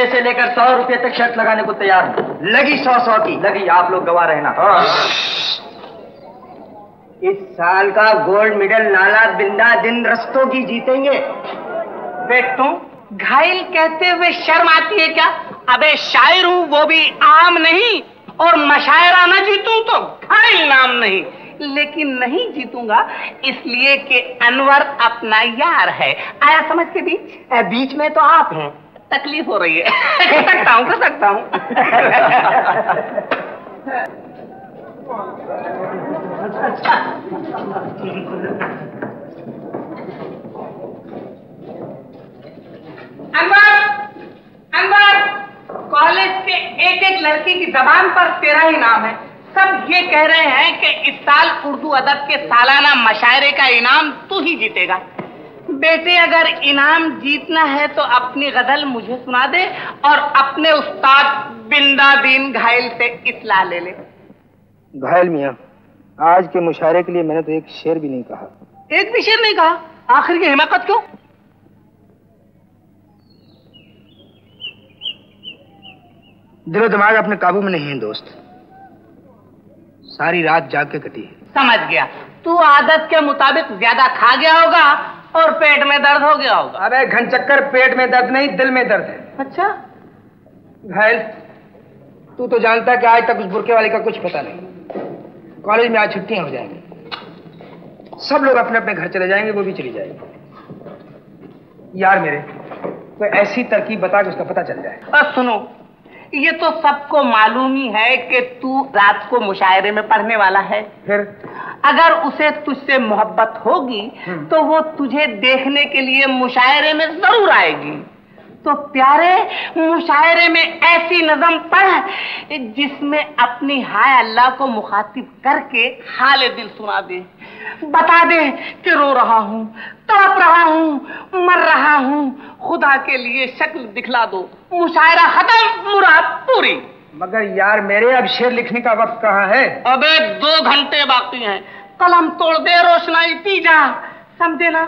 रुपये से लेकर सौ रुपए तक शर्त लगाने को तैयार हूँ। लगी सौ सौ की। लगी आप लोग गवाह रहना। इस साल का गोल्ड मेडल नाला बिंदा दिन रस्तों की जीतेंगे। बेटू घायल कहते हुए शर्म आती है क्या? अबे शायर हूँ वो भी आम नहीं और मशायरा ना जीतूं तो घायल नाम नहीं। लेकिन नहीं जीतूँगा इसलिए कि अनवर अपना यार है। आया समझ के बीच? बीच में तो आप हैं। तकलीफ़ हो रही है। कर सकता हूँ कर सकता हूँ अनवर अनवर, कॉलेज के एक एक लड़की की जबान पर तेरा ही नाम है। सब ये कह रहे हैं कि इस साल उर्दू अदब के सालाना मशायरे का इनाम तू ही जीतेगा। बेटे अगर इनाम जीतना है तो अपनी गज़ल मुझे सुना दे और अपने उस्ताद बिंदा दीन घायल से इतला ले ले। घायल मियाँ आज के मुशायरे के लिए मैंने तो एक शेर भी नहीं कहा। एक भी शेर नहीं कहा? आखिर की हिमाकत क्यों? दिलो दिमाग अपने काबू में नहीं है दोस्त। सारी रात जाग के कटी है। समझ गया। तू आदत के मुताबिक ज़्यादा खा गया होगा और पेट में दर्द हो गया होगा। अरे घन चक्कर पेट में दर्द नहीं दिल में दर्द है। अच्छा। घायल तू तो जानता है कि आज तक उस बुरके वाले का कुछ पता नहीं। कॉलेज में आज छुट्टियाँ हो जाएँगी। सब लोग अपने अपने घर चले जाएँगे वो भी चली जाएगी। यार मेरे कोई ऐसी तरकीब बता कि उसका पता चल जाए। और सुनो ये तो सबको मालूम ही है कि तू रात को मुशायरे में पढ़ने वाला है। फिर? अगर उसे तुझसे मोहब्बत होगी तो वो तुझे देखने के लिए मुशायरे में ज़रूर आएगी। तो प्यारे मुशायरे में ऐसी नजम पढ़ जिसमें अपनी हाय अल्लाह को मुखातिब करके हाल दिल सुना दे। बता दे कि रो रहा हूँ तड़प रहा हूँ मर रहा हूँ। खुदा के लिए शक्ल दिखला दो। मुशायरा खत्म मुराद पूरी। मगर यार मेरे अब शेर लिखने का वक्त कहाँ है? अबे दो घंटे बाकी हैं। कलम तोड़ दे रोशनाई पी जा समझे ना?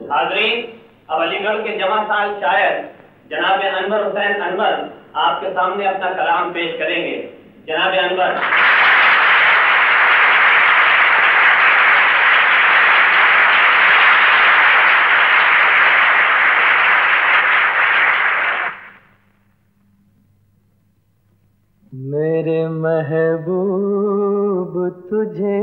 हाजरीन अब अलीगढ़ के जमा साल शायर जनाब अनवर हुसैन अनवर आपके सामने अपना कलाम पेश करेंगे। जनाब अनवर मेरे महबूब तुझे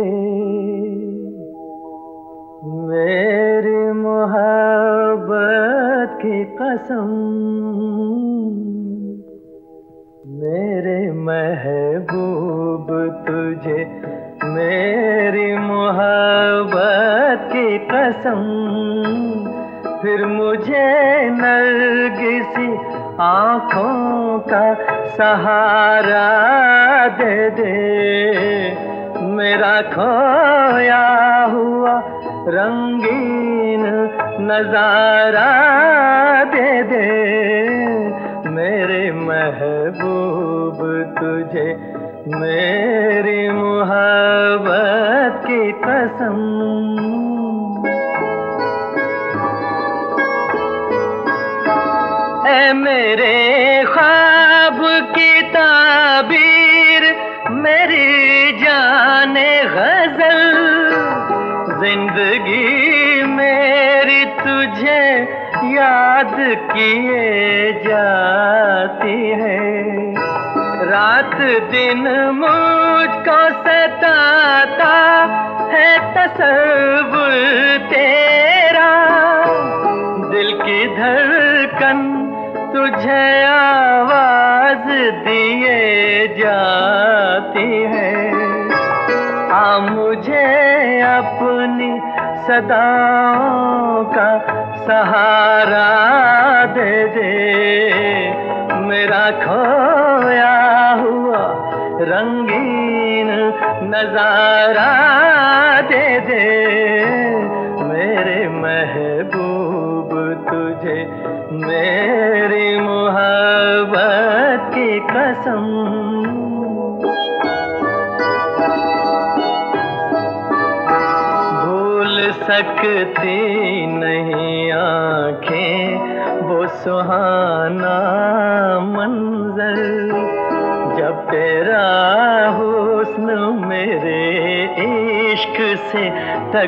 से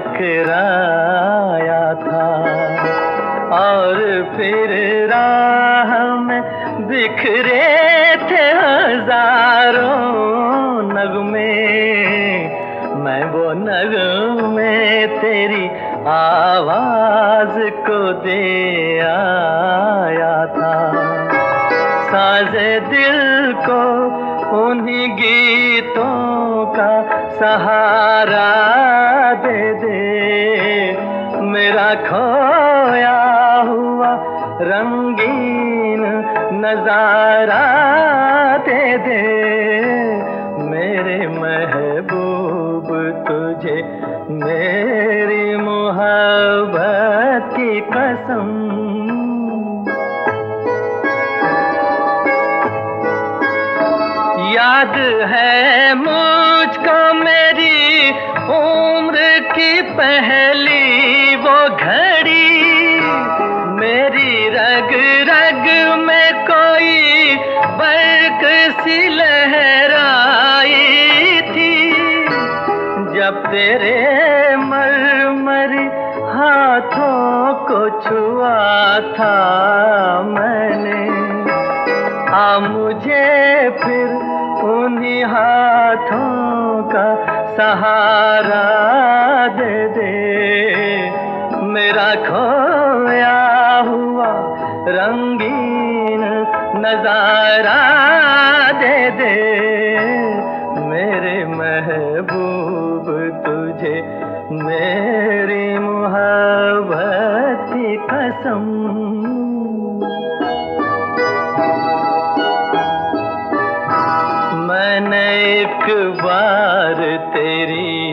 एक बार तेरी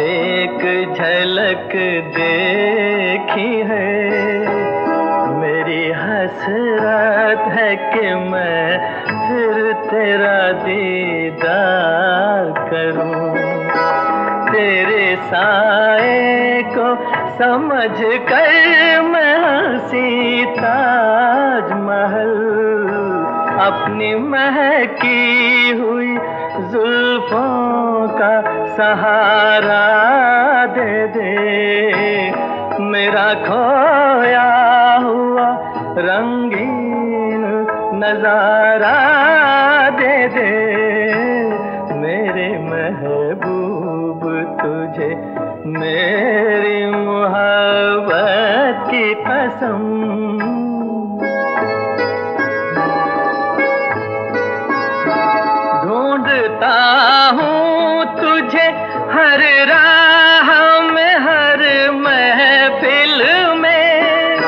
एक झलक देखी है। मेरी हसरत है कि मैं फिर तेरा दीदार करूँ। तेरे साए को समझ कर मैं हँसी ताजमहल अपनी महकी हुई जुल्फों का सहारा दे दे। मेरा खोया हुआ रंगीन नज़ारा हर राह में, हर महफिल में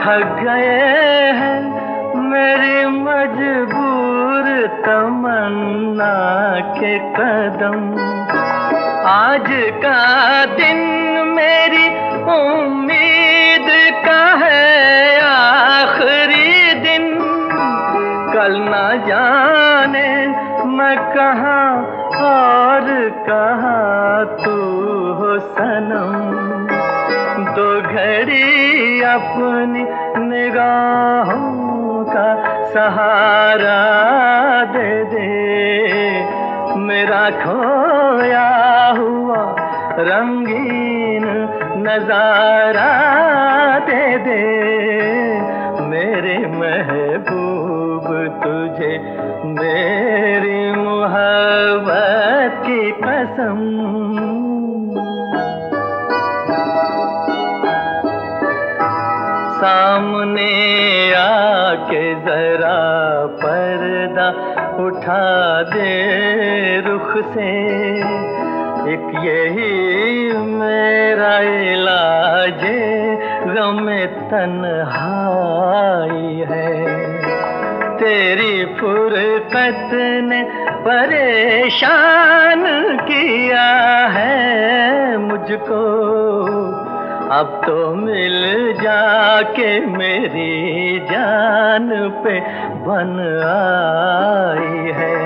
थक गए हैं मेरी मजबूर तमन्ना के कदम। आज का दिन मेरी उम्मीद का है आखिरी दिन। कल ना जाने मैं कहाँ कहाँ तू हो सनम। दो घड़ी अपनी निगाहों का सहारा दे दे। मेरा खोया हुआ रंगीन नज़ारा दे दे। मेरे महबूब तुझे मेरी मोहब्बत सामने आके जरा पर्दा उठा दे रुख से। एक यही मेरा इलाज गम तन्हाई है। तेरी फुरकत ने परेशान किया है मुझको। अब तो मिल जाके मेरी जान पे बन आई है।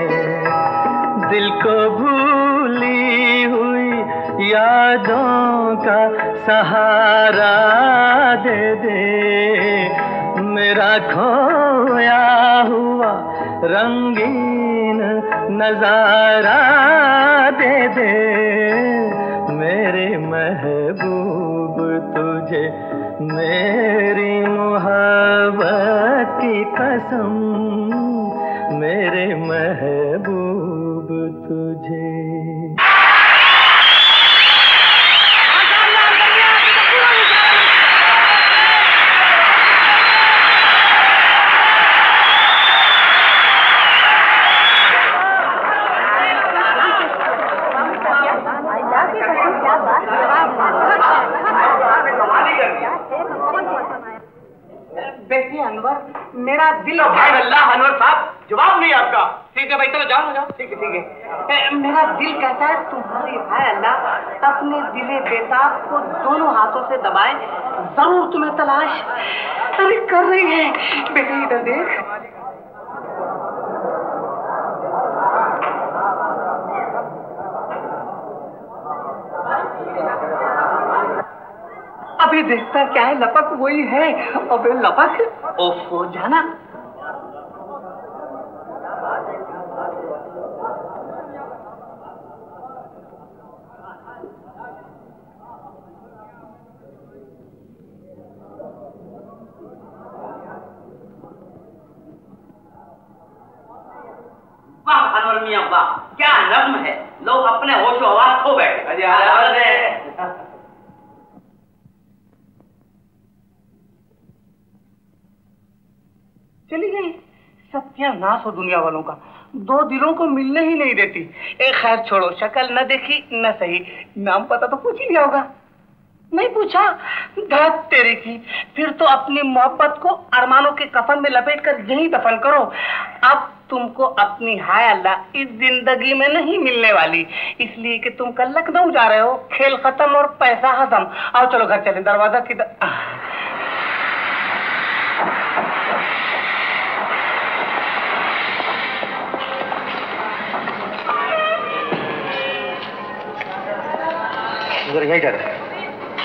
दिल को भूली हुई यादों का सहारा दे दे। मेरा खोया हुआ रंगीन नज़ारा दे दे। मेरे महबूब तुझे मेरी मोहब्बत की कसम। मेरे महबूब मेरा दिल भाई अल्लाह अनवर साहब जवाब नहीं आपका। ठीक है भाई चलो जाओ जाओ। ठीक है ठीक है। मेरा दिल कहता है तुम्हारी भाई अल्लाह अपने दिले बेताब को दोनों हाथों से दबाए। ज़रूर तुम्हें तलाश। अरे कर रही है। बेटे इधर देख। अभी देखता क्या है? लपक वही है। अबे लपक? ओफो जाना। वाह क्या नज्म है। लोग अपने होशो हवास खो बैठे। अरे। चली गई। सत्यानाश हो दुनिया वालों का। दो दिलों को मिलने ही नहीं देती। एक खैर छोड़ो, शक्ल न देखी, न सही। नाम पता तो पूछ ही लिया होगा। नहीं पूछा? धत तेरे की। फिर तो अपनी मोहब्बत को अरमानों के कफन में लपेट कर यही दफन करो। अब तुमको अपनी हाय अल्लाह इस ज़िंदगी में नहीं मिलने वाली। इसलिए कि तुम कल लखनऊ जा रहे हो। खेल खत्म और पैसा हजम। आओ चलो घर चले। दरवाज़ा किधर उधर यही डर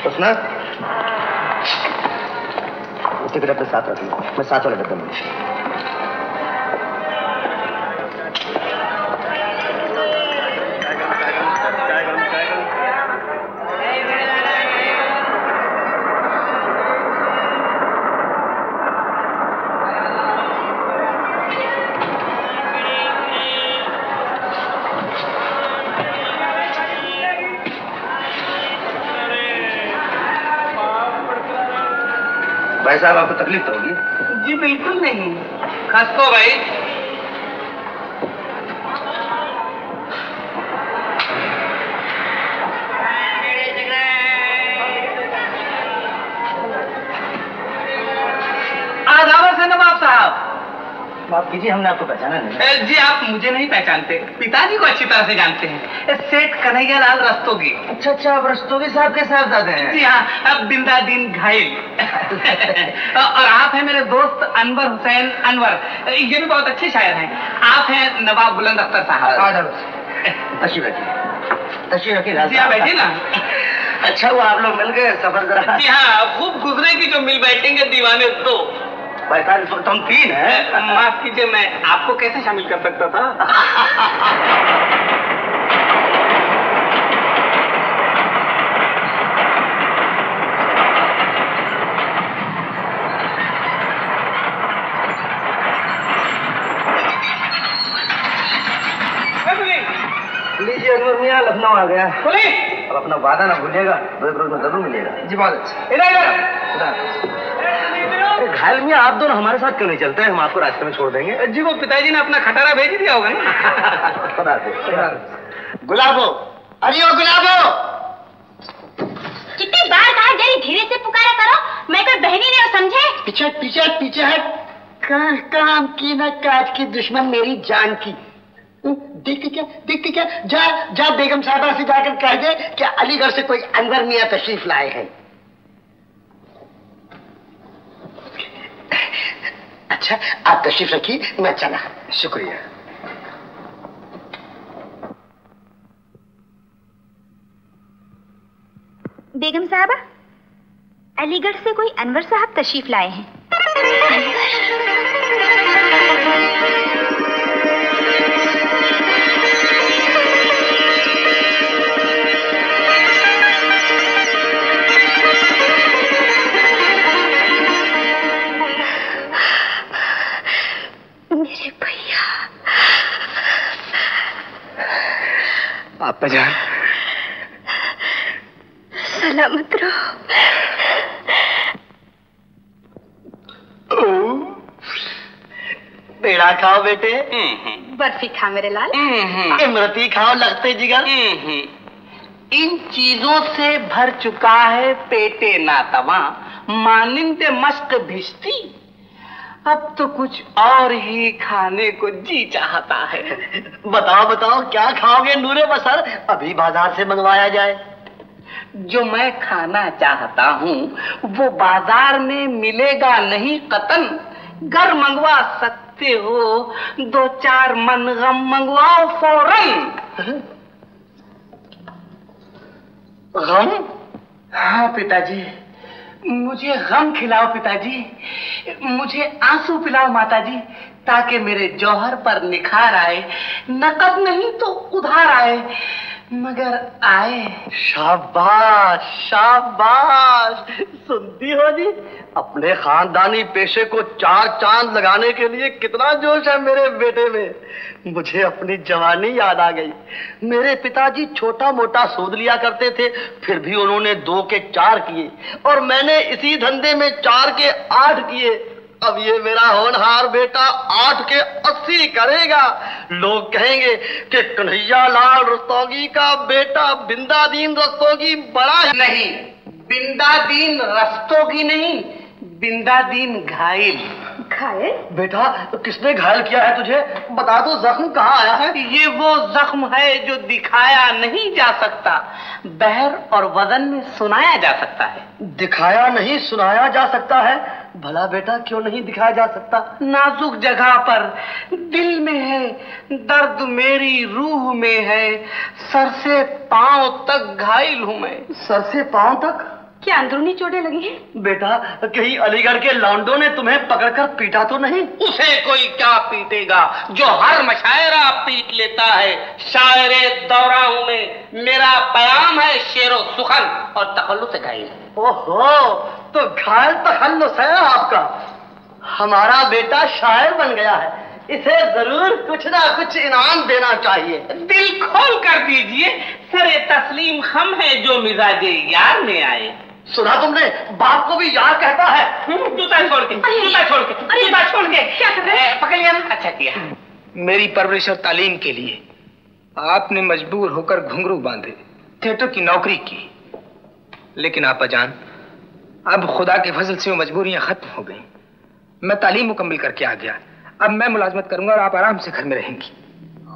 तो सुना? टिकट अपने साथ रखना मैं साथ वाले डब्बे में भाई साहब आपको तकलीफ़ तो होगी। जी बिल्कुल नहीं। खसको भाई। आदावर साहब? माफ़ कीजिए हमने आपको पहचाना नहीं। जी आप मुझे नहीं पहचानते। पिताजी को अच्छी तरह से जानते हैं। सेठ कन्हैया लाल रस्तोगी। अच्छा अच्छा आप रस्तोगी साहब के साथ आते हैं। जी हाँ अब बिंदा दिन घायल। और आप हैं मेरे दोस्त अनवर हुसैन अनवर। ये भी बहुत अच्छे शायर हैं। आप हैं नवाब बुलंद अख्तर साहब। रखिए। रखिए जी आप बैठिए ना। अच्छा हुआ आप लोग मिल गए सफ़र करा जी हाँ खूब गुजरेगी जो मिल बैठेंगे दीवाने तो। तुम तीन है। माफ़ कीजिए मैं आपको कैसे शामिल कर सकता था लीजिए अनवर मियाँ लखनऊ आ गया। बोलिए अब अपना वादा ना भूलिएगा दो एक रोज में ज़रूर मिलेगा। जी बहुत अच्छा। इधर इधर। घायल मियाँ आप दोनों हमारे साथ क्यों नहीं चलते हैं? हम आपको रास्ते में छोड़ देंगे। जी वो पिताजी ने अपना खटारा भेज दिया होगा ना। खुदा। गुलाबो अरे ओ गुलाबो। कितनी बार कहा जरी धीरे से पुकारा करो। मैं कोई बहनी नहीं हूँ समझे? पीछे पीछे पीछे हट कहाँ काम की न काज की दुश्मन मेरी जान की। देख के क्या देख के क्या? जा जा बेगम साहबा से जाकर कह दे कि अलीगढ़ से कोई अनवर मिया तशरीफ़ लाए हैं। अच्छा आप तशरीफ़ रखिए मैं चला। शुक्रिया। बेगम साहबा अलीगढ़ से कोई अनवर साहब तशरीफ़ लाए हैं। आपा जान सलामत रहो। पेड़ा खाओ बेटे। बर्फ़ी खा मेरे लाल। इमरती खाओ लगते जिगर। इन चीज़ों से भर चुका है पेटे नातवा। मानिंद मस्त भिश्ती। अब तो कुछ और ही खाने को जी चाहता है। बताओ बताओ क्या खाओगे नूरे बसर? अभी बाज़ार से मंगवाया जाए। जो मैं खाना चाहता हूँ वो बाज़ार में मिलेगा नहीं कतन। घर मंगवा सकते हो दो चार मन गम मंगवाओ फ़ौरन। गम? हाँ पिताजी। मुझे गम खिलाओ पिताजी। मुझे आँसू पिलाओ माताजी, ताकि मेरे जौहर पर निखार आए, नकद नहीं तो उधार आए। मगर आए। शाबाश शाबाश। सुनती हो जी, अपने खानदानी पेशे को चार चाँद लगाने के लिए कितना जोश है मेरे बेटे में। मुझे अपनी जवानी याद आ गई। मेरे पिताजी छोटा मोटा सूद लिया करते थे, फिर भी उन्होंने दो के चार किए। और मैंने इसी धंधे में चार के आठ किए। अब ये मेरा होनहार बेटा आठ के अस्सी करेगा। लोग कहेंगे कि कन्हैया लाल रस्तोगी का बेटा बिंदादीन रस्तोगी बड़ा है। नहीं बिंदा दीन की नहीं बिंदादीन घायल। घायल? बेटा किसने घायल किया है तुझे? बता दो जख्म कहाँ आया है? ये वो जख्म है जो दिखाया नहीं जा सकता। बहर और वज़न में सुनाया जा सकता है। दिखाया नहीं सुनाया जा सकता है। भला बेटा क्यों नहीं दिखाया जा सकता? नाजुक जगह पर दिल में है, दर्द मेरी रूह में है, सर से पाँव तक घायल हूँ मैं। सर से पाँव तक? क्या अंदरूनी चोटें लगी हैं? बेटा कहीं अलीगढ़ के लौंडों ने तुम्हें पकड़कर पीटा तो नहीं? उसे कोई क्या पीटेगा? जो हर मशायरा पीट लेता है शायरे दौरा मैं मेरा पयाम है शेरो सुखन और तखल्लु से घायल। ओहो तो घायल तखल्लुस है आपका। हमारा बेटा शायर बन गया है। इसे ज़रूर कुछ ना कुछ इनाम देना चाहिए। दिल खोल कर दीजिए। सरे तस्लीम हम है जो मिजाजे यार में आए। सुना तुमने? बाप को भी यार कहता है। जूता छोड़ के जूता छोड़ के जूता छोड़ के क्या कर रहे हैं? पकड़ लिया। ना अच्छा किया। मेरी परवरिश और तालीम के लिए आपने मजबूर होकर घुंघरू बांधे थिएटर की नौकरी की। लेकिन आपा जान अब खुदा के फजल से वो मजबूरियाँ खत्म हो गई। मैं तालीम मुकम्मल करके आ गया। अब मैं मुलाजमत करूँगा और आप आराम से घर में रहेंगी।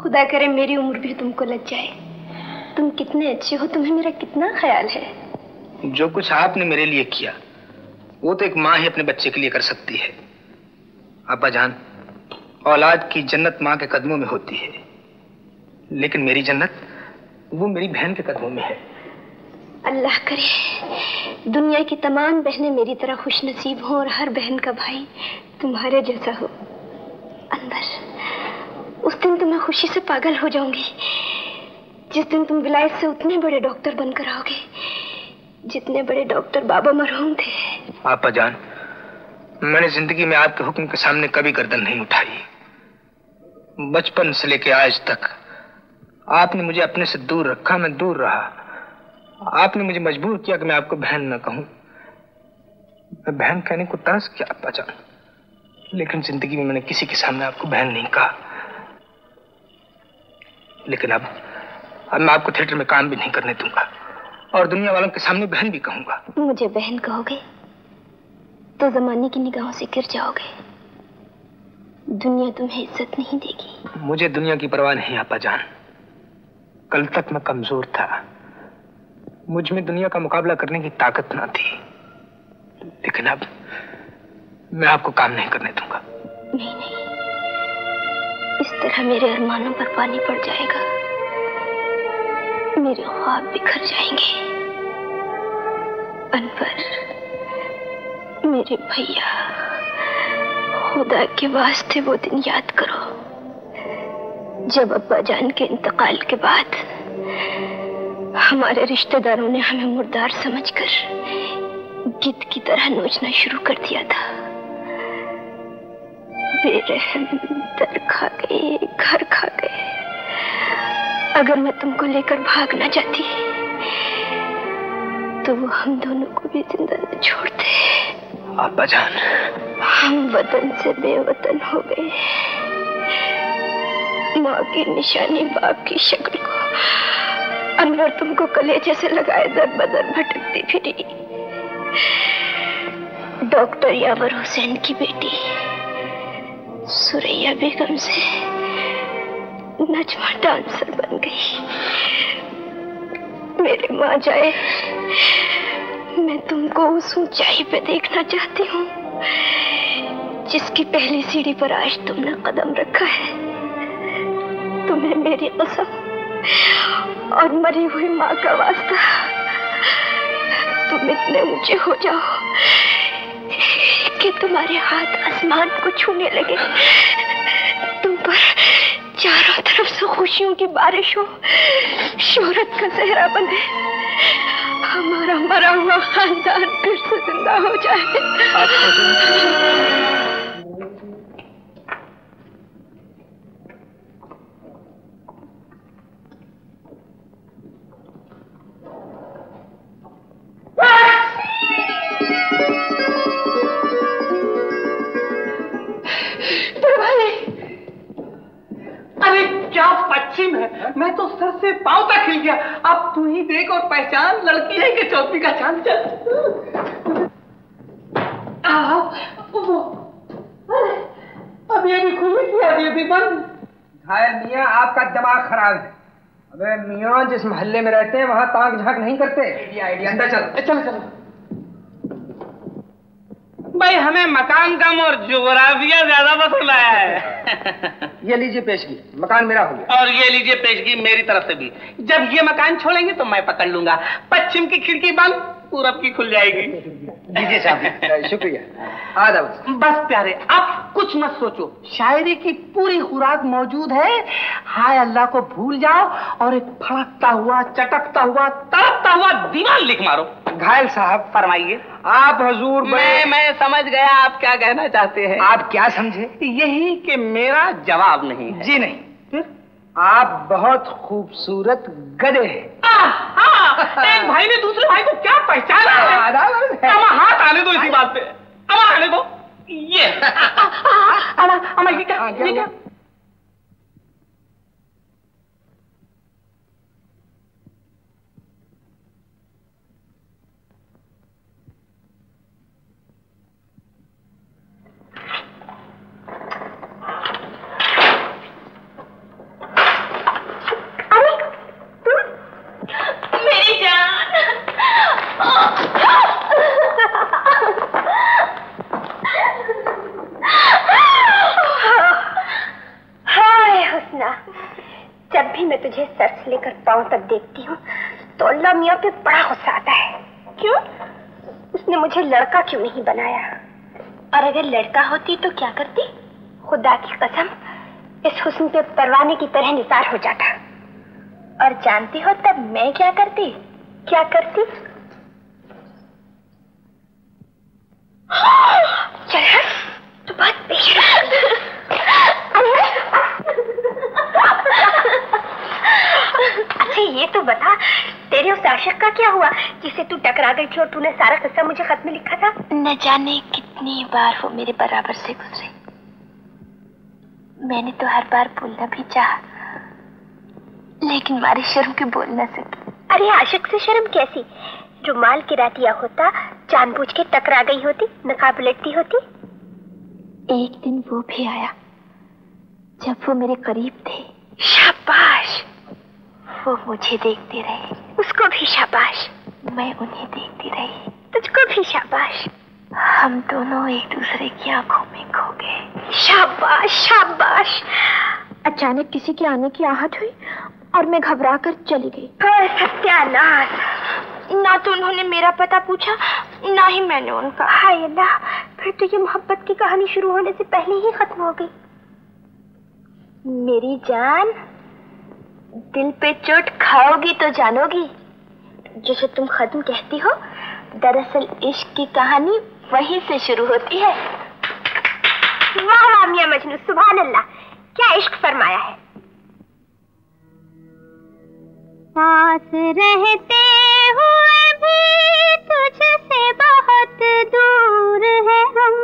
खुदा करे मेरी उम्र भी तुमको लग जाए। तुम कितने अच्छे हो तुम्हें मेरा कितना ख्याल है। जो कुछ आपने मेरे लिए किया, वो तो एक माँ ही अपने बच्चे के लिए कर सकती है। आपा जान, औलाद की जन्नत माँ के कदमों में होती है, लेकिन मेरी जन्नत, वो मेरी बहन के कदमों में है। अल्लाह करे, दुनिया की तमाम बहनें मेरी तरह खुश नसीब हों और हर बहन का भाई तुम्हारे जैसा हो। अंदर, उस दिन तो मैं खुशी से पागल हो जाऊँगी। जिस दिन तुम विलायत से उतने बड़े डॉक्टर बनकर आओगे जितने बड़े डॉक्टर बाबा मरहूम थे। आपा जान, मैंने ज़िंदगी में आपके हुक्म के सामने कभी गर्दन नहीं उठाई। बचपन से लेके आज तक, आपने मुझे अपने से दूर रखा, मैं दूर रहा। आपने मुझे मजबूर किया कि मैं आपको बहन न कहूँ। मैं बहन कहने को तरस किया आपा जान? लेकिन ज़िंदगी में मैंने किसी के सामने आपको बहन नहीं कहा। लेकिन अब अब मैं आपको थिएटर में काम भी नहीं करने दूँगा। और दुनिया वालों के सामने बहन भी कहूँगा। मुझे बहन कहोगे तो जमाने की निगाहों से गिर जाओगे। दुनिया तुम्हें इज़्ज़त नहीं देगी। मुझे दुनिया की परवाह नहीं आपा जान। कल तक मैं कमज़ोर था। मुझमें दुनिया का मुकाबला करने की ताकत ना थी। लेकिन अब मैं आपको काम नहीं करने दूँगा। नहीं नहीं। इस तरह मेरे अरमानों पर पानी पड़ जाएगा। मेरे ख्वाब बिखर जाएँगे। अनवर, मेरे भैया, खुदा के वास्ते वो दिन याद करो। जब अब्बा जान के इंतकाल के बाद हमारे रिश्तेदारों ने हमें मुर्दार समझकर गिद्ध की तरह नोचना शुरू कर दिया था। बेरहम दर खा गए, घर खा गए। अगर मैं तुमको लेकर भाग ना जाती तो वो हम दोनों को भी ज़िंदा न छोड़ते। जान हम वतन से बेवतन हो गए। माँ की निशानी बाप की शक्ल को अनवर तुमको कलेजे से लगाए दर बदर भटकती फिरी। डॉक्टर यावर हुसैन की बेटी सुरैया बेगम से नजमा डांसर बन गई। मेरे माँ जाए, मैं तुमको उस ऊंचाई पे देखना चाहती हूँ, जिसकी पहली सीढ़ी पर आज तुमने कदम रखा है। तुम्हें मेरी कसम और मरी हुई माँ का वास्ता। तुम इतने ऊँचे हो जाओ कि तुम्हारे हाथ आसमान को छूने लगे। पर चारों तरफ़ से खुशियों की बारिश हो शोहरत का सहरा बने हमारा मरा हुआ खानदान फिर से ज़िंदा हो जाए। अब तू ही देख और पहचान लड़की है कि चौथी का चाँद चल। वो अब ये भी खुली थी अब ये भी बंद। घायल मियाँ आपका दिमाग खराब है। अबे मियाँ जिस मोहल्ले में रहते हैं वहाँ ताक झाँक नहीं करते। आइडिया आइडिया अंदर चल। चलो चलो। भाई हमें मकान कम और जोग्राफिया ज़्यादा पसंद आया है। ये लीजिए पेशगी मकान मेरा हो गया। और ये लीजिए पेशगी मेरी तरफ़ से भी। जब ये मकान छोड़ेंगे तो मैं पकड़ लूँगा। पश्चिम की खिड़की बंद पूरब की खुल जाएगी। दीजिए साहब शुक्रिया। आधा बस बस प्यारे अब कुछ मत सोचो। शायरी की पूरी खुराक मौजूद है। हाय अल्लाह को भूल जाओ और एक फड़कता हुआ चटकता हुआ तड़पता हुआ दीवान लिख मारो। घायल साहब फरमाइए। आप हजूर मैं मैं समझ गया आप क्या कहना चाहते हैं। आप क्या समझे? यही कि मेरा जवाब नहीं है। जी नहीं। आप बहुत खूबसूरत गधे हैं। आह, आह, एक भाई ने दूसरे भाई को क्या पहचाना है? अमा हाथ आने दो इसी बात पे। अमा आने दो। ये। अमा अमा ये हाँ, क्या ये क्या हुआ? मेरी जान हाय हुस्ना जब भी मैं तुझे सर से लेकर पाँव तक देखती हूँ तो अल्लाह मियाँ पे बड़ा गुस्सा आता है। क्यों? उसने मुझे लड़का क्यों नहीं बनाया? और अगर लड़का होती तो क्या करती? खुदा की कसम इस हुस्न पे परवाने की तरह निसार हो जाता। और जानती हो तब मैं क्या करती? क्या करती? हाँ, चल हट, तू बहुत बेशरम अच्छा ये तो बता तेरे उस आशिक का क्या हुआ जिसे तू टकरा गई थी और तूने सारा किस्सा मुझे खत में लिखा था? न जाने कितनी बार वो मेरे बराबर से गुजरे। मैंने तो हर बार बोलना भी चाहा लेकिन मारी शर्म के बोल न सकी। अरे आशिक से शर्म कैसी? जो माल गिरा दिया होता जानबूझ के टकरा गई होती नकाब लटती होती? एक दिन वो भी आया जब वो मेरे करीब थे। शाबाश! वो मुझे देखते रहे। उसको भी शाबाश। मैं उन्हें देखती रही। तुझको भी शाबाश। हम दोनों एक दूसरे की आँखों में हो गए। शाबाश शाबाश। अचानक किसी के आने की आहट हुई और मैं घबरा कर चली गई। सत्यानाश। ना तो उन्होंने मेरा पता पूछा ना ही मैंने उनका। हाय अल्लाह फिर तो ये मोहब्बत की कहानी शुरू होने से पहले ही खत्म हो गई। मेरी जान दिल पे चोट खाओगी तो जानोगी। जिसे तुम खत्म कहती हो, दरअसल इश्क की कहानी वहीं से शुरू होती है। वाह वाह, मियाँ मजनू सुभान अल्लाह क्या इश्क फरमाया है? पास रहते हुए भी तुझसे बहुत दूर है हम।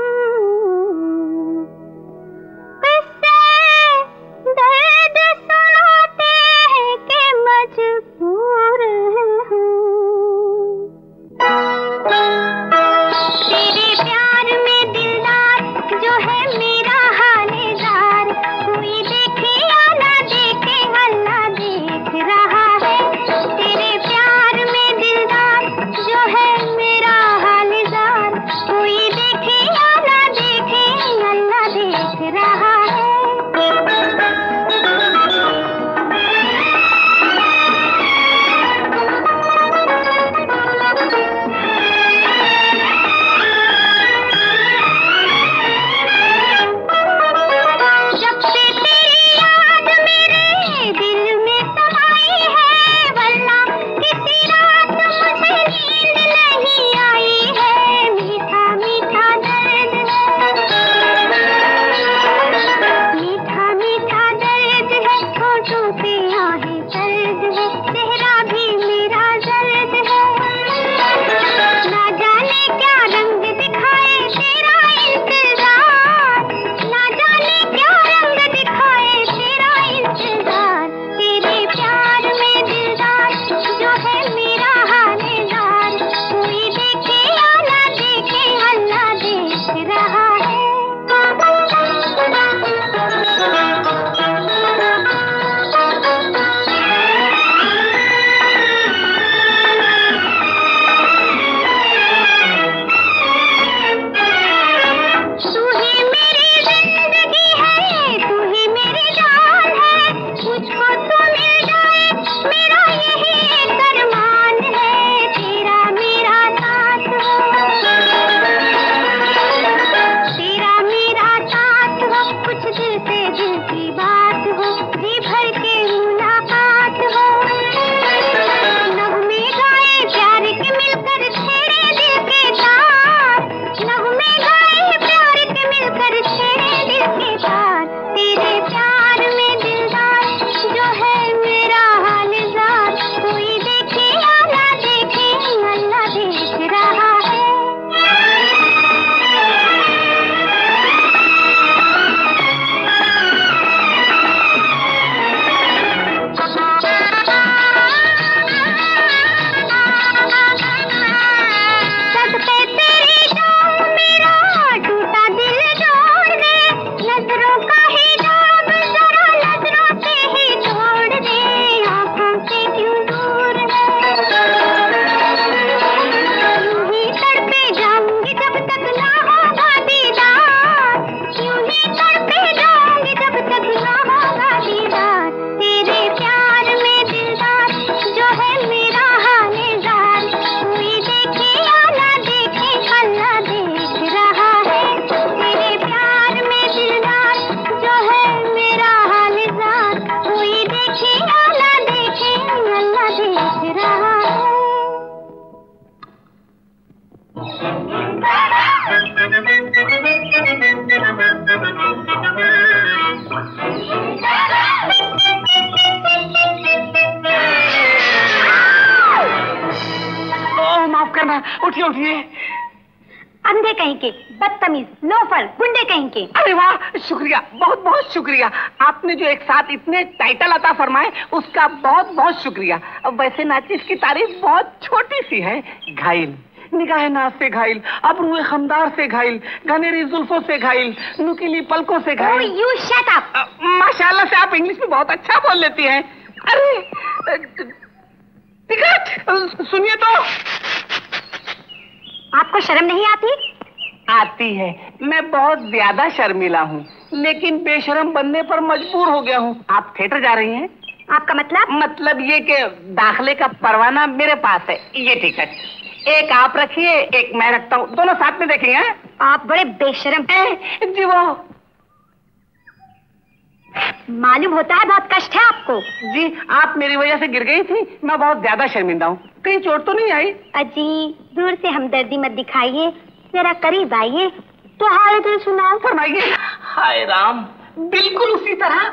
शुक्रिया। अब वैसे नाचिस की तारीफ़ बहुत छोटी सी है। घायल। निगाह नाज से घायल अबरुए खमदार से घायल घनेरी जुल्फों से घायल नुकीली पलकों से घायल। यू शट अप माशाल्लाह से आप इंग्लिश में बहुत अच्छा बोल लेती हैं। अरे टिकट सुनिए तो। आपको शर्म नहीं आती? आती है। मैं बहुत ज़्यादा शर्मिला हूँ लेकिन बेशरम बनने पर मजबूर हो गया हूँ। आप थिएटर जा रही हैं? मतलब? मतलब ये कि दाखले का परवाना मेरे पास है। ये टिकट एक आप रखिए एक मैं रखता हूँ। दोनों साथ में देखेंगे आप बड़े बेशरम। ए, जी वो। मालूम होता है बहुत कष्ट है आपको। जी आप मेरी वजह से गिर गई थी। मैं बहुत ज़्यादा शर्मिंदा हूँ। कहीं चोट तो नहीं आई? अजी दूर से हमदर्दी मत दिखाइए। जरा करीब आइए। तो हाल दिल सुनाओ। फरमाइए। हाय राम बिल्कुल उसी तरह।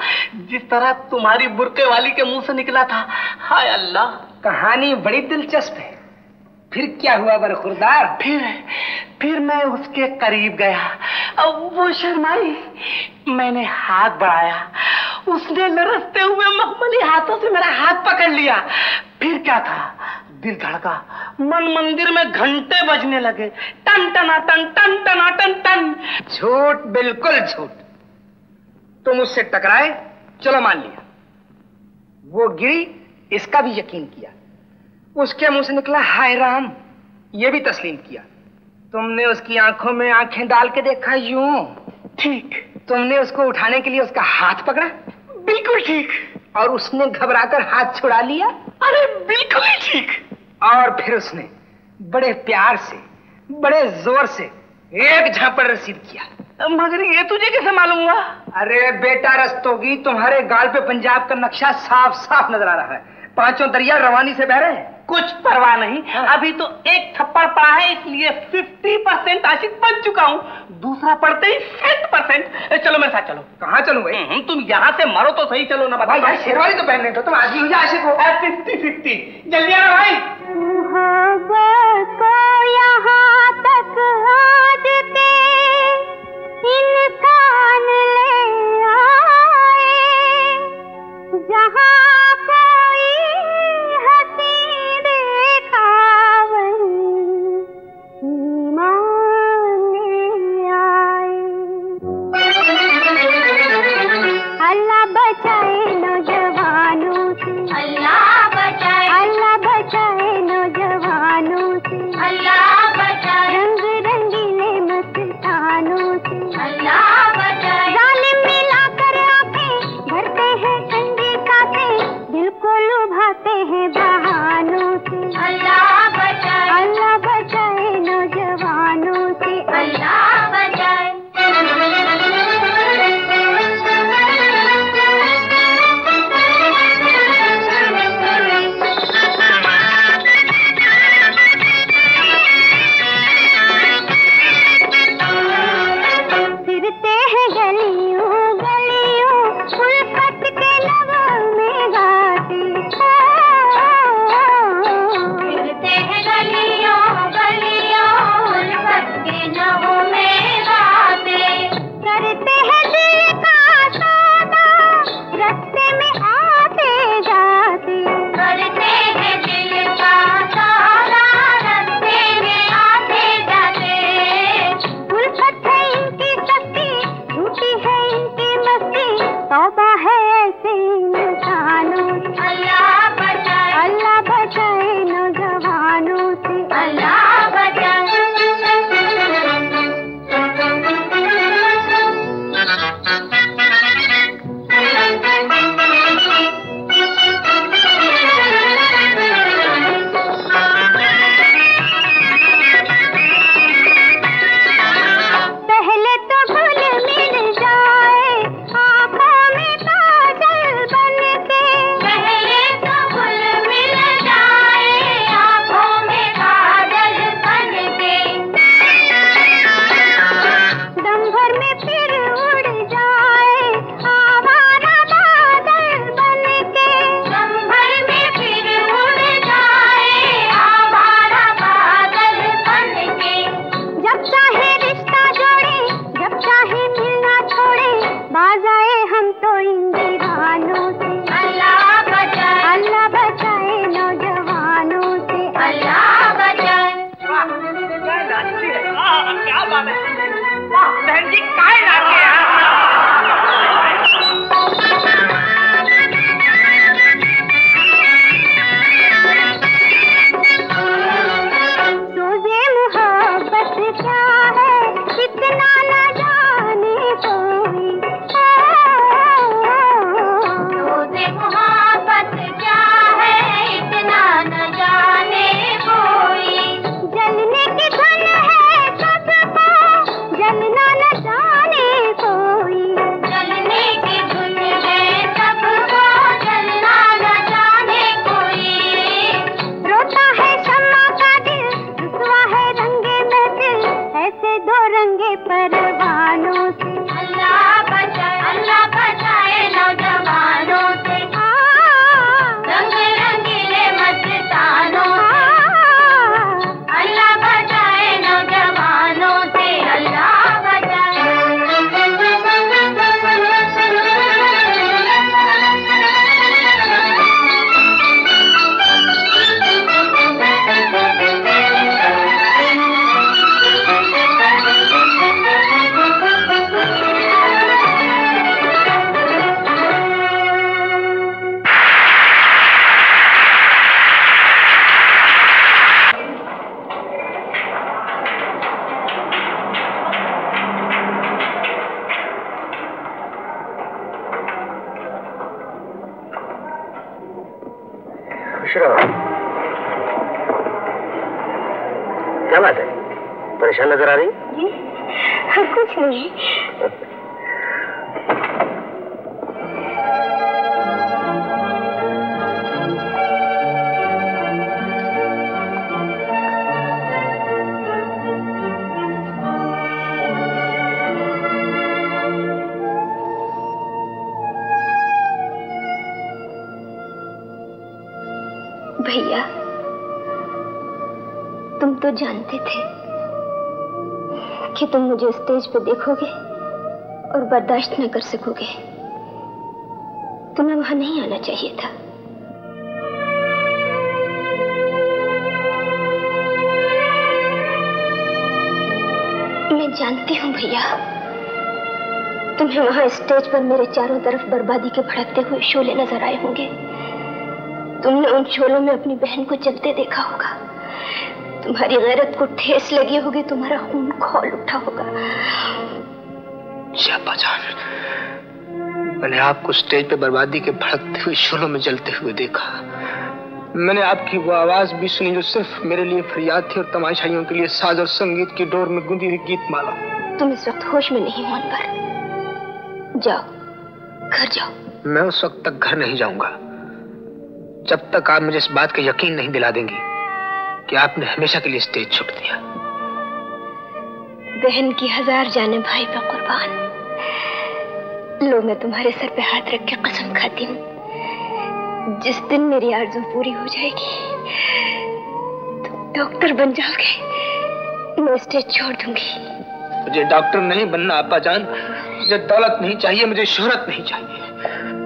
जिस तरह तुम्हारी बुरके वाली के मुँह से निकला था। हाय अल्लाह। कहानी बड़ी दिलचस्प है। फिर क्या हुआ बरखुरदार? फिर फिर मैं उसके करीब गया। अब वो शर्माई। मैंने हाथ बढ़ाया। उसने लरसते हुए मखमली हाथों से मेरा हाथ पकड़ लिया। फिर क्या था? दिल धड़का। मन मंदिर में घंटे बजने लगे। टन टना टन टन टना टन टन। झूठ बिल्कुल झूठ। तुम उससे टकराए? चलो मान लिया। वो गिरी इसका भी यकीन किया। उसके मुँह से निकला हाय राम ये भी तस्लीम किया। तुमने उसकी आँखों में आँखें डाल के देखा यूँ? ठीक। तुमने उसको उठाने के लिए उसका हाथ पकड़ा? बिल्कुल ठीक। और उसने घबराकर हाथ छुड़ा लिया? अरे बिल्कुल ही ठीक। और फिर उसने बड़े प्यार से बड़े ज़ोर से एक झापड़ रसीद किया। मगर ये तुझे कैसे मालूम हुआ? अरे बेटा रस्तोगी तुम्हारे गाल पे पंजाब का नक्शा साफ़ साफ़ नज़र आ रहा है। पाँचों दरिया रवानी से बह रहे हैं। कुछ परवाह नहीं। हाँ। अभी तो एक थप्पड़ पड़ा है इसलिए 50 परसेंट आशिक बन चुका हूँ। दूसरा पढ़ते ही सेंट परसेंट चलो मेरे साथ चलो। कहाँ चलूँ भाई? हम्म, तुम यहाँ से मरो तो सही चलो ना भाई बता भाई शेरवानी तो पहनने दो तुम आदमी हो या आशिक हो? फिफ्टी फिफ्टी जल्दी आना भाई। को यहाँ तक आज इंसान ले आए जहाँ जानते थे कि तुम मुझे स्टेज पे देखोगे और बर्दाश्त न कर सकोगे। तुम्हें वहाँ नहीं आना चाहिए था। मैं जानती हूँ भैया, तुम्हें वहाँ स्टेज पर मेरे चारों तरफ़ बर्बादी के भड़कते हुए शोले नज़र आए होंगे। तुमने उन शोलों में अपनी बहन को जलते देखा होगा। तुम्हारी गैरत को ठेस लगी होगी तुम्हारा खून खोल उठा होगा। जान मैंने आपको स्टेज पे बर्बादी के भड़कते हुए शोलों में जलते हुए देखा। मैंने आपकी वो आवाज़ भी सुनी जो सिर्फ़ मेरे लिए फरियाद थी और तमाशाइयों के लिए साज और संगीत की डोर में गुंदी हुई गीत माला। तुम इस वक्त होश में नहीं हो अनवर जाओ घर जाओ। मैं उस वक्त तक घर नहीं जाऊँगा जब तक आप मुझे इस बात का यकीन नहीं दिला देंगी। कि आपने हमेशा के लिए स्टेज छोड़ दिया। बहन की हज़ार जाने भाई पे कुर्बान। लो मैं तुम्हारे सर पे हाथ रख के कसम खाती हूँ। जिस दिन मेरी आरज़ू पूरी हो जाएगी तुम डॉक्टर बन जाओगे। मैं स्टेज छोड़ दूँगी। मुझे डॉक्टर नहीं बनना आपा जान। मुझे दौलत नहीं चाहिए मुझे शोहरत नहीं चाहिए।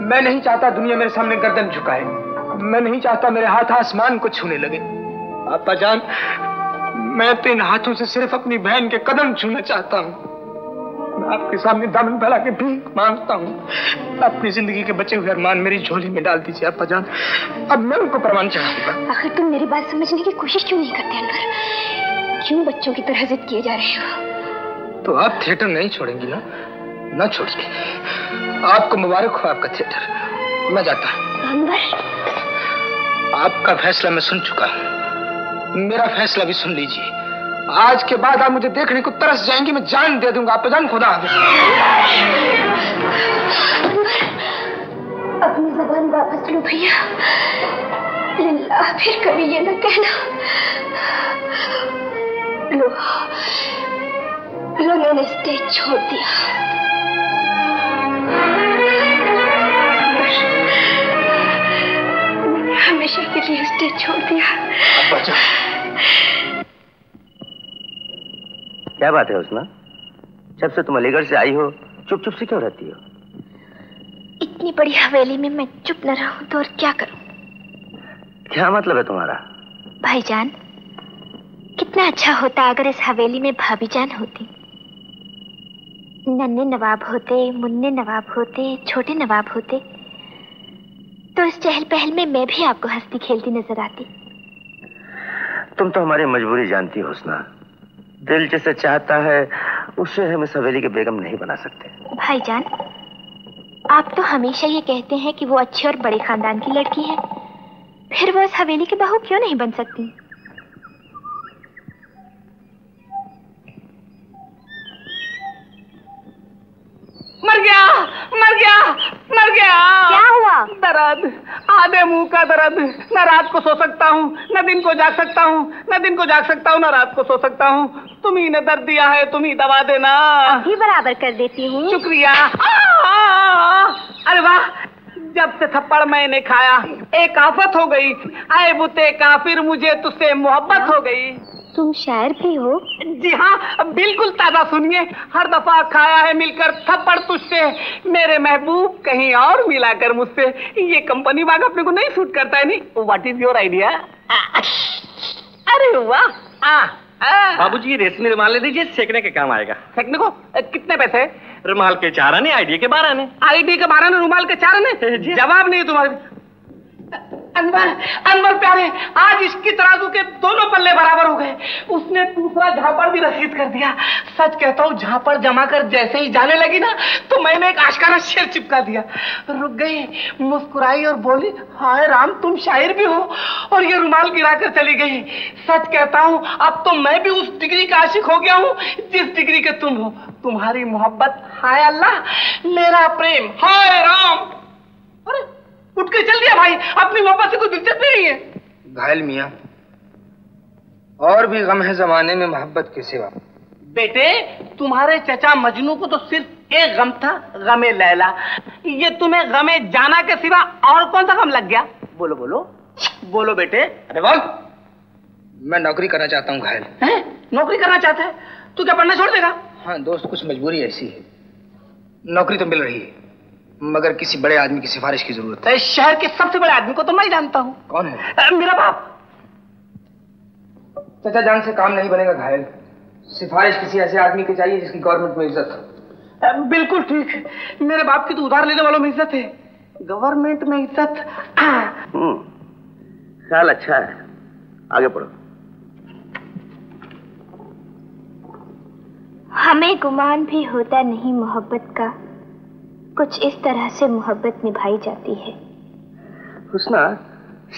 मैं नहीं चाहता दुनिया मेरे सामने गर्दन झुकाए। मैं नहीं चाहता मेरे हाथ आसमान को छूने लगे। आपा जान मैं तो इन हाथों से सिर्फ़ अपनी बहन के कदम छूना चाहता हूँ। मैं आपके सामने दामन फैला के भीख माँगता हूँ। अपनी ज़िंदगी के बचे हुए अरमान मेरी झोली में डाल दीजिए आपा जान। अब मैं उनको प्रमाण चढ़ाऊँगा आखिर तुम मेरी बात समझने की कोशिश क्यों नहीं करते अनवर? क्यों बच्चों की तरह जिद किए जा रहे हो? तो आप थिएटर नहीं छोड़ेंगी ना? न छोड़िए आपको मुबारक हो आपका थिएटर। मैं जाता हूँ। आपका फैसला मैं सुन चुका हूँ। मेरा फैसला भी सुन लीजिए। आज के बाद आप मुझे देखने को तरस जाएँगी मैं जान दे दूँगा। आप जान खुदा अपनी जबान वापस लो भैया। फिर कभी ये न कहना। लो लो मैंने स्टेज छोड़ दिया। हमेशा के लिए स्टेज छोड़ दिया। क्या बात है उसना जब से तुम अलीगढ़ से आई हो चुप चुप से क्यों रहती हो? इतनी बड़ी हवेली में मैं चुप न रहूँ तो और क्या करूँ? क्या मतलब है तुम्हारा? भाईजान कितना अच्छा होता अगर इस हवेली में भाभी जान होती। नन्हे नवाब होते मुन्ने नवाब होते छोटे नवाब होते तो इस चहल पहल में मैं भी आपको हंसती खेलती नज़र आती। तुम तो हमारी मजबूरी जानती हो उसना दिल जैसे चाहता है, उसे हम इस हवेली के बेगम नहीं बना सकते। भाईजान, आप तो हमेशा ये कहते हैं कि वो अच्छे और बड़े खानदान की लड़की है। फिर वो इस हवेली की बहू क्यों नहीं बन सकती? मर गया मर गया मर गया। क्या हुआ? दर्द आधे मुँह का दर्द। न रात को सो सकता हूँ न दिन को जाग सकता हूँ न दिन को जाग सकता हूँ न रात को सो सकता हूँ। तुम ही ने दर्द दिया है तुम ही दवा देना। भी बराबर कर देती हूँ। शुक्रिया। अरे वाह जब से थप्पड़ मैंने खाया एक आफत हो गई। आए बुते काफिर मुझे तुझसे मोहब्बत हो। गई। तुम शायर भी हो? जी हाँ बिल्कुल ताज़ा सुनिए। हर दफ़ा खाया है मिलकर थप्पड़ तुझसे। मेरे महबूब कहीं और मिला कर मुझसे। ये कंपनी बाग अपने को नहीं सूट करता है नहीं? व्हाट इज़ योर आइडिया अरे वाह! आ, आ, बाबूजी ये रेशमी रुमाल ले दीजिए सेकने के काम आएगा। फेंकने को? कितने पैसे? रुमाल के चार आने आइडिया के बारह आने। आईडी के बारह रुमाल के चार आने? जवाब नहीं तुम्हारे। अनवर अनवर प्यारे, आज इसकी तराजू के दोनों पल्ले बराबर हो गए। उसने दूसरा झापड़ भी रसीद कर दिया। सच कहता हूँ, झापड़ जमा कर जैसे ही जाने लगी ना तो मैंने एक आशकारा शेर चिपका दिया। रुक गई, मुस्कुराई और बोली, हाय राम, तुम शायर भी हो और ये रुमाल गिरा कर चली गई। सच कहता हूँ, अब तो मैं भी उस डिग्री का आशिक हो गया हूँ, जिस डिग्री के तुम हो। तुम्हारी मोहब्बत, हाय अल्लाह, मेरा प्रेम, हाय राम। अरे उठ के चल दिया भाई। अपनी मोहब्बत से कोई दिलचस्पी नहीं है। घायल मिया और भी गम है जमाने में मोहब्बत के सिवा। बेटे तुम्हारे चचा मजनू को तो सिर्फ़ एक गम था गमे लैला। ये तुम्हें गमे जाना के सिवा और कौन सा गम लग गया? बोलो बोलो। बोलो बेटे। अरे बोल। मैं नौकरी करना चाहता हूँ घायल। हैं? नौकरी करना चाहता है? तू क्या पढ़ना छोड़ देगा? हाँ दोस्त कुछ मजबूरी ऐसी है। नौकरी तो मिल रही है। मगर किसी बड़े आदमी की सिफारिश की ज़रूरत है। तो शहर के सबसे बड़े आदमी को तो मैं जानता हूँ। कौन है? अ, मेरा बाप। चाचा जान से काम नहीं बनेगा घायल। सिफारिश किसी ऐसे आदमी की चाहिए जिसकी गवर्नमेंट में इज़्ज़त हो। बिल्कुल ठीक। मेरे बाप की तो उधार लेने वालों में इज़्ज़त है। गवर्नमेंट में इज़्ज़त। हम्म, ख्याल अच्छा है। आगे पढ़ो। हमें गुमान भी होता नहीं मोहब्बत का। कुछ इस तरह से मोहब्बत निभाई जाती है। हुस्ना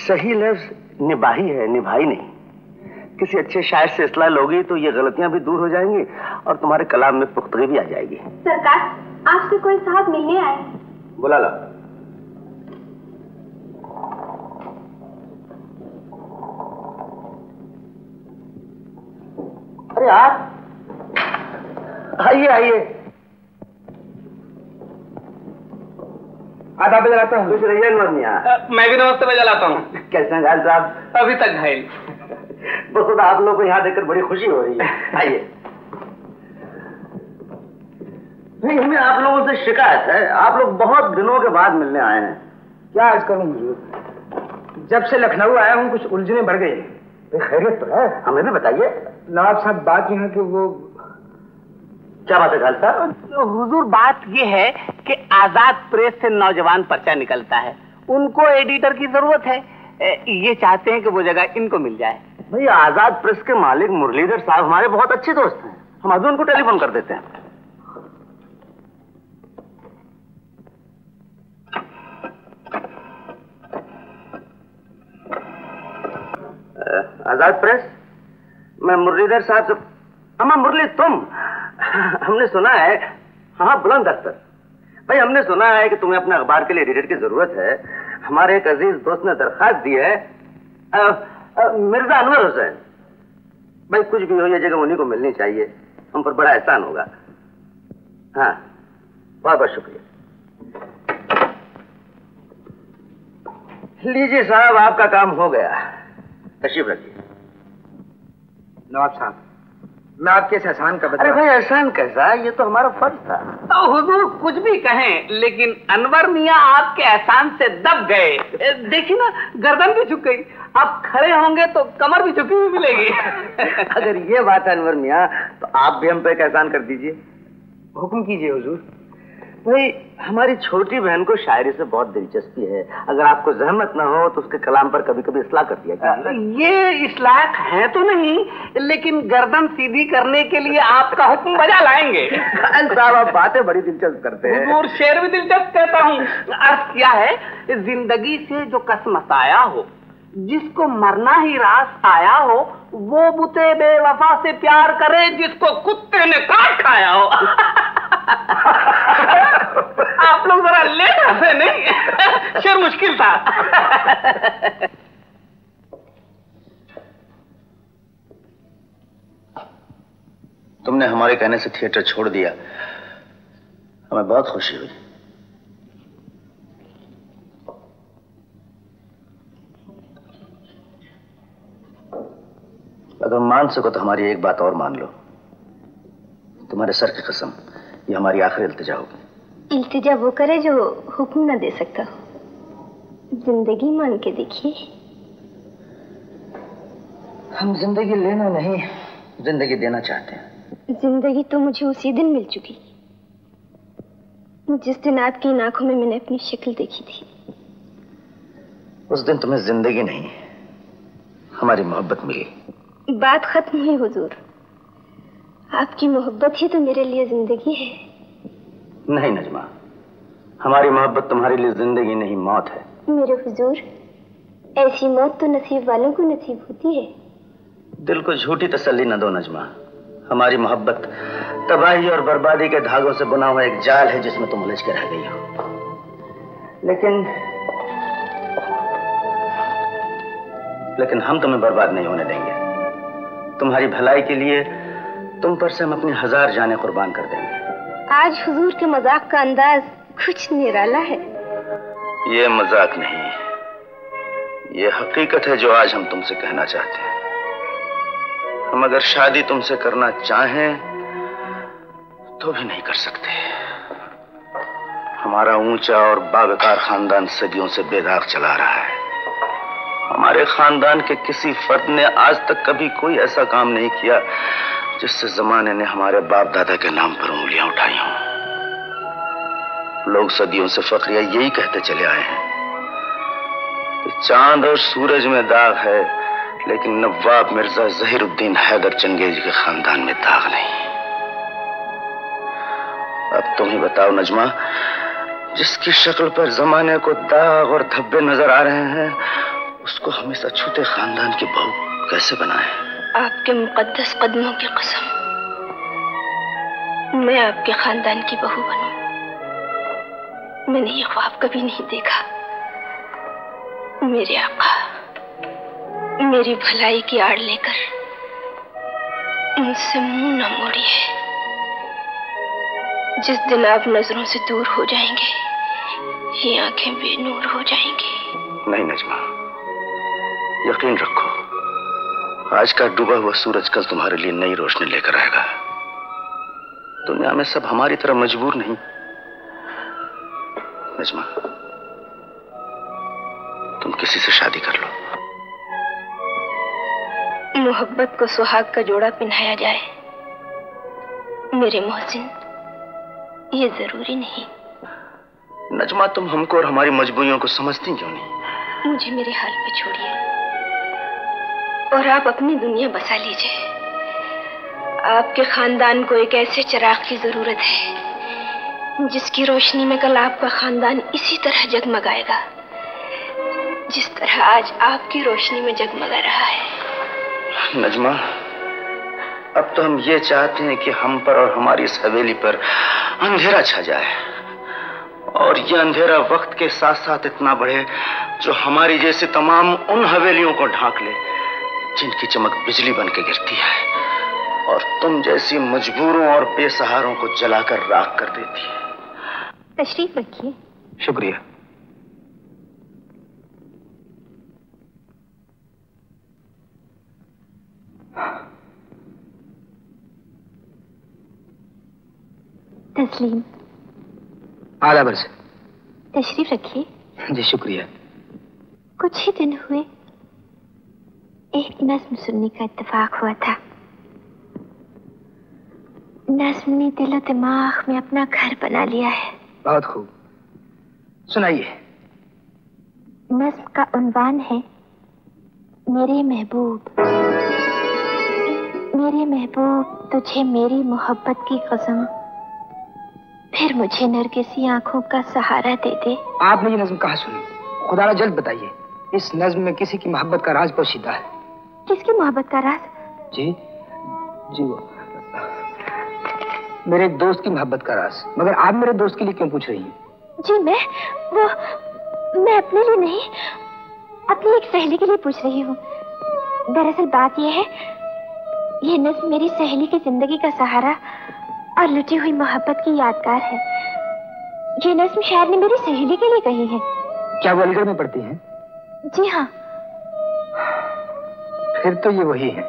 सही लफ्ज निभाई है निभाई नहीं। किसी अच्छे शायर से इसलाह लोगी तो ये गलतियाँ भी दूर हो जाएँगी और तुम्हारे कलाम में पुख्तगी भी आ जाएगी। सरकार आपसे कोई साहब मिलने आए? बुला लो अरे आप आइए आइए। आधा बजे आता हूँ। खुश रहिए मियाँ। मैं भी नमस्ते में जलाता हूँ। कैसे हैं घायल साहब? अभी तक घायल बखुद आप लोग को यहाँ देखकर बड़ी खुशी हो रही है। आइए। नहीं हमें आप लोगों से शिकायत है। आप लोग बहुत दिनों के बाद मिलने आए हैं। क्या आज करूँ हुजूर? जब से लखनऊ आया हूँ कुछ उलझने बढ़ गई। खैरियत तो है। हमें भी बताइए। नवाब साहब बात यहाँ कि वो क्या बात है घायल साहब? हुजूर बात ये है कि आज़ाद प्रेस से नौजवान पर्चा निकलता है। उनको एडिटर की ज़रूरत है। ये चाहते हैं कि वो जगह इनको मिल जाए। भाई आज़ाद प्रेस के मालिक मुरलीधर साहब हमारे बहुत अच्छे दोस्त हैं। हम अभी उनको टेलीफोन कर देते हैं। आज़ाद प्रेस? मैं मुरलीधर साहब से हाँ मुरली, तुम। हमने सुना है हाँ बुलंद अख्तर। भाई, हमने सुना है कि तुम्हें अपने अखबार के लिए एडिटर की ज़रूरत है। हमारे एक अज़ीज़ दोस्त ने दरखास्त दी है मिर्ज़ा अनवर हुसैन। भाई, कुछ भी हो, ये जगह उन्हीं को मिलनी चाहिए। हम पर बड़ा एहसान होगा। हाँ बहुत बहुत शुक्रिया। लीजिए साहब, आपका काम हो गया। तशरीफ़ रखिए। नवाब साहब। मैं आपके इस एहसान का अरे बदला भाई एहसान कैसा ये तो हमारा फ़र्ज़ था। तो हुजूर कुछ भी कहें लेकिन अनवर मियाँ आपके एहसान से दब गए। देखिए ना गर्दन भी झुक गई। आप खड़े होंगे तो कमर भी झुकी हुई मिलेगी। अगर ये बात है अनवर मियाँ तो आप भी हम पे एक एहसान कर दीजिए। हुक्म कीजिए हुजूर। भाई हमारी छोटी बहन को शायरी से बहुत दिलचस्पी है। अगर आपको जहमत ना हो तो उसके कलाम पर कभी कभी इसलाह कर दिया ये इस लायक है तो नहीं लेकिन गर्दन सीधी करने के लिए आपका हुक्म बजा लाएँगे। साहब आप बातें बड़ी दिलचस्प करते हैं। हुजूर शेर भी दिलचस्प कहता हूँ। अर्थ क्या है? ज़िंदगी से जो कसमत आया हो जिसको मरना ही रास आया हो, वो बुते बेवफा से प्यार करे जिसको कुत्ते ने काट खाया हो। आप लोग जरा लेट हंसे नहीं? शेर मुश्किल था। तुमने हमारे कहने से थिएटर छोड़ दिया। हमें बहुत खुशी हुई। अगर मान सको तो हमारी एक बात और मान लो। तुम्हारे सर की कसम ये हमारी आखिरी इल्तिजा होगी। इल्तिजा वो करे जो हुक्म न दे सकता। हो ज़िंदगी मान के देखिए। हम ज़िंदगी लेना नहीं ज़िंदगी देना चाहते हैं। ज़िंदगी तो मुझे उसी दिन मिल चुकी। जिस दिन आपकी इन आँखों में मैंने अपनी शक्ल देखी थी। उस दिन तुम्हें ज़िंदगी नहीं हमारी मोहब्बत मिली। बात खत्म हुई हुजूर। आपकी मोहब्बत ही तो मेरे लिए ज़िंदगी है। नहीं नजमा हमारी मोहब्बत तुम्हारे लिए ज़िंदगी नहीं मौत है। मेरे हुजूर ऐसी मौत तो नसीब वालों को नसीब होती है। दिल को झूठी तसल्ली न दो नजमा। हमारी मोहब्बत तबाही और बर्बादी के धागों से बुना हुआ एक जाल है जिसमें तुम उलझ के रह गई हो। लेकिन लेकिन हम तुम्हें बर्बाद नहीं होने देंगे। तुम्हारी भलाई के लिए तुम पर से हम अपनी हज़ार जाने कुर्बान कर देंगे। आज हुजूर के मज़ाक का अंदाज कुछ निराला है। ये मज़ाक नहीं। ये हकीकत है जो आज हम तुमसे कहना चाहते हैं। हम अगर शादी तुमसे करना चाहें तो भी नहीं कर सकते। हमारा ऊँचा और बावकार खानदान सदियों से बेदाग चला रहा है। हमारे खानदान के किसी फर्द ने आज तक कभी कोई ऐसा काम नहीं किया जिससे जमाने ने हमारे बाप दादा के नाम पर उंगलियाँ उठाई हों। लोग सदियों से फखरिया यही कहते चले आए हैं कि चाँद और सूरज में दाग है, लेकिन नवाब मिर्ज़ा जहीरुद्दीन हैदर चंगेज के खानदान में दाग नहीं। अब तुम ही बताओ नजमा, जिसकी शक्ल पर जमाने को दाग और धब्बे नज़र आ रहे हैं उसको हमेशा छूते खानदान की बहू कैसे बनाए? आपके मुकद्दस कदमों की कसम। मैं आपके खानदान की बहू बनू। मैंने ये ख्वाब कभी नहीं देखा। मेरे आका मेरी भलाई की आड़ लेकर मुझसे मुँह न मोड़िए। जिस दिन आप नज़रों से दूर हो जाएँगे ये आँखें बेनूर हो जाएँगी। नहीं नजमा। यकीन रखो आज का डूबा हुआ सूरज कल तुम्हारे लिए नई रोशनी लेकर आएगा। दुनिया में सब हमारी तरह मजबूर नहीं। नजमा तुम किसी से शादी कर लो। मोहब्बत को सुहाग का जोड़ा पहनाया जाए मेरे मोहसिन ये ज़रूरी नहीं। नजमा तुम हमको और हमारी मजबूरियों को समझती क्यों नहीं? मुझे मेरे हाल पे छोड़िए। और आप अपनी दुनिया बसा लीजिए। आपके खानदान को एक ऐसे चिराग की ज़रूरत है, जिसकी रोशनी में कल आपका खानदान इसी तरह जगमगाएगा, जिस तरह आज आपकी रोशनी में जगमगा रहा है। नजमा, अब तो हम ये चाहते हैं कि हम पर और हमारी इस हवेली पर अंधेरा छा जाए, और ये अंधेरा वक्त के साथ साथ इतना बढ़े जो हमारी जैसे तमाम उन हवेलियों को ढांक ले। जिनकी चमक बिजली बन के गिरती है और तुम जैसी मजबूरों और बेसहारों को जलाकर राख कर देती है। तशरीफ़ रखिए। शुक्रिया। तस्लीम। आला बरस। तशरीफ़ रखिए। जी शुक्रिया। कुछ ही दिन हुए। एक नज्म सुनने का इत्तेफाक हुआ था नज्म ने दिलो दिमाग में अपना घर बना लिया है बहुत खूब सुनाइए नज्म का उन्वान है मेरे महबूब मेरे महबूब तुझे मेरी मोहब्बत की कसम फिर मुझे नरगिसी आँखों का सहारा दे दे आपने ये नज्म कहा सुनी खुदा जल्द बताइए इस नज्म में किसी की मोहब्बत का राज पोशीदा है किसकी मोहब्बत का राज? जी जी वो। मेरे दोस्त की मोहब्बत का राज। मगर आप मेरे दोस्त के लिए क्यों पूछ रही हैं? जी मैं वो मैं अपने लिए नहीं अपनी एक सहेली के लिए पूछ रही हूँ। दरअसल बात यह है ये नज्म मेरी सहेली की ज़िंदगी का सहारा और लुटी हुई मोहब्बत की यादगार है। ये नज्म शायर ने मेरी सहेली के लिए कही है। क्या वो अलीगढ़ में पढ़ती हैं? जी हाँ। फिर तो ये वही है।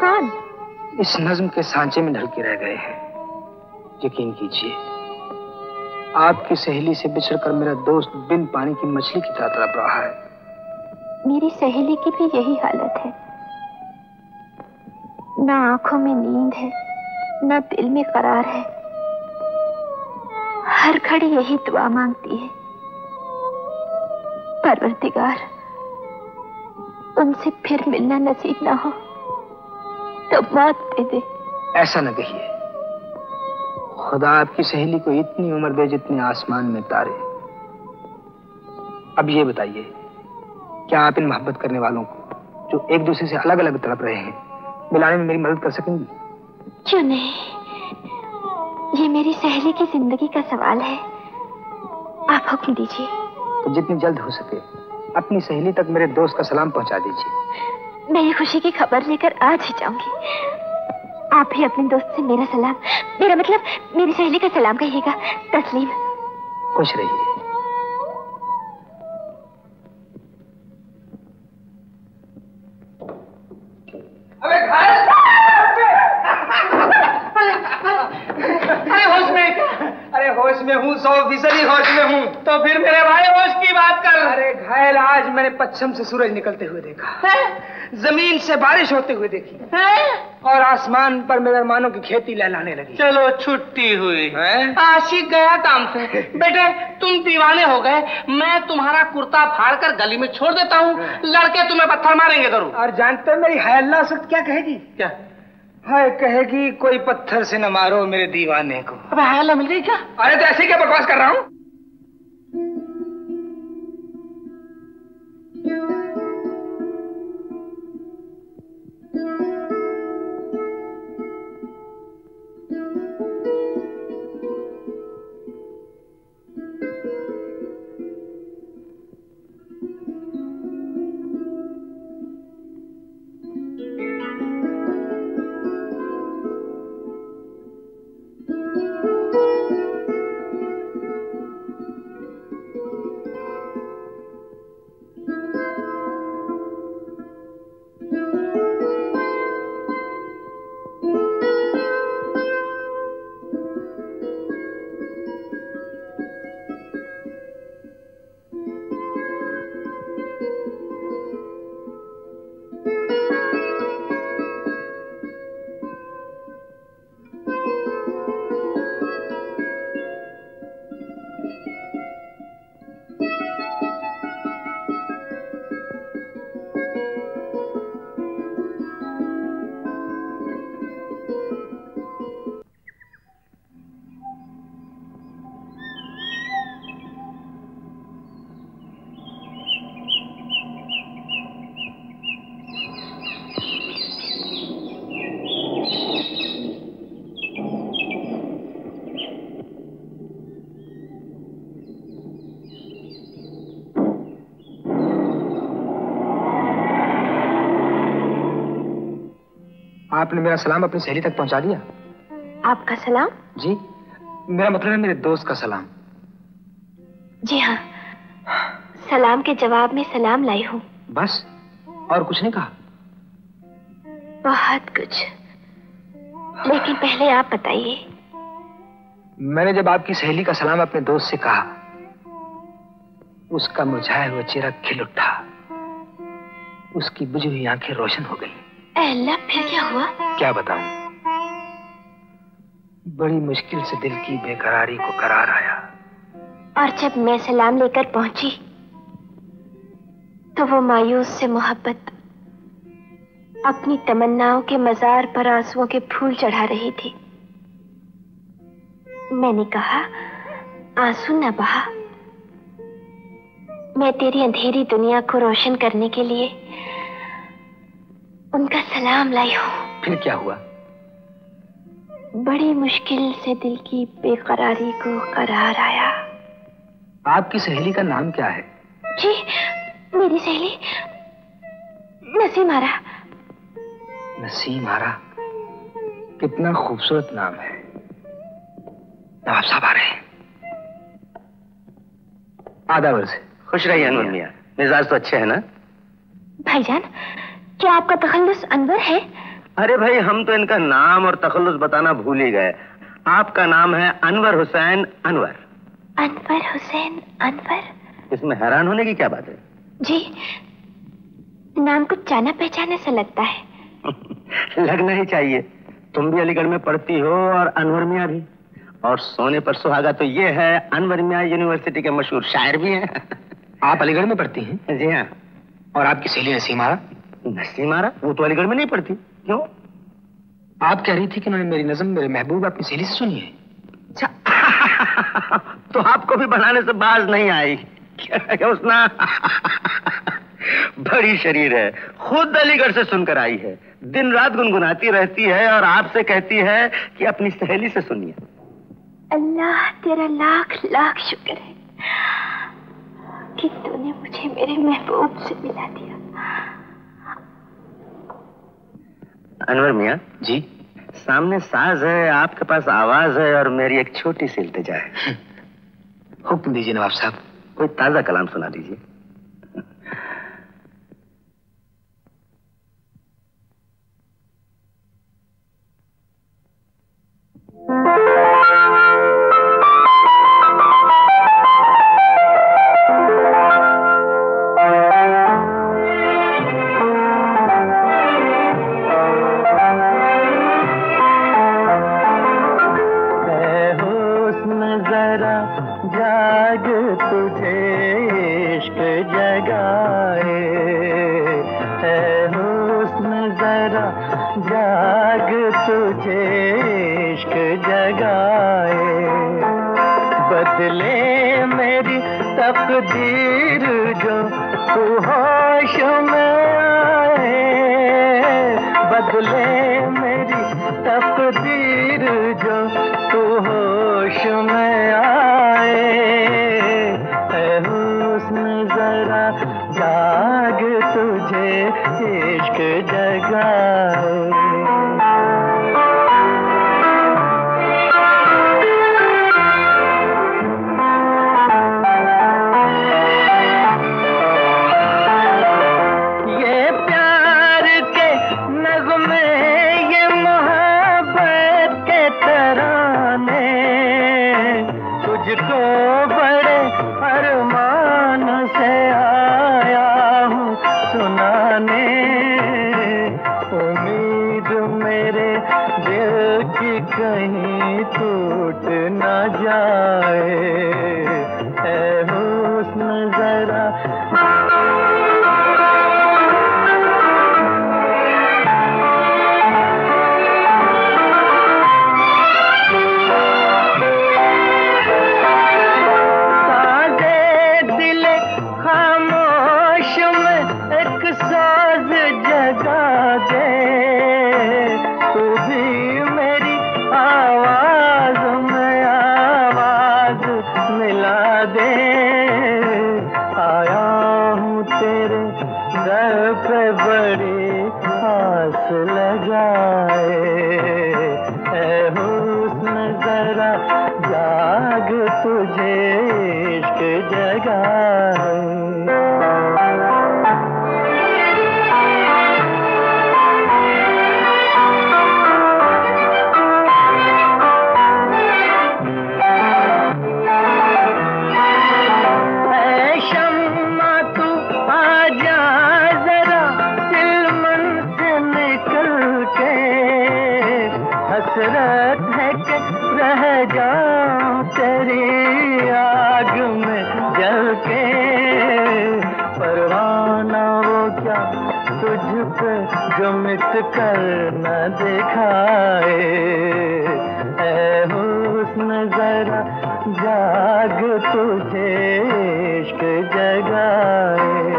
कौन? इस नज्म के सांचे में ढल के रह गए हैं। यकीन कीजिए आपकी सहेली से बिछड़कर मेरा दोस्त बिन पानी की मछली की तरह तड़प रहा है। मेरी सहेली की भी यही हालत है। ना आँखों में नींद है ना दिल में करार है। हर घड़ी यही दुआ मांगती है। परवरदिगार। उनसे फिर मिलना नसीब ना हो तो मौत दे दे। ऐसा न कहिए। खुदा आपकी सहेली को इतनी उम्र दे जितनी आसमान में तारे। अब ये बताइए क्या आप इन मोहब्बत करने वालों को जो एक दूसरे से अलग अलग तड़प रहे हैं मिलाने में मेरी मदद कर सकेंगी? क्यों नहीं? ये मेरी सहेली की ज़िंदगी का सवाल है। आप हुक्म दीजिए। तो जितनी जल्द हो सके अपनी सहेली तक मेरे दोस्त का सलाम पहुँचा दीजिए। मैं ये खुशी की खबर लेकर आज ही जाऊँगी। आप ही अपने दोस्त से मेरा सलाम मेरा मतलब मेरी सहेली का सलाम कहिएगा तस्लीम। खुश रहिए अबे घायल अरे होश में क्या? अरे होश में हूँ सौ फ़ीसदी होश में हूँ। तो फिर मेरे भाई होश की बात कर। अरे घायल आज मैंने पश्चिम से सूरज निकलते हुए देखा। हैं? ज़मीन से बारिश होते हुए देखी। हैं? और आसमान पर मेरे मेहमानों की खेती लहलाने लगी। चलो छुट्टी हुई। हैं? आशिक गया काम से। बेटे तुम दीवाने हो गए। मैं तुम्हारा कुर्ता फाड़ कर गली में छोड़ देता हूँ। लड़के तुम्हें पत्थर मारेंगे ज़रूर। और जानते मेरी हयल्ला क्या कहेगी? क्या? हाय कहेगी कोई पत्थर से न मारो मेरे दीवाने को. अब हाल मिल गई क्या? अरे तो ऐसे क्या बकवास कर रहा हूँ? आपने मेरा सलाम अपनी सहेली तक पहुँचा दिया? आपका सलाम? जी मेरा मतलब है मेरे दोस्त का सलाम। जी हाँ। सलाम के जवाब में सलाम लाई हूँ। बस और कुछ नहीं कहा? बहुत कुछ। लेकिन पहले आप बताइए। मैंने जब आपकी सहेली का सलाम अपने दोस्त से कहा उसका मुरझाया हुआ चेहरा खिल उठा। उसकी बुझी हुई आँखें रोशन हो गई। अल्लाह फिर क्या हुआ? क्या बताऊँ? बड़ी मुश्किल से दिल की बेकरारी को करार आया। और जब मैं सलाम लेकर पहुँची तो वो मायूस से मोहब्बत अपनी तमन्नाओं के मजार पर आंसुओं के फूल चढ़ा रही थी। मैंने कहा आँसू न बहा। मैं तेरी अंधेरी दुनिया को रोशन करने के लिए उनका सलाम लाई हूँ। फिर क्या हुआ? बड़ी मुश्किल से दिल की बेकरारी को करार आया। आपकी सहेली का नाम क्या है? जी मेरी सहेली। नसीम आरा। नसीम आरा? कितना खूबसूरत नाम है। नवाब साहब आ रहे हैं। आधा वर्ष। खुश रहिए अनवर मियाँ। मिजाज तो अच्छे है ना? भाईजान क्या आपका तखल्लुस अनवर है? अरे भाई हम तो इनका नाम और तखल्लुस बताना भूल ही गए। आपका नाम है अनवर हुसैन अनवर। अनवर हुसैन अनवर? इसमें हैरान होने की क्या बात है? जी नाम कुछ जाना पहचाना सा लगता है। लगना ही चाहिए। तुम भी अलीगढ़ में पढ़ती हो और अनवर मियाँ भी। और सोने पर सुहागा तो ये है अनवर मियाँ यूनिवर्सिटी के मशहूर शायर भी हैं। आप अलीगढ़ में पढ़ती हैं? जी हाँ। और आपकी सहेली नसीमारा नसीमारा वो तो अलीगढ़ में नहीं पढ़ती। क्यों? आप कह रही थी कि उन्होंने मेरी नजम, मेरे महबूब अपनी सहेली से सुनी है। तो आपको भी बनाने से बाज नहीं आई। क्या उसना? बड़ी शरीर है, खुद अलीगढ़ से सुनकर आई है। दिन रात गुनगुनाती रहती है और आपसे कहती है कि अपनी सहेली से सुनिए अल्लाह, तेरा लाख लाख शुक्र है कि तूने मुझे मेरे महबूब से मिला दिया। अनवर मिया। जी। सामने साज है आपके पास आवाज़ है और मेरी एक छोटी सी इल्तजा है। हुक्म दीजिए नवाब साहब। कोई ताज़ा कलाम सुना दीजिए। है कर न दिखाए। हुस्न जरा जाग तुझे इश्क जगाए।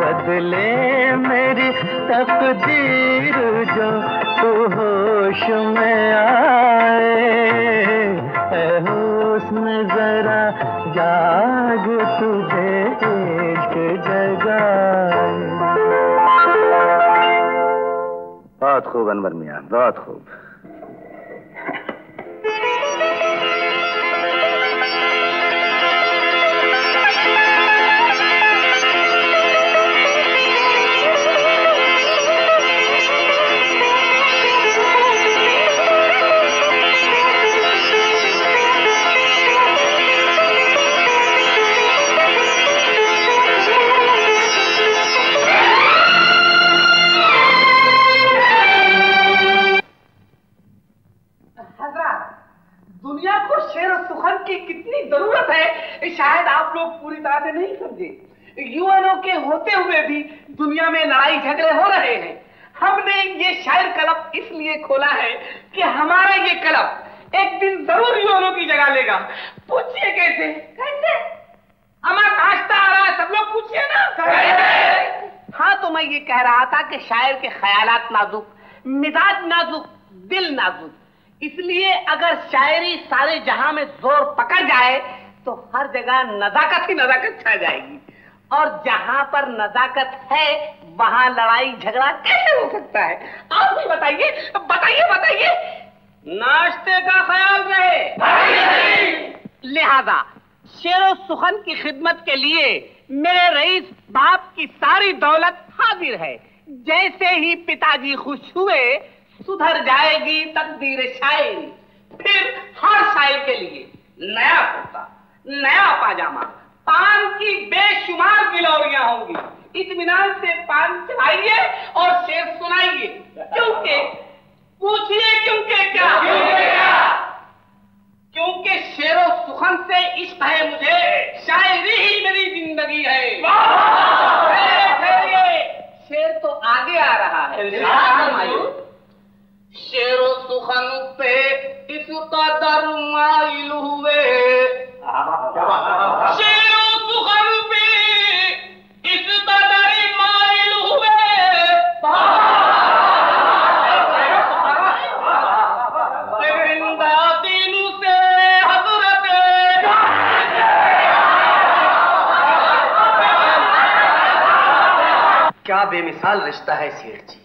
बदले मेरी तकदीर जो तू होश में आए खूब अनवर मियाँ बहुत खूब में ज़ोर पकड़ जाए तो हर जगह नजाकत ही नजाकत छा जाएगी। और जहाँ पर नजाकत है, वहाँ लड़ाई झगड़ा कैसे हो सकता है? आप भी बताइए बताइए बताइए। नाश्ते का ख्याल रहे। लिहाजा, शेर सुखन की खिदमत के लिए मेरे रईस बाप की सारी दौलत हाजिर है। जैसे ही पिताजी खुश हुए, सुधर जाएगी तकदीर शायरी फिर हर शायर के लिए नया कुर्ता नया पाजामा पान की बेशुमार गिलौरियाँ होंगी। इत्मीनान से पान चलाइए और शेर सुनाइए। क्योंकि पूछिए क्योंकि क्या? क्योंकि शेरो सुखन से इश्क है मुझे शायरी ही मेरी ज़िंदगी है। शेर तो आगे आ रहा है। शेरो सुखन पे इस कदर माइल हुए। शेरो सुखन पे इस कदर माइल हुए। क्या बेमिसाल रिश्ता है सेठ जी?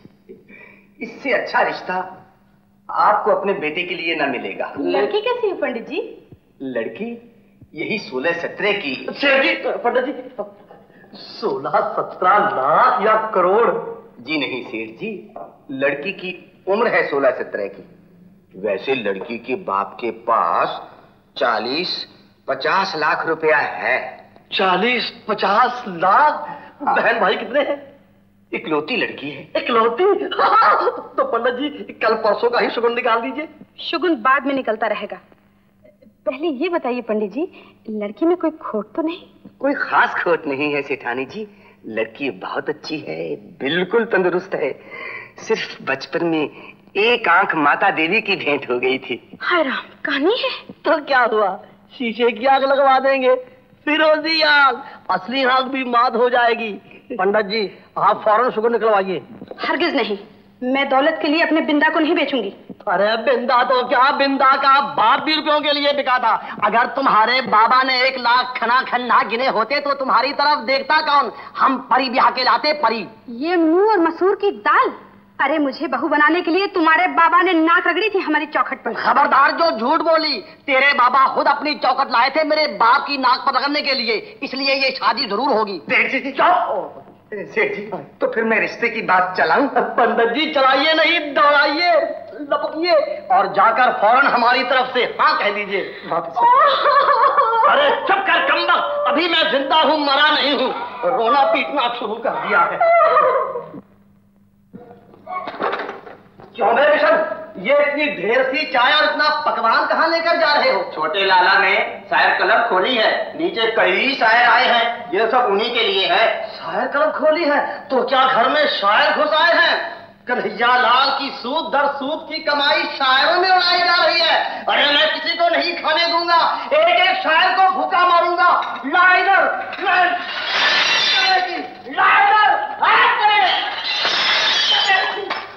इससे अच्छा रिश्ता आपको अपने बेटे के लिए ना मिलेगा। लड़की कैसी है पंडित जी? लड़की यही सोलह सत्रह की। जी पंडित जी सोलह सत्रह लाख या करोड़? जी नहीं सेठ जी लड़की की उम्र है सोलह सत्रह की। वैसे लड़की के बाप के पास चालीस पचास लाख रुपया है। चालीस पचास लाख? बहन भाई कितने हैं? इकलौती लड़की है। इकलौती? तो पंडित जी कल परसों का ही सुगंध निकाल दीजिए। शुगुन बाद में निकलता रहेगा। पहले ये बताइए पंडित जी लड़की में कोई खोट तो नहीं? कोई खास खोट नहीं है सेठानी जी। लड़की बहुत अच्छी है बिल्कुल तंदुरुस्त है। सिर्फ़ बचपन में एक आँख माता देवी की भेंट हो गई थी। हाय राम कहानी है? तो क्या हुआ? शीशे की आग लगवा देंगे फिरोजी आग असली आग भी मात हो जाएगी। पंडित जी आप फ़ौरन शुगर निकलवाइए। हरगिज नहीं। मैं दौलत के लिए अपने बिंदा को नहीं बेचूँगी। अरे बिंदा तो क्या? बिंदा का बाप भी रुपयों के लिए बिका था। अगर तुम्हारे बाबा ने एक लाख खना ना गिने होते तो तुम्हारी तरफ़ देखता कौन? हम परी बिहा के लाते परी। ये मुँह और मसूर की दाल। अरे मुझे बहू बनाने के लिए तुम्हारे बाबा ने नाक रगड़ी थी हमारी चौखट पर। खबरदार जो झूठ बोली तेरे बाबा खुद अपनी चौकट लाए थे मेरे बाप की नाक पर रगड़ने के लिए इसलिए ये शादी ज़रूर होगी। सेठ जी जी तो फिर मैं रिश्ते की बात चलाऊं? पंडित जी चलाइए नहीं दौड़ाइए लपकिए और जाकर फ़ौरन हमारी तरफ़ से हाँ कह दीजिए। अरे चुप कर कम्बक अभी मैं ज़िंदा हूँ मरा नहीं हूँ। रोना पीटना शुरू कर दिया है। क्यों बे ये इतनी ढेर सी चाय और इतना पकवान कहाँ लेकर जा रहे हो? छोटे लाला ने शायर क्लब खोली है। नीचे कई शायर आए हैं। ये सब उन्हीं के लिए है। शायर क्लब खोली है? तो क्या घर में शायर घुस आए हैं? कन्हैया लाल की सूद दर सूद की कमाई शायरों में उड़ाई जा रही है। अरे मैं किसी को नहीं खाने दूँगा। एक एक शायर को भूखा मारूँगा। लाइडर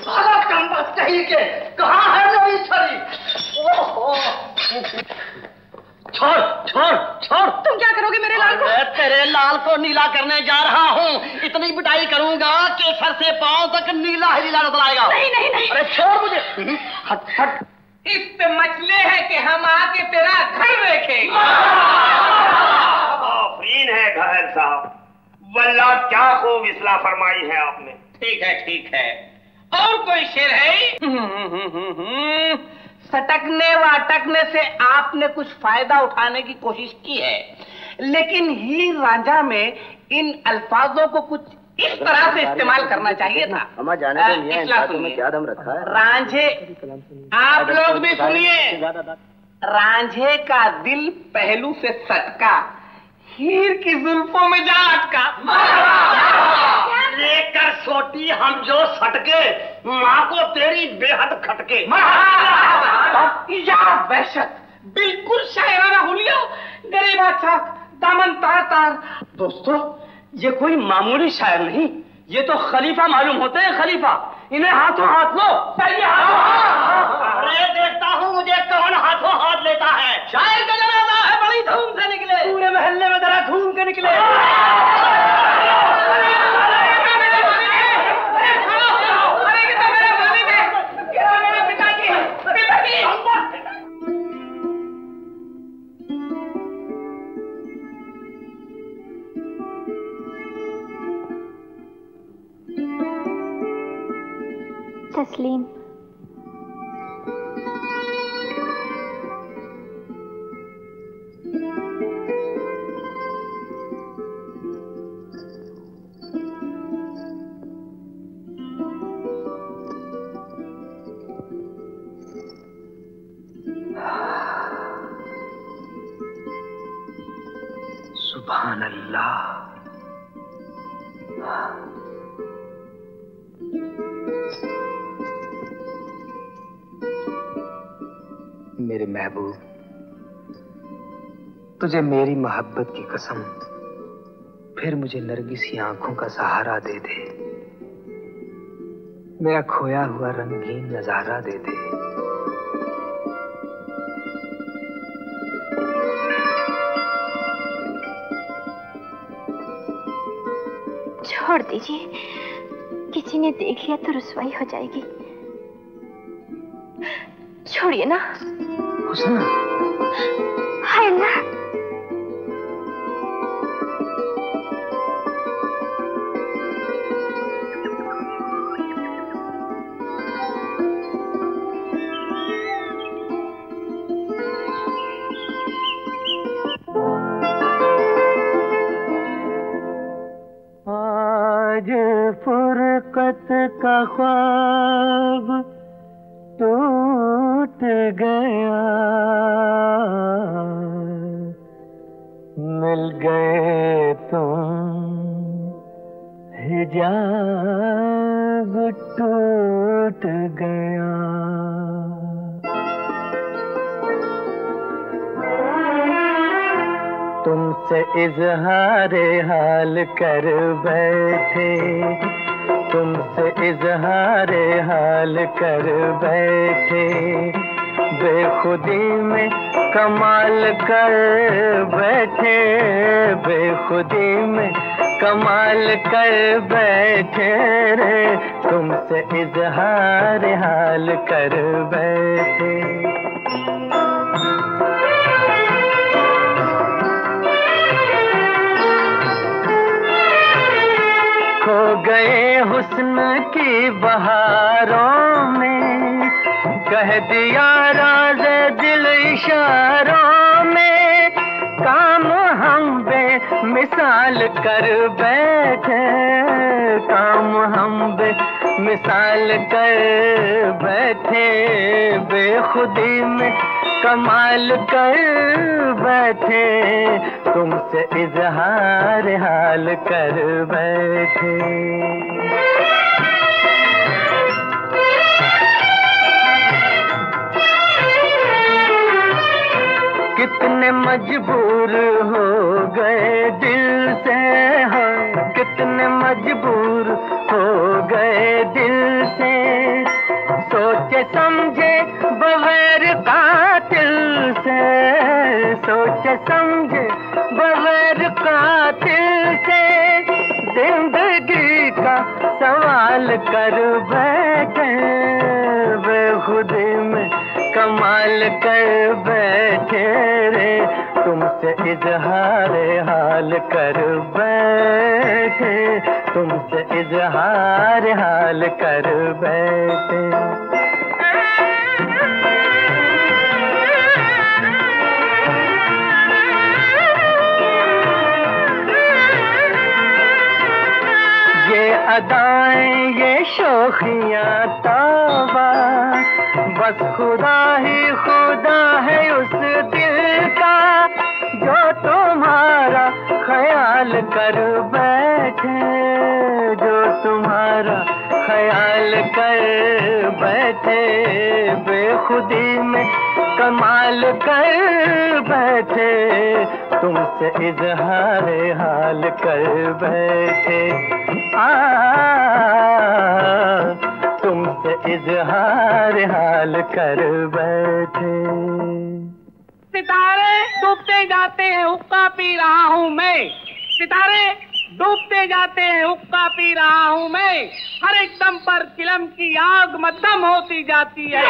भागा कंबा कहीं के। कहाँ है मेरी छड़ी? छोड़ छोड़ छोड़। तुम क्या करोगे मेरे लाल को? तेरे लाल को नीला करने जा रहा हूँ। इतनी पिटाई करूँगा कि सर से पाँव तक नीला ही नीला नज़र आएगा नहीं नहीं नहीं। अरे छोड़ मुझे। हट हट। इस पे मचले है कि हम आके तेरा घर देखेंगे। आफरीन है घायल साहब। वल्ला क्या खूब इसलाह फरमाई है आपने। ठीक है ठीक है। और कोई शेर है? सटकने वाटकने से आपने कुछ फ़ायदा उठाने की कोशिश की है। लेकिन ही राजा में इन अल्फाजों को कुछ इस तरह से इस्तेमाल करना चाहिए था। हमारा जाने अ, तो है में क्या दम रखा है? रांझे आप लोग भी सुनिए। रांझे का दिल पहलू से सटका। हीर की जुल्फों में जा अटका। लेकर सोटी हम जो सटके, माँ को तेरी बेहद खटके। वहशत बिल्कुल शायराना हुलिया। गरीबा चाक, दामन तार तार। दोस्तों, ये कोई मामूली शायर नहीं, ये तो खलीफा मालूम होते हैं खलीफा। इन्हें हाथों हाथ लो। सही हाथों हाथ। अरे देखता हूँ मुझे कौन हाथों हाथ लेता है। शायर का जनाजा है बड़ी धूम से निकले। पूरे महल्ले में जरा घूम के निकले। तस्लीम सुभान अल्लाह मेरे महबूब, तुझे मेरी मोहब्बत की कसम फिर मुझे नरगिस आँखों का सहारा दे दे। मेरा खोया हुआ रंगीन नज़ारा दे दे। छोड़ दीजिए, किसी ने देख लिया तो रुसवाई हो जाएगी। छोड़िए ना हुस्ना हाय अल्लाह आज फुरकत का ख्वाब टूट गया। मिल गए तुम हिजाब टूट गया। तुमसे इजहार हाल कर बैठे। तुमसे इजहार हाल कर बैठे, बेखुदी में कमाल कर बैठे, बेखुदी में कमाल कर बैठे रे, तुमसे इजहार हाल कर बैठे। खो गए हुस्न की बहारों में। कह दिया राज दिल इशारों में। काम हम बे मिसाल कर बैठे। काम हम बे मिसाल कर बैठे। बेखुदी में कमाल कर बैठे, तुमसे इजहार हाल कर बैठे। कितने मजबूर हो गए दिल से हाँ कितने मजबूर हो गए दिल से। सोचे समझे समझे बगैर कातिल से ज़िंदगी का सवाल कर बैठे बेखुदी में कमाल कर बैठे रे, तुमसे इजहार हाल कर बैठे, तुमसे इजहार हाल कर बैठे। अदाएँ ये शोखियाँ ताबा। बस खुदा ही खुदा है उस दिल का, जो तुम्हारा ख्याल कर बैठे, जो तुम्हारा ख्याल कर बैठे, बेखुदी में कमाल कर बैठे, तुमसे इजहार हाल कर बैठे। आ, तुमसे इजहार हाल कर बैठे। सितारे डूबते जाते हैं, हुक्का पी रहा हूँ मैं। सितारे डूबते जाते हैं हुक्का पी रहा हूँ मैं। हर एक दम पर चिलम की आग मध्यम होती जाती है।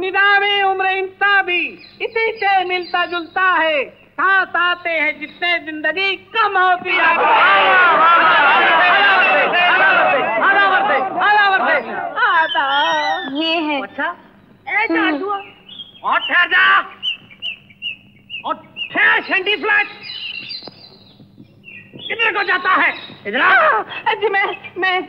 निदामी उम्र इंसा भी इसी से मिलता जुलता है। साथ आते हैं जितने ज़िंदगी कम होती जाती ये है। अच्छा? ए जादुआ और ठहर जा और ठहर शंटी फ्लैट। किधर को जाता है? इधर जी मैं मैं।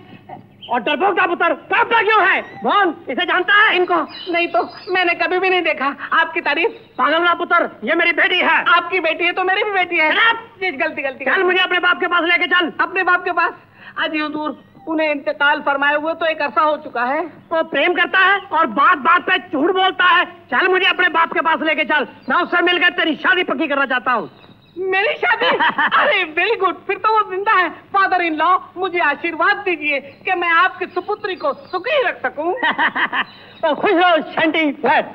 और डरपोक का पुत्र कांपता क्यों है? कौन इसे जानता है इनको? नहीं तो मैंने कभी भी नहीं देखा। आपकी तारीफ़। पागल ना पुत्र ये मेरी बेटी है। आपकी बेटी है तो मेरी भी बेटी है। चीज़ गलती गलती। चल मुझे अपने बाप के पास लेके चल। अपने बाप के पास? आज यूँ दूर उन्हें इंतकाल फरमाए हुए तो एक अरसा हो चुका है। वो तो प्रेम करता है और बात बात पे झूठ बोलता है। चल मुझे अपने बाप के पास लेके चल। मैं उससे मिलकर तेरी शादी पक्की करना चाहता हूँ। मेरी शादी। अरे वेरी गुड फिर तो वो ज़िंदा है। फादर इन लॉ मुझे आशीर्वाद दीजिए कि मैं आपकी सुपुत्री को सुखी रख सकूँ। तो खुश रहो शंटी फ्लैट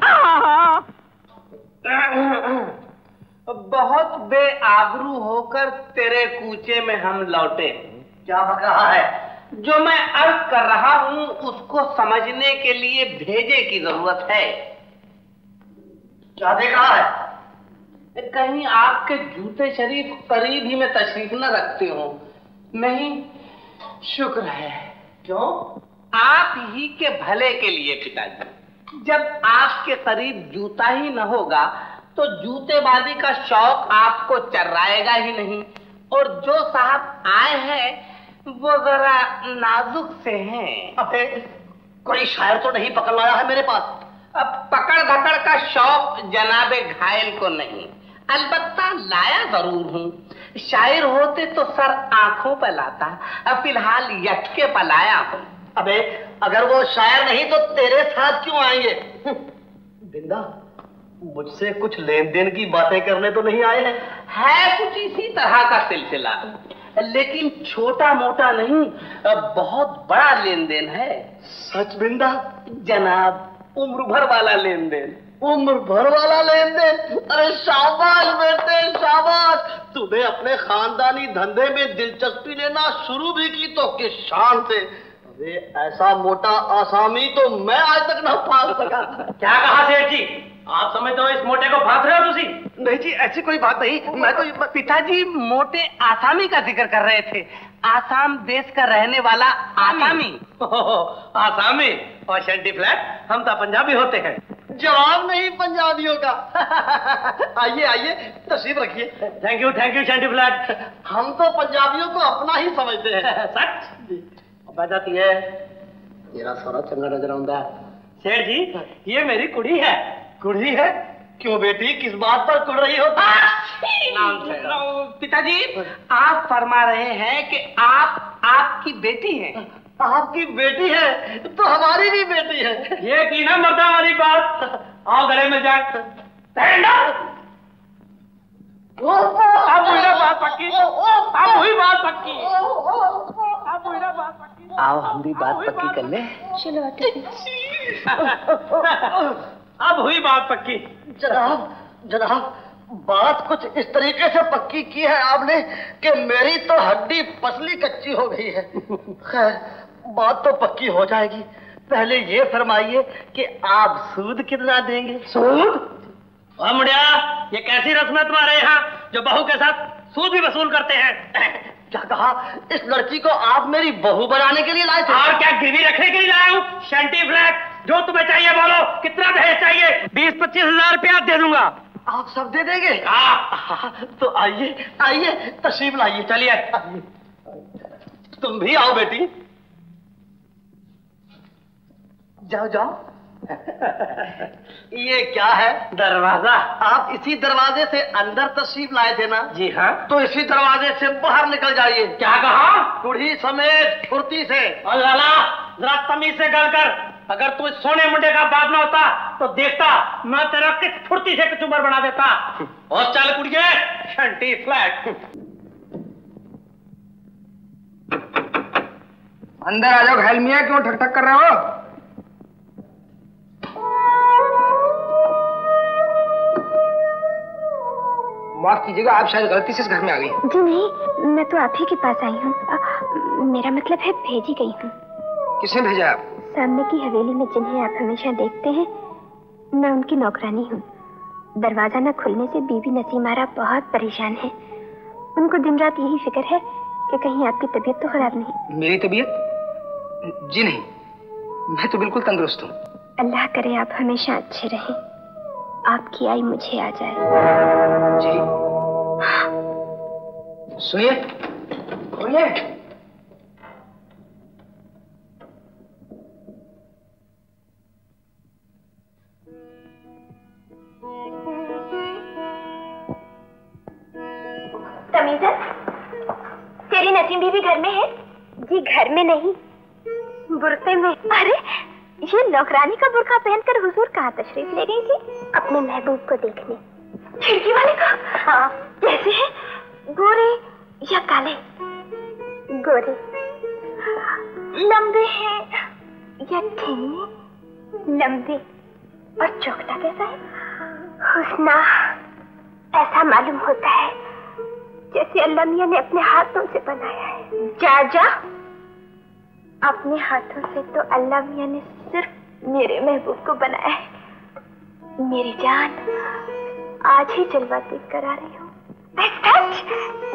बहुत बेआबरू होकर तेरे कूचे में हम लौटे। क्या बक रहा है? जो मैं अर्ज़ कर रहा हूँ उसको समझने के लिए भेजे की ज़रूरत है। क्या देख है? कहीं आपके जूते शरीफ करीब ही में तशरीफ़ न रखते हो। नहीं शुक्र है। क्यों? आप ही के भले के लिए पिताजी। जब आपके करीब जूता ही न होगा तो जूतेबाजी का शौक आपको चर्राएगा ही नहीं। और जो साहब आए हैं वो जरा नाजुक से हैं। अबे कोई शायर तो नहीं पकड़ लाया है मेरे पास। अब पकड़ धकड़ का शौक जनाबे घायल को नहीं। अलबत्ता लाया ज़रूर हूँ। शायर होते तो सर आँखों पर लाता अब फ़िलहाल यटके पर लाया हूँ। अबे अगर वो शायर नहीं तो तेरे साथ क्यों आएँगे? बिंदा मुझसे कुछ लेन देन की बातें करने तो नहीं आए हैं। है कुछ इसी तरह का सिलसिला। लेकिन छोटा मोटा नहीं बहुत बड़ा लेन देन है। सच बिंदा? जनाब उम्र भर वाला लेन देन उम्र भर वाला लेन देन अरे शाबाश बेटे शाबाश। तूने अपने खानदानी धंधे में दिलचस्पी लेना शुरू भी की तो किस शान से। अरे ऐसा मोटा आसामी तो मैं आज तक ना पाल सका। क्या कहा सेठ जी? आप समझते हो इस मोटे को फांस रहे हो तुसी? नहीं जी ऐसी कोई बात नहीं। मैं तो पिताजी मोटे आसामी का ज़िक्र कर रहे थे। आसाम देश का रहने वाला आसामी। आसामी। और शंटी फ्लैट हम तो पंजाबी होते हैं। जवाब नहीं पंजाबियों का। आइए आइए तशरीफ़ रखिए। Thank you thank you Shunty flat हम तो पंजाबियों को अपना ही समझते हैं। सच? बजाती है। तेरा सारा चंगा नज़र आਉਂਦਾ सेठ जी ये मेरी कुड़ी है। कुड़ी है? क्यों बेटी? किस बात पर कुड़ रही हो? पिताजी आप फरमा रहे हैं कि आप आपकी बेटी हैं। आपकी बेटी है तो हमारी भी बेटी है। ये की ना मर्दा वाली बात? आओ गले में जाए। अब हुई ना बात पक्की अब हुई बात पक्की अब हुई ना बात पक्की आओ हम भी बात पक्की कर ले। चलो अब हुई बात पक्की। जनाब जनाब बात कुछ इस तरीके से पक्की की है आपने कि मेरी तो हड्डी पसली कच्ची हो गई है। खैर बात तो पक्की हो जाएगी। पहले ये फरमाइए कि आप सूद कितना देंगे? सूद? मुड़िया ये कैसी रस्म है तुम्हारे यहाँ जो बहू के साथ सूद भी वसूल करते हैं? क्या कहा? इस लड़की को आप मेरी बहू बनाने के लिए लाए थे? और क्या गिरवी रखने के लिए लाया हूँ? शंटी फ्लैट जो तुम्हें चाहिए बोलो कितना दहेज चाहिए? बीस पच्चीस हज़ार रुपया दे दूँगा। आप सब दे देंगे? हाँ। तो आइए आइए तशरीफ़ लाइए। चलिए। तुम भी आओ बेटी। जाओ जाओ। ये क्या है? दरवाज़ा। आप इसी दरवाजे से अंदर तशरीफ़ लाए थे ना? जी हाँ। तो इसी दरवाजे से बाहर निकल जाइए। क्या कहा? कुड़ी समेत फुर्ती से। और लाला जरा तमीज से गल कर। अगर तू इस सोने मुंडे का बाप ना होता तो देखता मैं तेरा किस फुर्ती से कचूबर बना देता। और चल कुड़िए। शंटी फ्लैट। अंदर आ जाओ घायल मियाँ क्यों ठक ठक कर रहे हो? माफ़ कीजिएगा आप शायद गलती से इस घर में आ गई जी नहीं मैं तो आप ही के पास आई हूँ। मेरा मतलब है भेजी गई हूँ। किसने भेजा आप? सामने की हवेली में जिन्हें आप हमेशा देखते हैं मैं उनकी नौकरानी हूँ। दरवाज़ा न खुलने से बीबी नसीमारा बहुत परेशान है। उनको दिन रात यही फ़िक्र है कि कहीं आपकी तबीयत तो खराब नहीं। मेरी तबीयत? जी नहीं मैं तो बिल्कुल तंदुरुस्त हूँ। अल्लाह करे आप हमेशा अच्छे रहें। आपकी आई मुझे आ जाए। जी। सुनिए तमीजा तेरी नसीम बीबी घर में है? जी घर में नहीं। बुरते में। अरे ये नौकरानी का बुरका पहनकर हुजूर कहाँ तशरीफ़ ले गई थी? अपने महबूब को देखने। खिड़की वाले का? हाँ कैसे है। गोरे या काले? गोरे। लंबे हैं या ठेंगे? लंबे और चौकटा कैसा है? हुस्ना, ऐसा मालूम होता है जैसे अल्लाह मियाँ ने अपने हाथों से बनाया है। जा जा अपने हाथों से तो अल्लाह मियाँ ने सिर्फ़ मेरे महबूब को बनाया है। मेरी जान आज ही जलवा देख कर आ रही हूँ।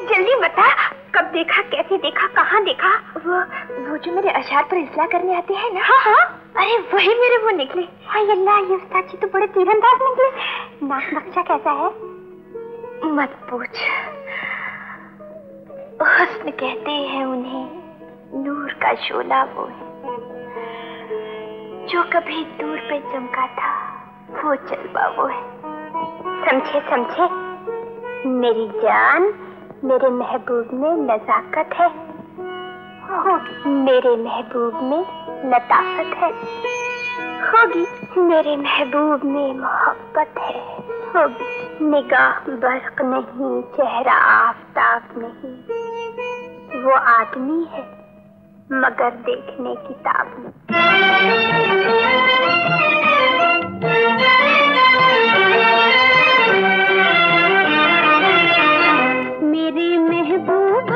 जल्दी बता कब देखा कैसे देखा कहाँ देखा? वो वो जो मेरे अशार पर इसला करने आते हैं ना। हाँ हाँ। अरे वही मेरे वो निकले। हाय अल्लाह ये उस्ताद जी तो बड़े तीरंदाज निकले। नाक नक्शा कैसा है? मत पूछ। हुस्न कहते हैं उन्हें। नूर का शोला वो है। जो कभी दूर पे चमका था, वो जलवा वो है। समझे समझे? मेरी जान मेरे महबूब में नजाकत है। होगी मेरे महबूब में लताफत है। होगी मेरे महबूब में मोहब्बत है। होगी निगाह बर्क नहीं, चेहरा आफताब नहीं। वो आदमी है। मगर देखने की ताब। मेरी महबूब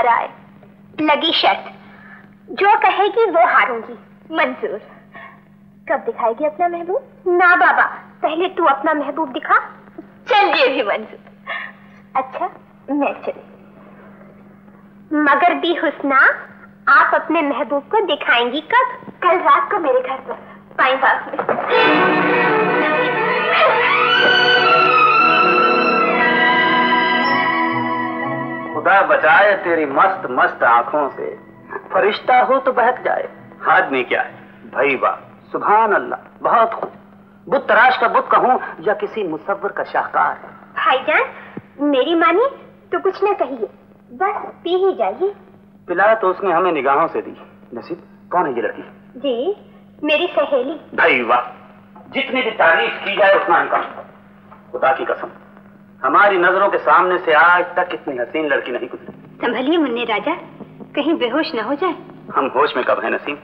तो आए। लगी शर्त। जो कहेगी वो हारूँगी। मंजूर। कब दिखाएगी अपना महबूब? ना बाबा, पहले तू अपना महबूब दिखा। चल ये भी मंजूर। अच्छा मैं चली। मगर भी हुसना, आप अपने महबूब को दिखाएँगी कब? कल रात को मेरे घर पर। पाई बाग में। खुदा बचाए तेरी मस्त मस्त आँखों से। फरिश्ता हो तो बहक जाए। आदमी क्या है? भाई वाह सुभान अल्लाह बहुत खूब बुत तराश का बुत कहूँ या किसी मुसव्वर का शाहकार भाईजान मेरी मानी तो कुछ न कहिए। बस पी ही जाइए। पिला तो उसने हमें निगाहों से दी। नसीब कौन है ये लड़की? जी मेरी सहेली। भाई वाह। जितनी भी तारीफ़ की जाए उतना ही कम। खुदा की कसम। हमारी नज़रों के सामने से आज तक इतनी हसीन लड़की नहीं गुजरी। संभलिए मुन्ने राजा कहीं बेहोश न हो जाए। हम होश में कब है नसीम?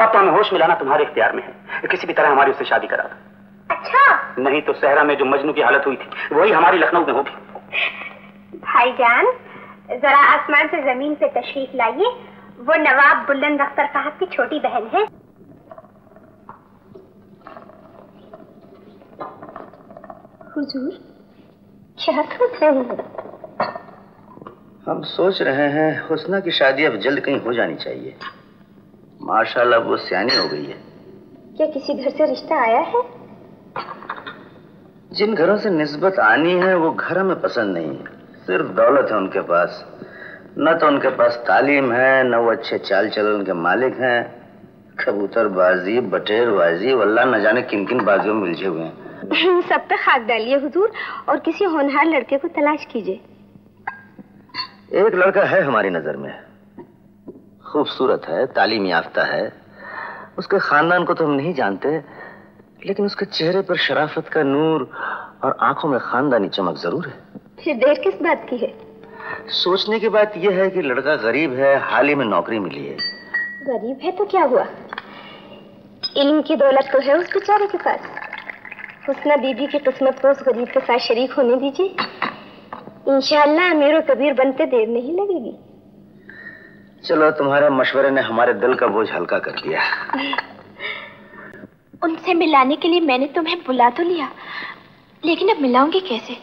अब तो हमें होश मिलाना तुम्हारे इख्तियार में है। किसी भी तरह हमारी उससे शादी करा दो। अच्छा। नहीं तो सहरा में जो मजनू की हालत हुई थी वही हमारी लखनऊ में होगी। भाईजान जरा आसमान से ज़मीन पे तशरीफ़ लाइए। वो नवाब बुलंद अख्तर साहब की छोटी बहन है। हुजूर क्या सोच रहे हैं हम सोच रहे हैं हुस्ना की शादी अब जल्द कहीं हो जानी चाहिए। माशाल्लाह वो सियानी हो गई है। क्या किसी घर से रिश्ता आया है? जिन घरों से निस्बत आनी है वो घर हमें पसंद नहीं है। सिर्फ़ दौलत है उनके पास। न तो उनके पास तालीम है न वो अच्छे चाल चलन के मालिक हैं। कबूतरबाजी बटेरबाजी वल्ला न जाने किन किन बाजियों में उलझे हुए हैं। सब पे खाक डालिए हुजूर और किसी होनहार लड़के को तलाश कीजिए। एक लड़का है हमारी नज़र में। खूबसूरत है तालीम याफ्ता है। उसके खानदान को तो हम नहीं जानते लेकिन उसके चेहरे पर शराफत का नूर और आँखों में खानदानी चमक ज़रूर है। फिर देर किस बात की है? सोचने की बात यह है कि लड़का गरीब है हाल ही में नौकरी मिली है। गरीब है तो क्या हुआ? इल्म की दौलत तो है उस बेचारे के पास। हुस्ना बीबी की किस्मत को उस गरीब के साथ शरीक होने दीजिए। इंशाल्लाह अमीर कबीर बनते देर नहीं लगेगी। चलो तुम्हारे मशवरे ने हमारे दिल का बोझ हल्का कर दिया। उनसे मिलाने के लिए मैंने तुम्हें बुला तो लिया लेकिन अब मिलाऊँगी कैसे?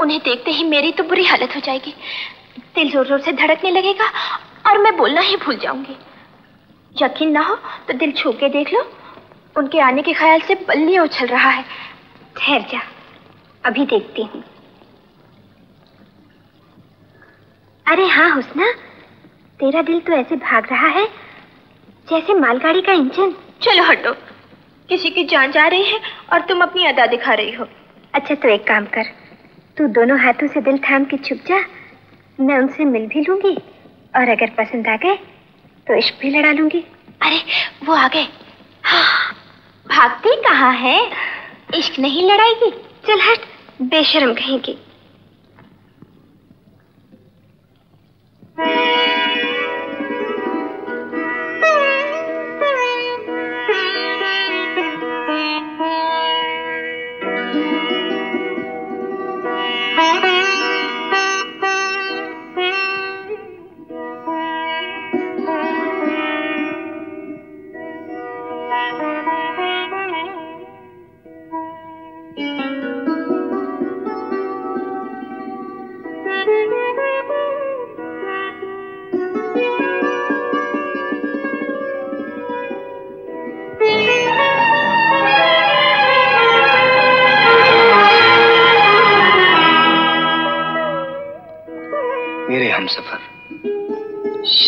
उन्हें देखते ही मेरी तो बुरी हालत हो जाएगी। दिल ज़ोर ज़ोर से धड़कने लगेगा और मैं बोलना ही भूल जाऊँगी। यकीन ना हो तो दिल छू के देख लो उनके आने के ख्याल से बल्लियाँ उछल रहा है। ठहर जा। अभी देखती हूँ। अरे हाँ हुस्ना। तेरा दिल तो ऐसे भाग रहा है जैसे मालगाड़ी का इंजन। चलो हटो। किसी की जान जा रही है और तुम अपनी अदा दिखा रही हो। अच्छा तो एक काम कर। तू दोनों हाथों से दिल थाम के छुप जा। मैं उनसे मिल भी लूँगी। और अगर पसंद आ गए तो इश्क भी लड़ा लूँगी। अरे वो आ गए। हाँ, भागती कहाँ है? इश्क नहीं लड़ाएगी? चल हट बेशरम कहेंगी।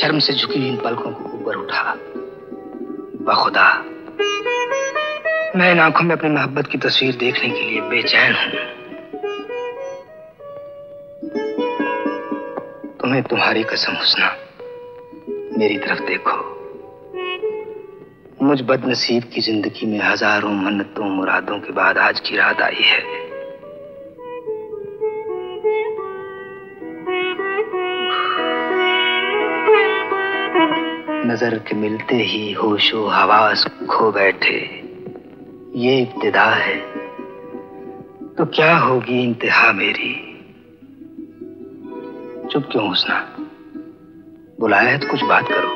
शर्म से झुकी हुई इन पलकों को ऊपर उठा। बखुदा, मैं इन आँखों में अपनी मोहब्बत की तस्वीर देखने के लिए बेचैन हूँ। तुम्हें तुम्हारी कसम हुसना, मेरी तरफ़ देखो। मुझ बदनसीब की ज़िंदगी में हज़ारों मन्नतों, मुरादों के बाद आज की रात आई है। नज़र के मिलते ही होशो हवास खो बैठे। ये इब्तिदा है। तो क्या होगी इंतहा मेरी? चुप क्यों हुस्ना बुलाया है तो कुछ बात करो।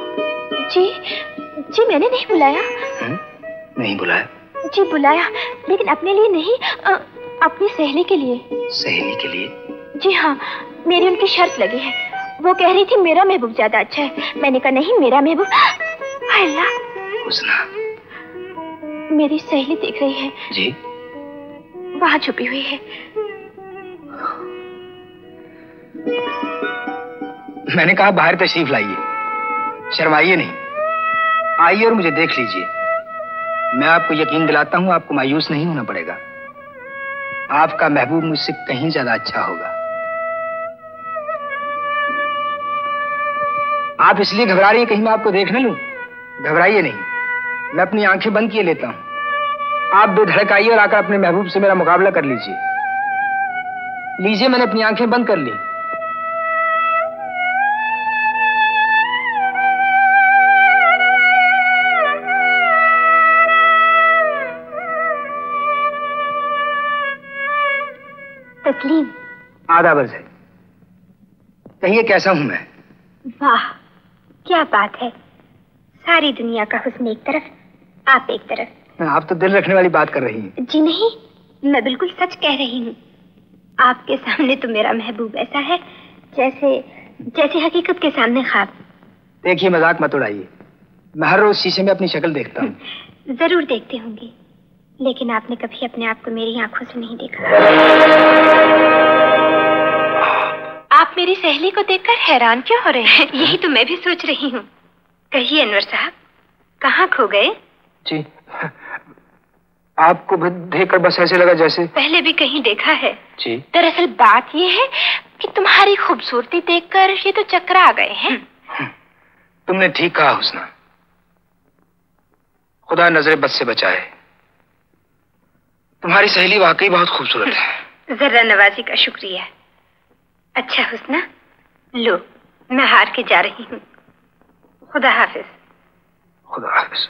जी जी मैंने नहीं बुलाया। हुँ? नहीं बुलाया? जी बुलाया लेकिन अपने लिए नहीं अ, अपनी सहेली के लिए। सहेली के लिए? जी हाँ मेरी उनकी शर्त लगी है। वो कह रही थी मेरा महबूब ज़्यादा अच्छा है। मैंने कहा नहीं मेरा महबूब अल्लाह मेरी सहेली देख रही है। जी। वहाँ छुपी हुई है। मैंने कहा बाहर तशरीफ़ लाइए। शर्माइए नहीं। आइए और मुझे देख लीजिए। मैं आपको यकीन दिलाता हूँ आपको मायूस नहीं होना पड़ेगा। आपका महबूब मुझसे कहीं ज़्यादा अच्छा होगा। आप इसलिए घबरा रही हैं कहीं मैं आपको देख न लूँ? घबराइए नहीं। मैं अपनी आँखें बंद किए लेता हूँ। आप बेधड़क आइए और आकर अपने महबूब से मेरा मुकाबला कर लीजिए। लीजिए मैंने अपनी आँखें बंद कर ली। तस्लीम। आधा बज है। कहिए कैसा हूँ मैं? वाह। क्या बात है? सारी दुनिया का हुस्न एक तरफ़ आप एक तरफ़। आप तो दिल रखने वाली बात कर रही हैं। जी नहीं मैं बिल्कुल सच कह रही हूँ। आपके सामने तो मेरा महबूब ऐसा है जैसे जैसे हकीकत के सामने खाब। देखिए मज़ाक मत उड़ाइए। मैं हर रोज शीशे में अपनी शक्ल देखता हूँ। ज़रूर देखते होंगे लेकिन आपने कभी अपने आप को मेरी आँखों से नहीं देखा। आप मेरी सहेली को देखकर हैरान क्यों हो रहे हैं? यही तो मैं भी सोच रही हूँ। कहिए अनवर साहब कहाँ खो गए? जी आपको देखकर बस ऐसे लगा जैसे। पहले भी कहीं देखा है। जी। दरअसल बात यह है कि तुम्हारी खूबसूरती देखकर ये तो चक्कर आ गए हैं। तुमने ठीक कहा हुस्ना। खुदा नजरे बद से बचाए। तुम्हारी सहेली वाकई बहुत खूबसूरत है। जरा नवाजी का शुक्रिया। अच्छा हुसना। लो मैं हार के जा रही हूँ। खुदा हाफिज। खुदा हाफिज।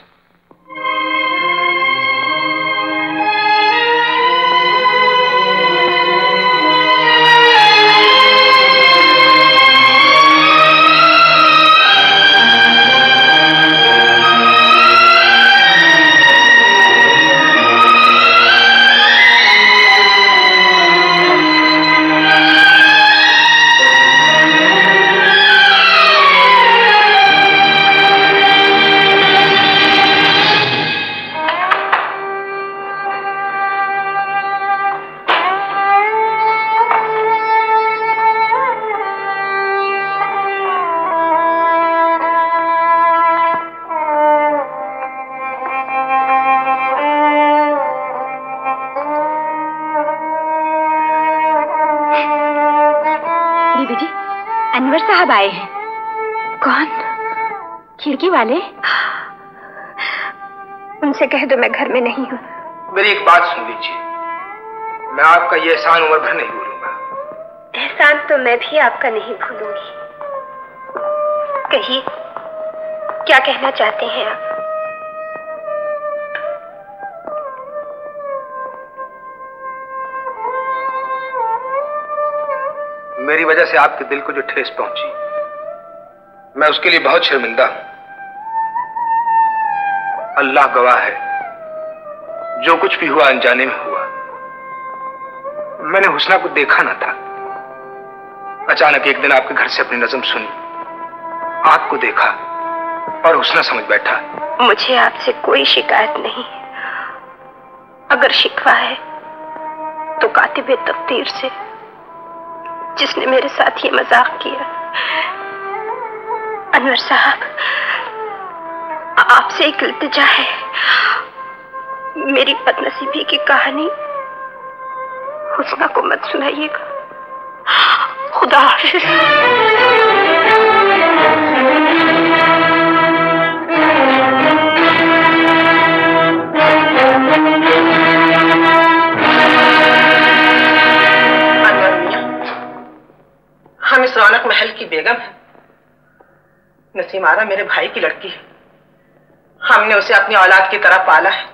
साहब आए हैं? कौन? खिड़की वाले? उनसे कह दो मैं घर में नहीं हूँ। मेरी एक बात सुन लीजिए। मैं आपका ये एहसान उम्र भर नहीं भूलूँगा। एहसान तो मैं भी आपका नहीं भूलूँगी। कहिए क्या कहना चाहते हैं आप? मेरी वजह से आपके दिल को जो ठेस पहुँची। मैं उसके लिए बहुत शर्मिंदा हूँ। अल्लाह गवाह है। जो कुछ भी हुआ, अनजाने में हुआ। मैंने हुस्ना को देखा ना था। अचानक एक दिन आपके घर से अपनी नजम सुनी। आपको देखा और हुस्ना समझ बैठा। मुझे आपसे कोई शिकायत नहीं अगर शिकवा है तो कातिब तकदीर से जिसने मेरे साथ ये मज़ाक किया। अनवर साहब, आपसे एक इल्तिजा है। मेरी बदनसीबी की कहानी, हुसना को मत सुनाइएगा। खुदा हम इस रौनक महल की बेगम हैं। नसीमारा मेरे भाई की लड़की है। हमने उसे अपनी औलाद की तरह पाला है।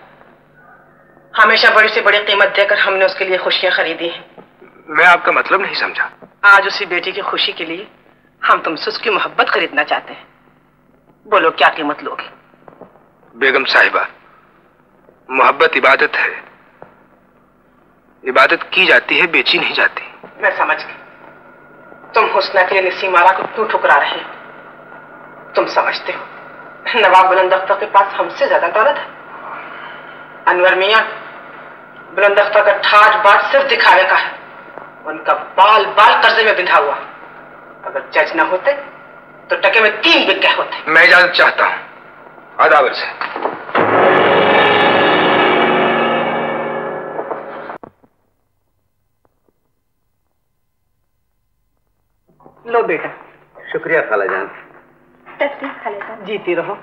हमेशा बड़ी से बड़ी कीमत देकर हमने उसके लिए खुशियाँ खरीदी हैं। मैं आपका मतलब नहीं समझा। आज उसी बेटी की खुशी के लिए हम तुमसे उसकी मोहब्बत खरीदना चाहते हैं। बोलो क्या कीमत लोगे? बेगम साहिबा मोहब्बत इबादत है। इबादत की जाती है बेची नहीं जाती। मैं समझ गई। तुम हुस्ना के लिए नसीमारा को क्यों ठुकरा रहे तुम समझते हो, नवाब बुलंद अख्तर के पास हमसे ज़्यादा दौलत है। अनवर मियाँ बुलंद अख्तर का ठाट बाट सिर्फ़ दिखावे का है। उनका बाल बाल कर्जे में बिंधा हुआ। अगर जज न होते तो टके में तीन बिक्के होते। मैं इजाज़त चाहता हूँ। आदावर से। लो बेटा। शुक्रिया खाला जान तस्वीर खालेदा जीती रहो।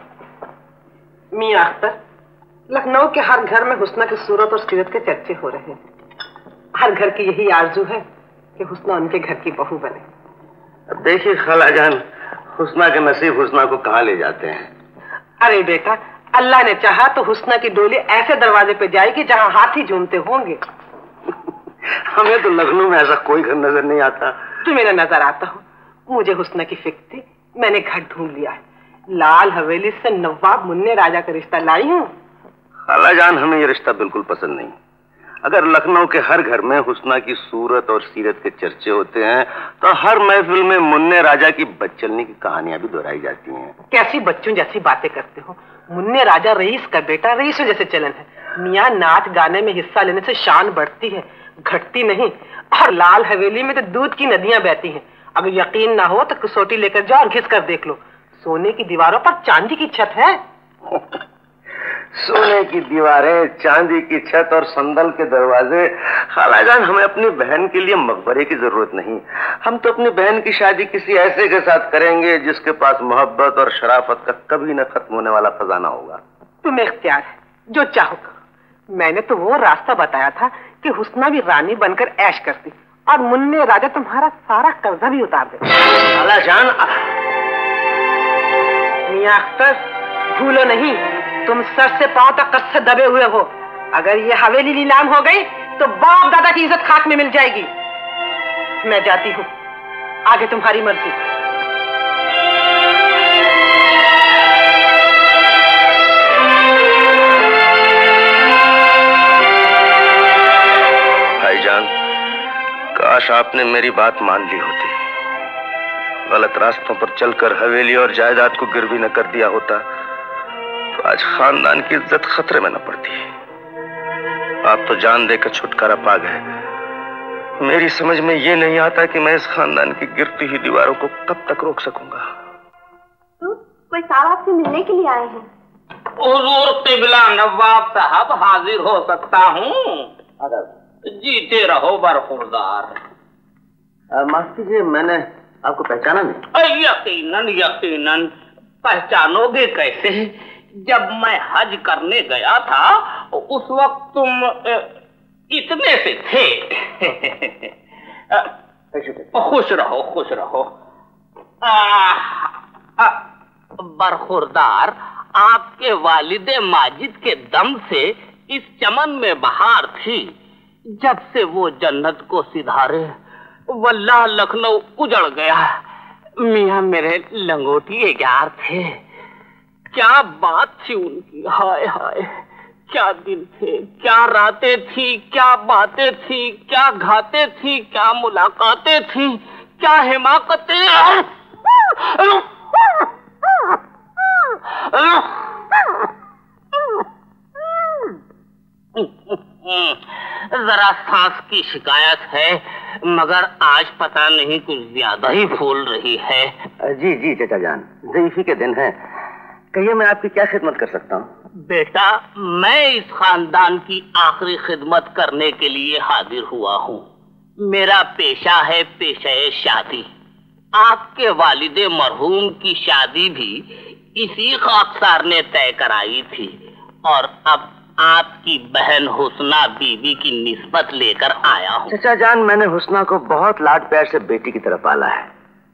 मियाँ अख्तर लखनऊ के हर घर में हुस्ना की सूरत और सीरत के चर्चे हो रहे हैं। हर घर की यही आरज़ू है कि हुस्ना उनके घर की बहू बने। अब देखिए खाला जान हुस्ना के नसीब हुस्ना को कहाँ ले जाते हैं? अरे बेटा अल्लाह ने चाहा तो हुस्ना की डोली ऐसे दरवाजे पे जाएगी जहाँ हाथी झूमते होंगे। हमें तो लखनऊ में ऐसा कोई घर नज़र नहीं आता। तुम्हें नज़र आता हो। मुझे हुस्ना की फ़िक्र थी मैंने घर ढूंढ लिया है। लाल हवेली से नवाब मुन्ने राजा का रिश्ता लाई हूँ। खाला जान हमें ये रिश्ता बिल्कुल पसंद नहीं। अगर लखनऊ के हर घर में हुस्ना की सूरत और सीरत के चर्चे होते हैं तो हर महफिल में मुन्ने राजा की बच्चलनी की कहानियाँ भी दोहराई जाती हैं। कैसी बच्चों जैसी बातें करते हो। मुन्ने राजा रईस का बेटा रईस जैसे चलन है। मियाँ नाच गाने में हिस्सा लेने से शान बढ़ती है घटती नहीं। और लाल हवेली में तो दूध की नदियाँ बहती हैं। अगर यकीन ना हो तो कसौटी लेकर जाओ और घिस कर देख लो। सोने की दीवारों पर चांदी की छत है। सोने की दीवारें चांदी की छत और संदल के दरवाजे। खालाजान हमें अपनी बहन के लिए मकबरे की ज़रूरत नहीं। हम तो अपनी बहन की शादी किसी ऐसे के साथ करेंगे जिसके पास मोहब्बत और शराफत का कभी न खत्म होने वाला खजाना होगा। तुम्हें इख्तियार है जो चाहो मैंने तो वो रास्ता बताया था कि हुस्ना भी रानी बनकर ऐश करती। और मुन्ने राजा तुम्हारा सारा कर्जा भी उतार दे। जान भूलो नहीं, तुम सर से पाँव तक कस दबे हुए हो। अगर ये हवेली नीलाम हो गई तो बाप दादा की इज़्ज़त खाक में मिल जाएगी। मैं जाती हूँ। आगे तुम्हारी मर्ज़ी। काश आपने मेरी बात मान ली होती। गलत रास्तों पर चलकर हवेली और जायदाद को गिरवी न कर दिया होता तो आज खानदान की इज़्ज़त खतरे में न पड़ती। आप तो जान देकर छुटकारा पा गए। मेरी समझ में ये नहीं आता कि मैं इस खानदान की गिरती हुई दीवारों को कब तक रोक सकूँगा। तो कोई साहब आपसे मिलने के लिए आए हैं? हुजूर नवाब साहब हाजिर हो सकता हूँ। जीते रहो बरखुरदार माफ़ कीजिए मैंने आपको पहचाना नहीं। यकीनन यकीनन पहचानोगे कैसे? जब मैं हज करने गया था उस वक्त तुम इतने से थे। खुश रहो खुश रहो। बरखुरदार आपके वालिद माजिद के दम से इस चमन में बहार थी। जब से वो जन्नत को सिधारे वल्लाह लखनऊ उजड़ गया। मियाँ मेरे लंगोटिए यार थे। क्या बात थी उनकी? हाय हाय, क्या दिन थे, क्या रातें थी, क्या बातें थी, क्या घाते थी, क्या मुलाकातें थी, क्या हिमाकतें जरा सांस की शिकायत है मगर आज पता नहीं कुछ ज़्यादा ही फूल रही है। जी जी चाचा जान जईफी के दिन है। कहिए मैं आपकी क्या खिदमत कर सकता हूँ? बेटा मैं इस खानदान की आखिरी खिदमत करने के लिए हाजिर हुआ हूँ। मेरा पेशा है पेशे शादी। आपके वालिद मरहूम की शादी भी इसी खाकसार ने तय कराई थी। और अब आपकी बहन हुसना बीबी की निस्बत लेकर आया हूँ। चाचा जान मैंने हुस्ना को बहुत लाड प्यार से बेटी की तरह पाला है।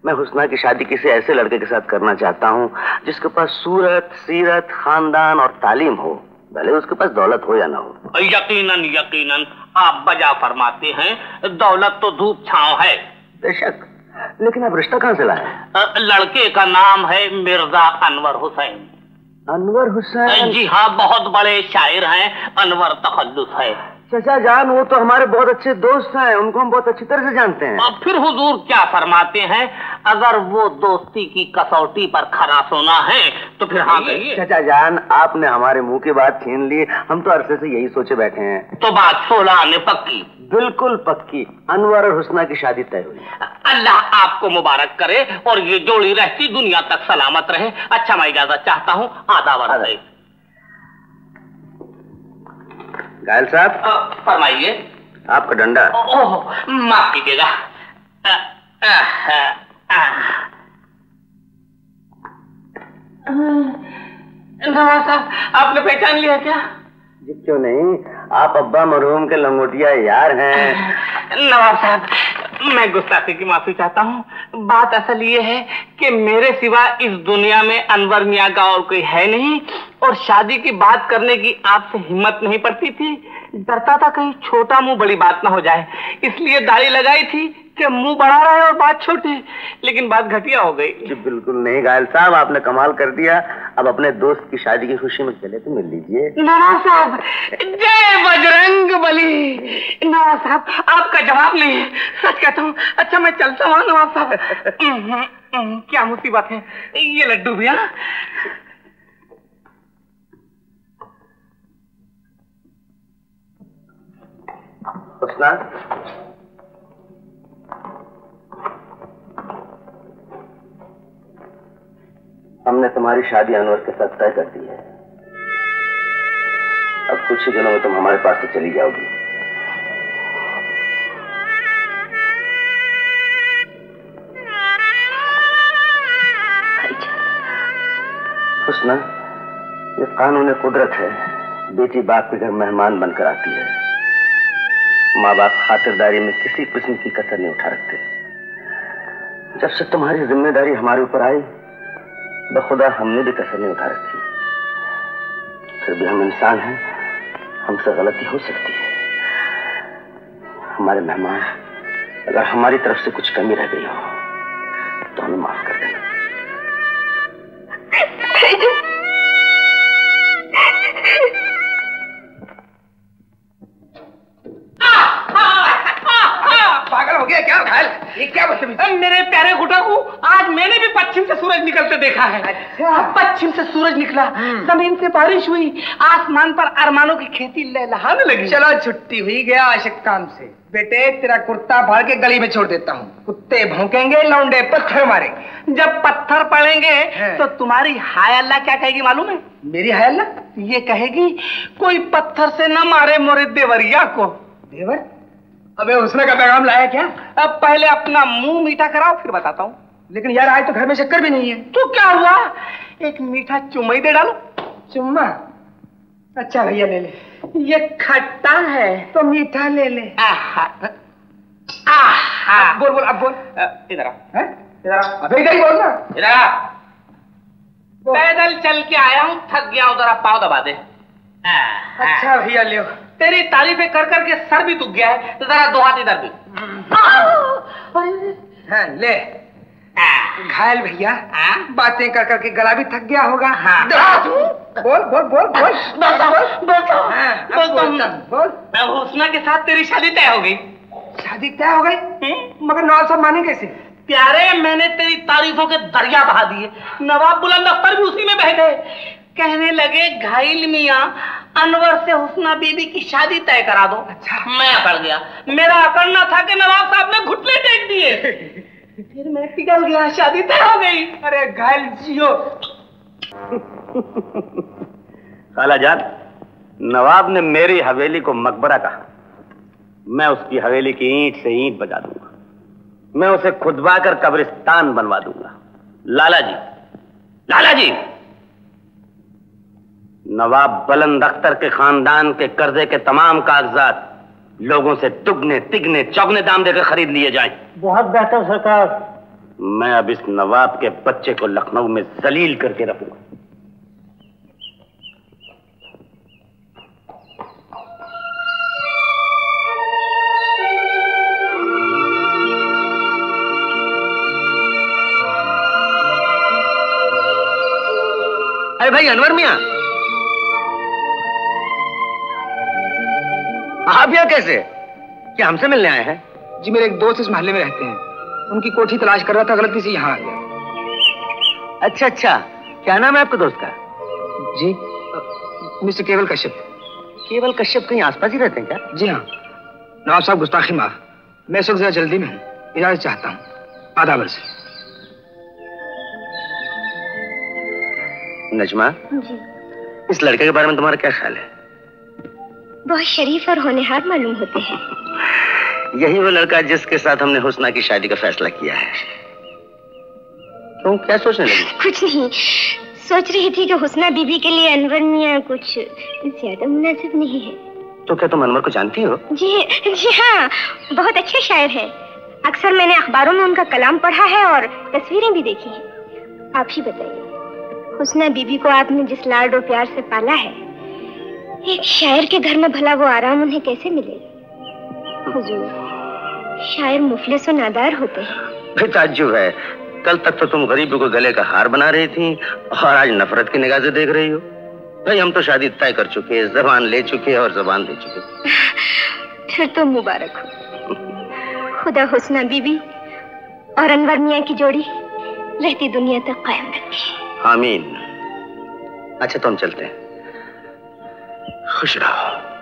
मैं हुसना की शादी किसी ऐसे लड़के के साथ करना चाहता हूँ जिसके पास सूरत सीरत खानदान और तालीम हो भले उसके पास दौलत हो या ना हो। यकीनन यकीनन आप बजा फरमाते हैं दौलत तो धूप छाव है। बेशक लेकिन आप रिश्ता कहाँ से लाए लड़के का नाम है मिर्ज़ा अनवर हुसैन। अनवर हुसैन। जी हाँ बहुत बड़े शायर हैं अनवर तखल्लुस है। चचा जान वो तो हमारे बहुत अच्छे दोस्त हैं उनको हम बहुत अच्छी तरह से जानते हैं। और फिर हुजूर क्या फरमाते हैं? अगर वो दोस्ती की कसौटी पर खरा सोना है तो फिर हाँ कहिए। चचा जान आपने हमारे मुँह की बात छीन ली हम तो अरसे से यही सोचे बैठे हैं। तो बात सोलह आने पक्की। बिल्कुल पक्की। अनवर और हुसना की शादी तय हुई। अल्लाह आपको मुबारक करे और ये जोड़ी रहती दुनिया तक सलामत रहे। अच्छा मैं इजाज़त चाहता हूँ। आधा वर्ष घायल साहब? फरमाइए। आपका डंडा। ओह माफ़ कीजिएगा। नवाज़ साहब आपने पहचान लिया क्या? जी क्यों नहीं? आप अब्बा मरहूम के लंगोटिया यार हैं। नवाब साहब, मैं गुस्ताखी की माफ़ी चाहता हूँ। बात असल ये है कि मेरे सिवा इस दुनिया में अनवर मियाँ का और कोई है नहीं और शादी की बात करने की आपसे हिम्मत नहीं पड़ती थी। डरता था कहीं छोटा मुँह बड़ी बात ना हो जाए। इसलिए दाढ़ी लगाई थी कि मुँह बड़ा रहे और बात छोटी लेकिन बात घटिया हो गई। जी बिल्कुल नहीं घायल साहब आपने कमाल कर दिया। अब अपने दोस्त की शादी की खुशी में चले तो मिल लीजिए। नवाब साहब जय बजरंग बली। नवाब साहब आपका जवाब नहीं है। सच कहता हूँ अच्छा मैं चलता हूँ नवाब साहब। क्या मुसीबत है। ये लड्डू भैया। हुसना हमने तुम्हारी शादी अनवर के साथ तय कर दी है। अब कुछ ही दिनों में तुम हमारे पास से चली जाओगी। ये कानून कुदरत है। बेटी बाप के घर मेहमान बनकर आती है। माँ बाप खातिरदारी में किसी किस्म की कसर नहीं उठा रखते। जब से तुम्हारी ज़िम्मेदारी हमारे ऊपर आई बखुदा हमने भी कसर नहीं उठा रखी फिर भी हम इंसान हैं, हमसे गलती हो सकती है। हमारे मेहमान, अगर हमारी तरफ़ से कुछ कमी रह गई हो तो हमें माफ़ कर देना। पागल हो गया क्या घायल? ये क्या बदतमीजी? मेरे प्यारे गुटाकू आज मैंने भी पश्चिम से सूरज निकलते देखा है। अब पश्चिम से सूरज निकला ज़मीन से बारिश हुई आसमान पर अरमानों की खेती लहलहाने लगी। चलो छुट्टी हुई गया आशिक काम से। बेटे तेरा कुर्ता फाड़ के गली में छोड़ देता हूँ। कुत्ते भौंकेंगे लौंडे पत्थर मारेंगे। जब पत्थर पड़ेंगे तो तुम्हारी हाय अल्लाह क्या कहेगी मालूम है? मेरी हायल ना ये कहेगी कोई पत्थर से न मारे मोरे देवरिया को। देवर? अबे उसने का पैगाम लाया क्या? अब पहले अपना मुँह मीठा कराओ फिर बताता हूँ। लेकिन यार आज तो घर में शक्कर भी नहीं है। तो क्या हुआ? एक मीठा चुमई दे डालो। चुम्मा? अच्छा भैया ले ले। ये खट्टा है। तो मीठा ले ले। आहा। आहा। अब बोल बोल अब बोल। इधर हैं? इधर आ। अबे इधर ही बोल ना। इधर आ। पैदल चल के आया हूँ थक गया हूँ जरा पाँव दबा दे। अच्छा भैया ले तेरी तारीफें कर कर के सर भी दुख गया है तो जरा दो। हाथ इधर भी हाँ ले। घायल भैया? बातें कर कर के गला भी थक गया होगा। हाँ। बोल बोल बोल बोल। बोलता हूँ, बोलता हूँ, बोलता बोल। मैं हुस्ना के साथ तेरी शादी तय हो गई। शादी तय हो गई? मगर नवाब साहब माने कैसे प्यारे मैंने तेरी तारीफों के दरिया बहा दिए। नवाब बुलंद अख्तर भी उसी में बह गए। कहने लगे घायल मियाँ अनवर से हुस्ना बीबी की शादी तय करा दो। अच्छा। मैं अकड़ गया। मेरा अकड़ना था कि नवाब साहब ने घुटने टेक दिए। फिर मैं पिघल गया शादी तय हो गई। अरे घायल जियो। खाला जान नवाब ने मेरी हवेली को मकबरा कहा। मैं उसकी हवेली की ईंट से ईंट बजा दूँगा। मैं उसे खुदवा कर कब्रिस्तान बनवा दूँगा। लाला जी लाला जी। नवाब बुलंद अख्तर के खानदान के कर्जे के तमाम कागजात लोगों से दुगने तिगने चौगने दाम देकर खरीद लिए जाएँ। बहुत बेहतर सरकार। मैं अब इस नवाब के बच्चे को लखनऊ में जलील करके रखूँगा। अरे भाई अनवर मिया। आप यहाँ कैसे? क्या हमसे मिलने आए हैं? जी मेरे एक दोस्त इस मोहल्ले में रहते हैं। उनकी कोठी तलाश कर रहा था गलती से यहाँ आ गया। अच्छा अच्छा। क्या नाम है आपके दोस्त का? जी मिस्टर केवल कश्यप। केवल कश्यप कहीं आसपास ही रहते हैं क्या? जी हाँ। नवाब साहब गुस्ताखी माफ़ मैं इस वक्त जरा जल्दी में हूँ। इजाज़त चाहता हूँ। आधा वर्ष। नजमा जी। इस लड़के के बारे में तुम्हारा क्या ख्याल है? बहुत शरीफ और होनहार मालूम होते हैं। यही वो लड़का जिसके साथ हमने हुस्ना की शादी का फैसला किया है। क्यों क्या सोचने लगी? कुछ नहीं। सोच रही थी कि हुस्ना बीबी के लिए अनवर मियाँ कुछ ज़्यादा मुनासिब नहीं है। तो क्या तुम अनवर को जानती हो? जी जी हाँ बहुत अच्छे शायर है। अक्सर मैंने अखबारों में उनका कलाम पढ़ा है और तस्वीरें भी देखी हैं। आप ही बताइए हुस्ना बीबी को आपने जिस लाड और प्यार से पाला है एक शायर के घर में भला वो आराम उन्हें कैसे मिलेगा हुजूर शायर मुफलिस और नादार होते हैं। फिर ताज्जुब है कल तक तो तुम गरीबों को गले का हार बना रही थी और आज नफरत की निगाह से देख रही हो। भाई हम तो शादी तय कर चुके हैं जबान ले चुके हैं और जबान दे चुके फिर तो मुबारक हो। खुदा हुसना बीबी और अनवर मियाँ की जोड़ी रहती दुनिया तक कायम रखे। आमीन। अच्छा तो हम चलते हैं। खुश रहो।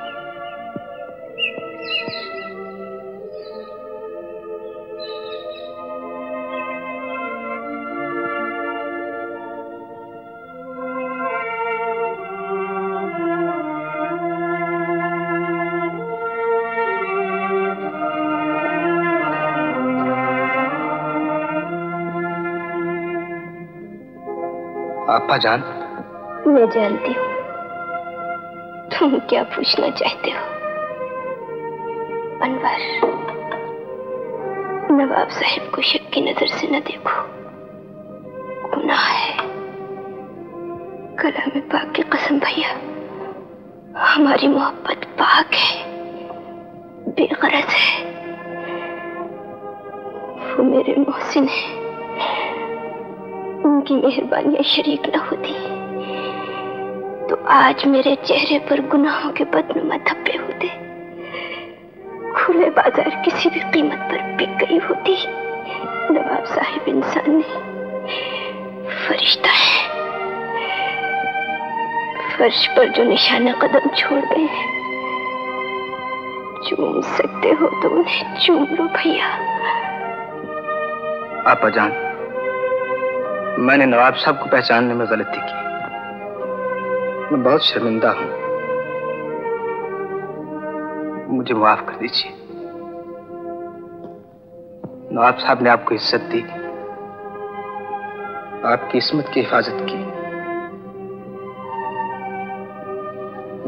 आपा जान। मैं जानती हूँ। तुम क्या पूछना चाहते हो? अनवर, नवाब साहब को शक की नज़र से न देखो। गुनाह है। कलाम पाक की कसम भैया, हमारी मोहब्बत पाक है। बेगरज है। वो मेरे मोहसिन है। उनकी मेहरबानियाँ शरीक न होती। तो आज मेरे चेहरे पर गुनाहों के बदनुमा धब्बे होते। खुले बाज़ार किसी भी कीमत पर बिक गई होती। नवाब साहिब इंसान नहीं, फरिश्ता है। फर्श पर जो निशाना कदम छोड़ गए हैं, चूम सकते हो तो उन्हें चूम लो भैया। आपा जान मैंने नवाब साहब को पहचानने में गलती की। मैं बहुत शर्मिंदा हूँ। मुझे माफ़ कर दीजिए। नवाब साहब ने आपको इज़्ज़त दी आपकी इसमत की हिफाजत की।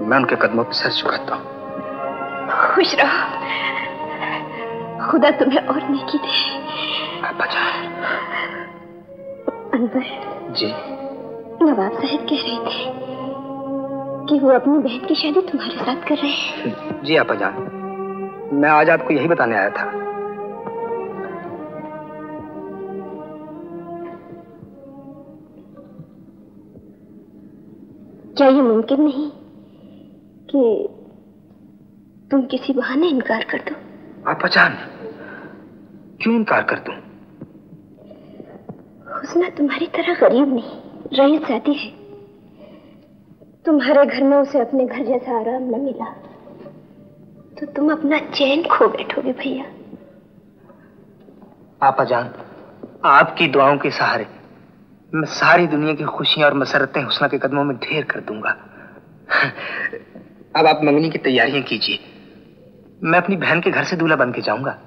मैं उनके कदमों पर सर झुकाता हूँ। खुश रहो। खुदा तुम्हें और नेकी दे। आपा अनवर जी। नवाब साहब कह रहे थे। कि वो अपनी बहन की शादी तुम्हारे साथ कर रहे हैं। जी आपा जान मैं आज आपको यही बताने आया था। क्या ये मुमकिन नहीं कि तुम किसी बहाने इनकार कर दो? आपा जान क्यों इनकार कर दूँ? हुस्ना तुम्हारी तरह गरीब नहीं रईस जाती है। तुम्हारे घर में उसे अपने घर जैसा आराम न मिला। तो तुम अपना चैन खो बैठोगे भैया। आपा जान आपकी दुआओं के सहारे मैं सारी दुनिया की खुशियाँ और मसरतें हुस्ना के कदमों में ढेर कर दूँगा। अब आप मंगनी की तैयारियाँ कीजिए। मैं अपनी बहन के घर से दूल्हा बन के जाऊँगा।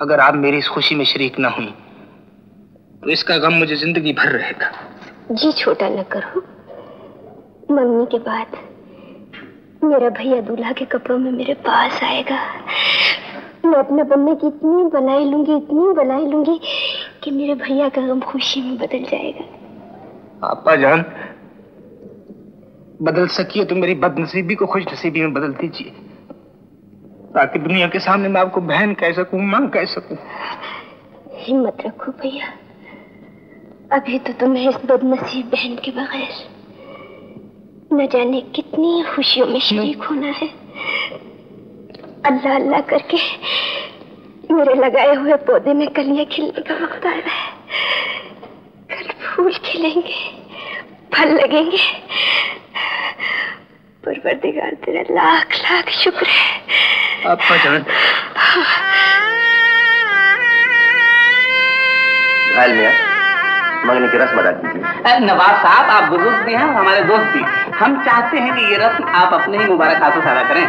अगर आप मेरी इस खुशी में शरीक ना हुई तो इसका गम मुझे ज़िंदगी भर रहेगा। जी छोटा न करो मंगनी के बाद मेरा भैया दूल्हा के कपड़ों में मेरे पास आएगा। मैं अपने बम्मे की इतनी बनाई लूँगी इतनी बनाई लूँगी कि मेरे भैया का गम खुशी में बदल जाएगा। आपा जान बदल सकिए तो मेरी बदनसीबी को खुश नसीबी में बदल दीजिए ताकि दुनिया के सामने मैं आपको बहन कह सकूँ माँ कह सकूँ। हिम्मत रखो भैया। अभी तो तुम्हें इस बदनसीब बहन के बगैर न जाने कितनी खुशियों में शरीक होना है। अल्लाह अल्लाह करके मेरे लगाए हुए पौधे में कलियाँ खिलने का वक्त आ रहा है। कल फूल खिलेंगे फल लगेंगे। परवरदिगार तेरा लाख लाख शुक्र है। आपा जान घायल मियाँ मंगनी की रस्म अदा कीजिए। नवाब साहब आप बुज़ुर्ग भी हैं और हमारे दोस्त भी। हम चाहते हैं कि ये रस्म आप अपने ही मुबारक हाथों से अदा करें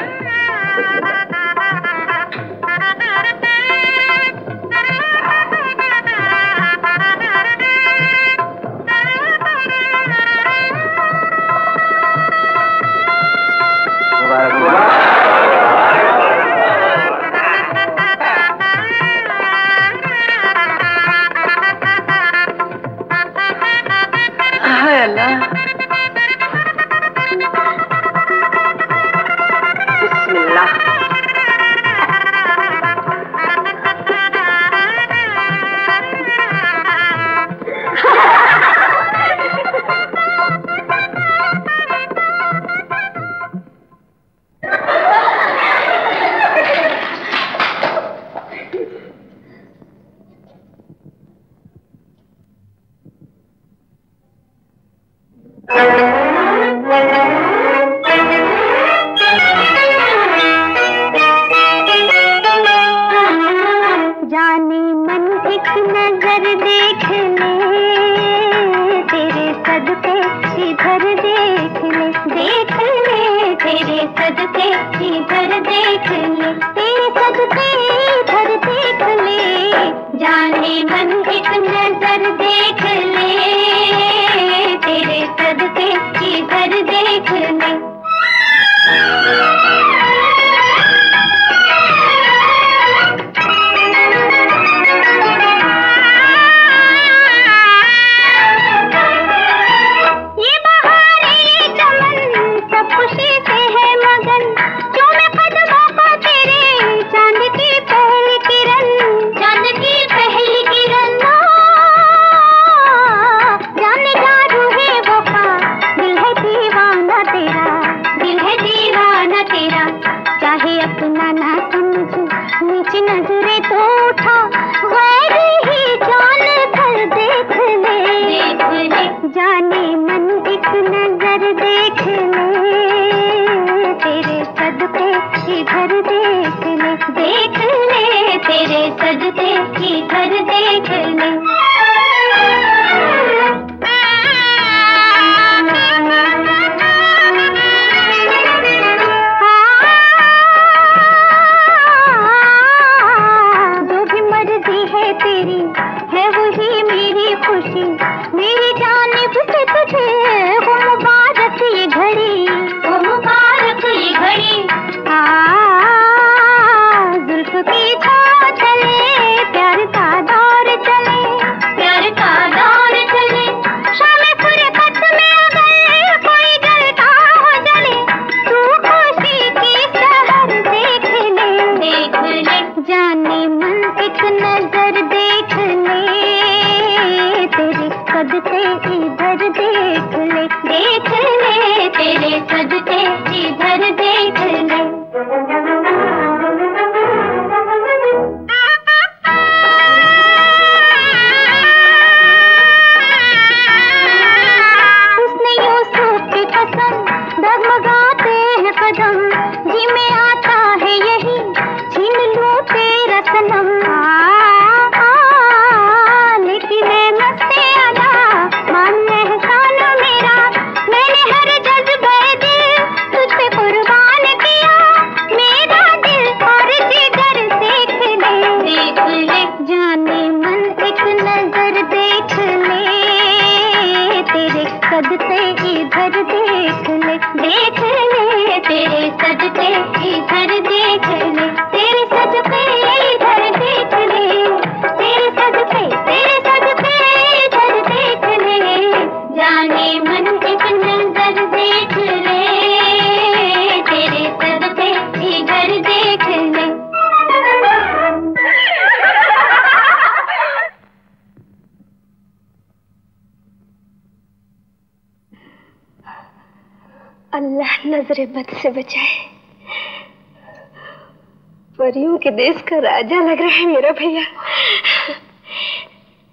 के देश का राजा लग रहा है मेरा भैया।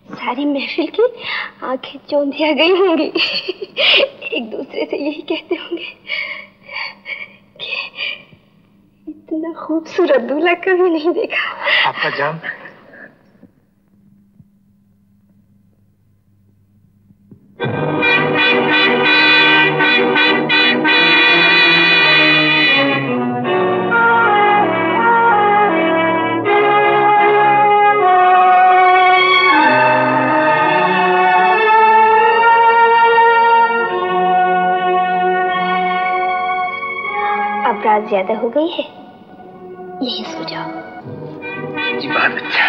सारी महफिल की आँखें चौंधिया गई होंगी। एक दूसरे से यही कहते होंगे कि इतना खूबसूरत दूल्हा कभी नहीं देखा। आपका जाम अब रात ज़्यादा हो गई है। यही सो जाओ जी बहुत अच्छा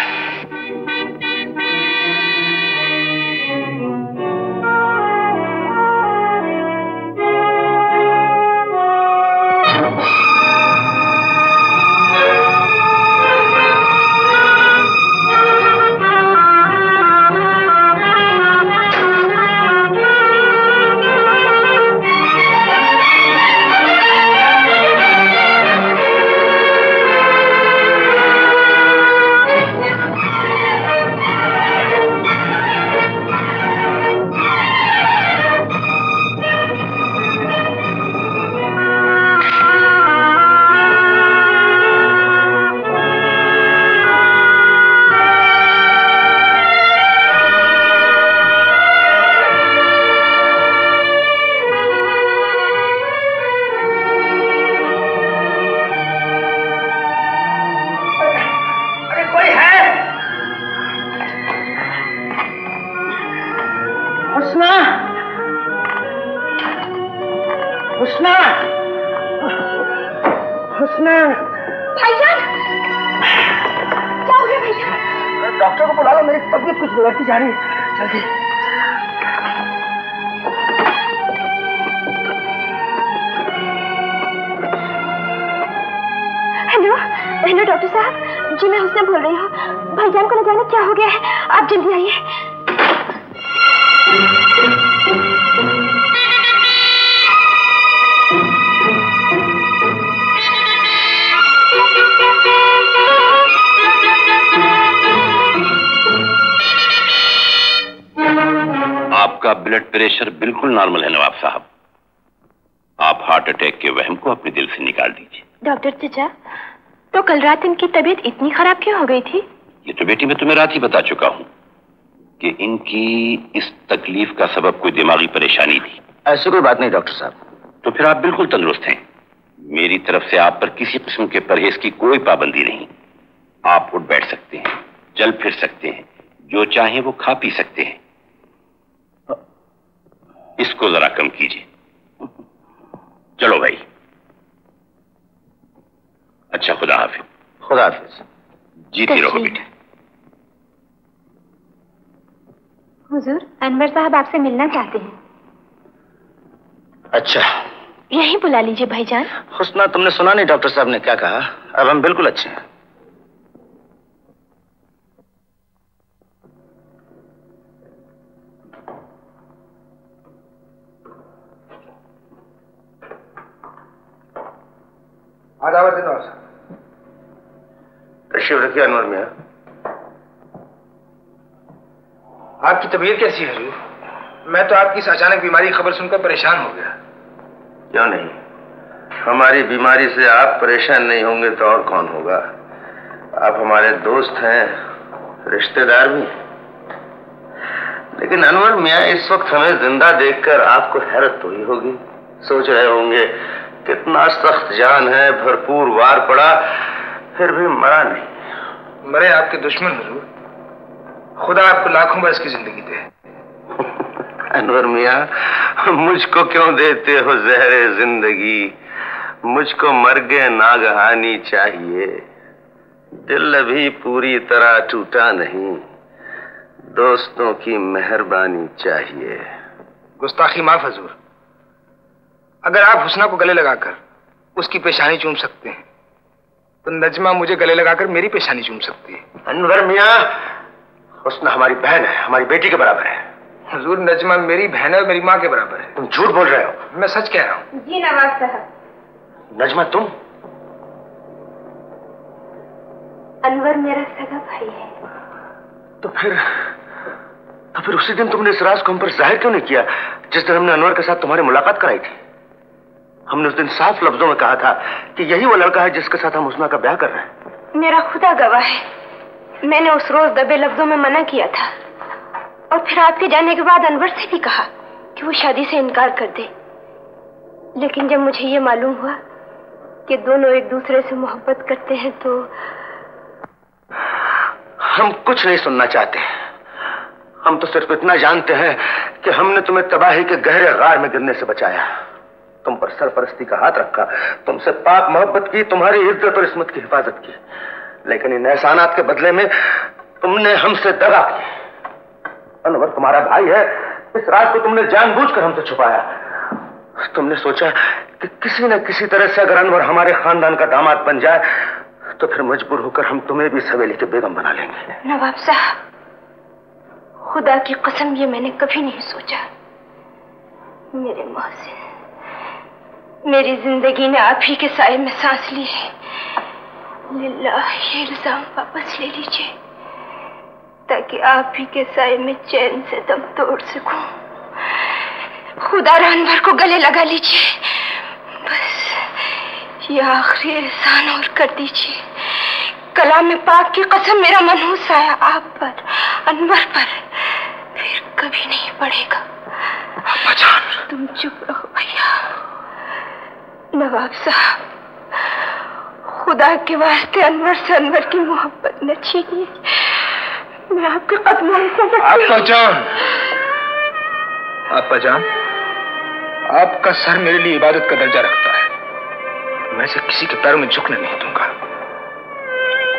कल रात इनकी तबीयत इतनी खराब क्यों हो गई थी? ये तो बेटी मैं तुम्हें रात ही बता चुका हूँ कि इनकी इस तकलीफ़ का सबब कोई दिमागी परेशानी थी ऐसी कोई बात नहीं डॉक्टर साहब। तो फिर आप बिल्कुल तंदुरुस्त हैं। मेरी तरफ़ से आप पर किसी किस्म के परहेज की कोई पाबंदी नहीं। आप उठ बैठ सकते हैं चल फिर सकते हैं जो चाहे वो खा पी सकते हैं। इसको जरा कम कीजिए। चलो भाई। अच्छा खुदा हाफिज। खुदा हाफिज। जीती रहो बेटे। हुजूर अनवर साहब आपसे मिलना चाहते हैं। अच्छा। यहीं बुला लीजिए भाईजान। हुस्ना तुमने सुना नहीं डॉक्टर साहब ने क्या कहा? अब हम बिल्कुल अच्छे हैं। आदावत दिन और तशरीफ़ रखिए अनवर मियाँ आपकी तबीयत कैसी है, हजूर? मैं तो आपकी इस अचानक बीमारी की खबर सुनकर परेशान हो गया। क्यों नहीं? हमारी बीमारी से आप परेशान नहीं होंगे तो और कौन होगा? आप हमारे दोस्त हैं, रिश्तेदार भी लेकिन अनवर मियाँ, इस वक्त हमें ज़िंदा देखकर आपको हैरत तो ही होगी। सोच रहे होंगे, कितना सख्त जान है, भरपूर वार पड़ा। फिर भी मरा नहीं। मरे आपके दुश्मन हजूर। खुदा आपको लाखों बरस की ज़िंदगी दे। अनवर मिया मुझको क्यों देते हो जहरे ज़िंदगी? मुझको मर गए नागहानी चाहिए। दिल अभी पूरी तरह टूटा नहीं। दोस्तों की मेहरबानी चाहिए। गुस्ताखी माफ़ हजूर। अगर आप हुसना को गले लगाकर उसकी पेशानी चूम सकते हैं तो नजमा मुझे गले लगाकर मेरी पेशानी चूम सकती है। अनवर मियाँ हुस्न हमारी बहन है हमारी बेटी के बराबर है। हुजूर नजमा मेरी बहन है और मेरी माँ के बराबर है। तुम झूठ बोल रहे हो। मैं सच कह रहा हूँ। जी नवाब साहब। नजमा तुम? अनवर मेरा सगा भाई है। तो फिर तो फिर उसी दिन तुमने इस राज को हम पर ज़ाहिर क्यों नहीं किया जिस दिन हमने अनवर के साथ तुम्हारी मुलाकात कराई थी? हमने उस दिन साफ़ लफ्जों में कहा था कि यही वो लड़का है जिसके साथ हम उसना का ब्याह कर रहे हैं। मेरा खुदा गवाह है। मैंने उस रोज दबे लफ्जों में मना किया था। और फिर आपके जाने के बाद अनवर से भी कहा कि वो शादी से इनकार कर दे। लेकिन जब मुझे ये मालूम हुआ कि दोनों एक दूसरे से मोहब्बत करते हैं तो हम कुछ नहीं सुनना चाहते। हम तो सिर्फ़ इतना जानते हैं कि हमने तुम्हें तबाही के गहरे गार में गिरने से बचाया। तुम पर सरपरस्ती का हाथ रखा, तुमसे पाक मोहब्बत की, तुम्हारी इज़्ज़त और इसमत की हिफाजत की। लेकिन इन एहसानात के बदले में तुमने हमसे दगा की अनवर तुम्हारा भाई है, इस रात को तुमने जानबूझकर हमसे छुपाया। तुमने सोचा कि किसी न किसी तरह से अगर अनवर हमारे खानदान का दामाद बन जाए तो फिर मजबूर होकर हम तुम्हें भी सवेली के बेगम बना लेंगे। नवाब साहब, खुदा की कसम, ये मैंने कभी नहीं सोचा। मेरे मोहसिन मेरी ज़िंदगी ने आप ही के साय में सांस ली है। लिल्ला ये इल्ज़ाम वापस ले लीजिए ताकि आप ही के साय में चैन से दम तोड़ सकूँ। खुदा रानवर को गले लगा लीजिए। बस ये आखिरी एहसान और कर दीजिए। कलाम पाक की कसम मेरा मनहूस आया आप पर अनवर पर। फिर कभी नहीं पड़ेगा। तुम चुप रहो भैया। नवाब साहब खुदा के वास्ते अनवर से अनवर की मोहब्बत न छीनिए। मैं आपके कदमों समझ आपका जान। आपका जान? आपका सर मेरे लिए इबादत का दर्जा रखता है। मैं इसे किसी के पैरों में झुकने नहीं दूँगा।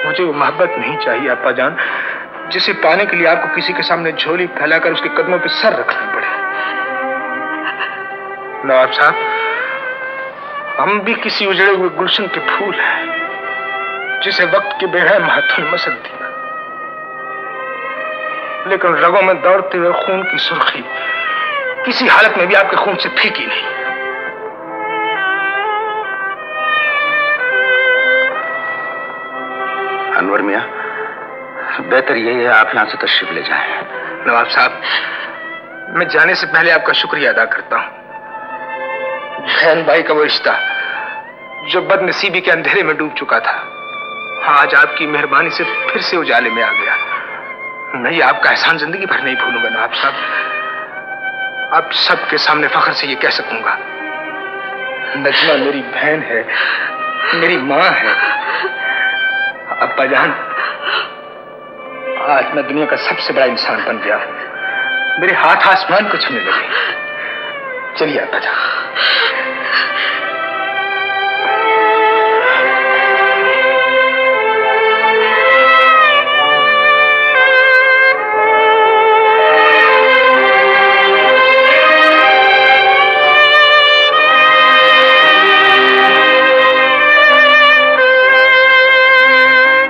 मुझे वो मोहब्बत नहीं चाहिए आपा जान जिसे पाने के लिए आपको किसी के सामने झोली फैलाकर उसके कदमों पर सर रखना पड़े। नवाब साहब हम भी किसी उजड़े हुए गुलशन के फूल हैं जिसे वक्त के हाथों ने मसक दिया लेकिन रगों में दौड़ते हुए खून की सुर्खी किसी हालत में भी आपके खून से फीकी नहीं। अनवर मिया बेहतर यही है आप यहाँ से तशरीफ़ ले जाएँ। नवाब साहब मैं जाने से पहले आपका शुक्रिया अदा करता हूँ। बहन भाई का वो रिश्ता, जो बदनसीबी के अंधेरे में डूब चुका था, आज आपकी मेहरबानी से फिर से उजाले में आ गया। नहीं, आपका एहसान ज़िंदगी भर नहीं भूलूँगा नवाब साहब आप सबके सामने फख्र से ये कह सकूँगा। नजमा मेरी बहन है, मेरी माँ है। अब्बा जान आज मैं दुनिया का सबसे बड़ा इंसान बन गया। मेरे हाथ आसमान को छूने लगे। चलिए जान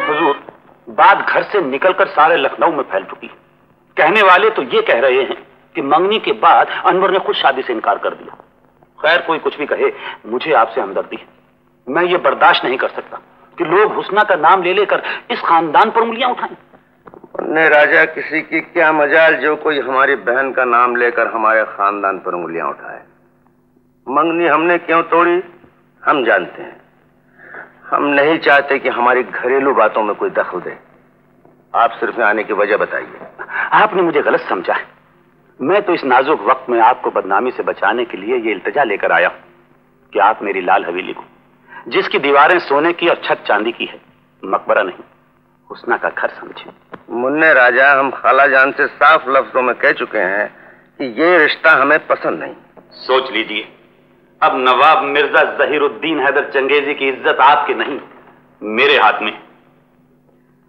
हुजूर, बात घर से निकलकर सारे लखनऊ में फैल चुकी कहने वाले तो ये कह रहे हैं कि मंगनी के बाद अनवर ने खुद शादी से इनकार कर दिया। खैर कोई कुछ भी कहे मुझे आपसे हमदर्दी है। मैं ये बर्दाश्त नहीं कर सकता कि लोग हुसना का नाम ले लेकर इस खानदान पर उंगलियाँ उठाएँ। ने राजा किसी की क्या मजाल जो कोई हमारी बहन का नाम लेकर हमारे खानदान पर उंगलियाँ उठाए? मंगनी हमने क्यों तोड़ी? हम जानते हैं। हम नहीं चाहते कि हमारी घरेलू बातों में कोई दखल दे। आप सिर्फ़ आने की वजह बताइए। आपने मुझे गलत समझा है। मैं तो इस नाजुक वक्त में आपको बदनामी से बचाने के लिए ये इल्तजा लेकर आया कि आप मेरी लाल हवेली को जिसकी दीवारें सोने की और छत चांदी की है मकबरा नहीं हुसना का घर समझे। मुन्ने राजा हम खाला जान से साफ़ लफ्जों में कह चुके हैं कि ये रिश्ता हमें पसंद नहीं। सोच लीजिए अब नवाब मिर्ज़ा जहीरुद्दीन हैदर चंगेजी की इज़्ज़त आपके नहीं मेरे हाथ में।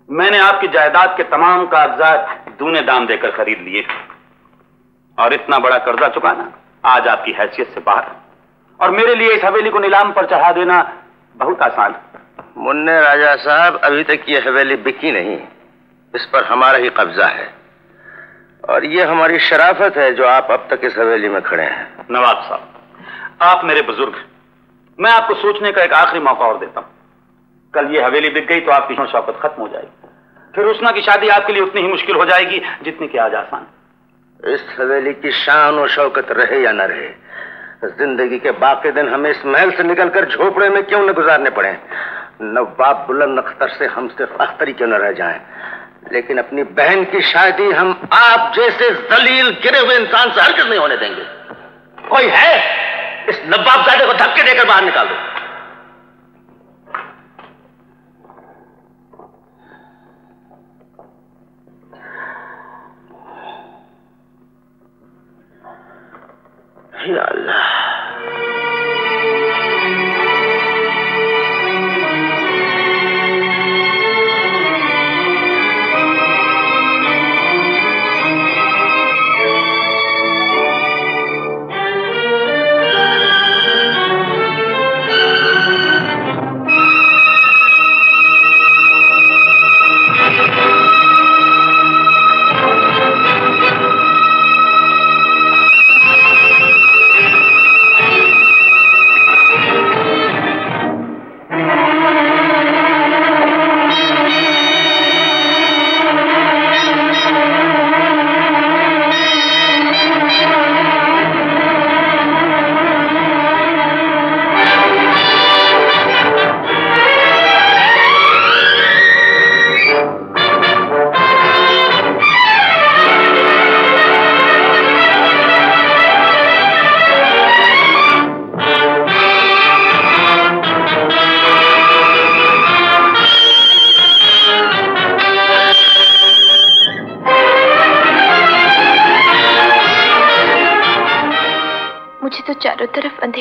मैंने आपकी जायदाद के तमाम कागजात दूने दाम देकर खरीद लिए। और इतना बड़ा कर्जा चुकाना आज आपकी हैसियत से बाहर और मेरे लिए इस हवेली को नीलाम पर चढ़ा देना बहुत आसान मुन्ने राजा साहब अभी तक ये हवेली बिकी नहीं। इस पर हमारा ही कब्जा है। और ये हमारी शराफत है जो आप अब तक इस हवेली में खड़े हैं। नवाब साहब आप मेरे बुज़ुर्ग मैं आपको सोचने का एक आखिरी मौका और देता हूँ। कल ये हवेली बिक गई तो आपकी शौकत खत्म हो जाएगी। फिर उसना की शादी आपके लिए उतनी ही मुश्किल हो जाएगी जितनी कि आज आसान इस हवेली की शान और शौकत रहे या न रहे? ज़िंदगी के बाकी दिन हमें इस महल से निकलकर झोपड़े में क्यों न गुजारने पड़े? नवाब बुलंद अख्तर से हम सिर्फ़ अख्तरी क्यों न रह जाएँ? लेकिन अपनी बहन की शादी हम आप जैसे जलील, गिरे हुए इंसान से हरकत नहीं होने देंगे। कोई है? इस नवाब जादे को धक्के देकर बाहर निकाल दो। या अल्लाह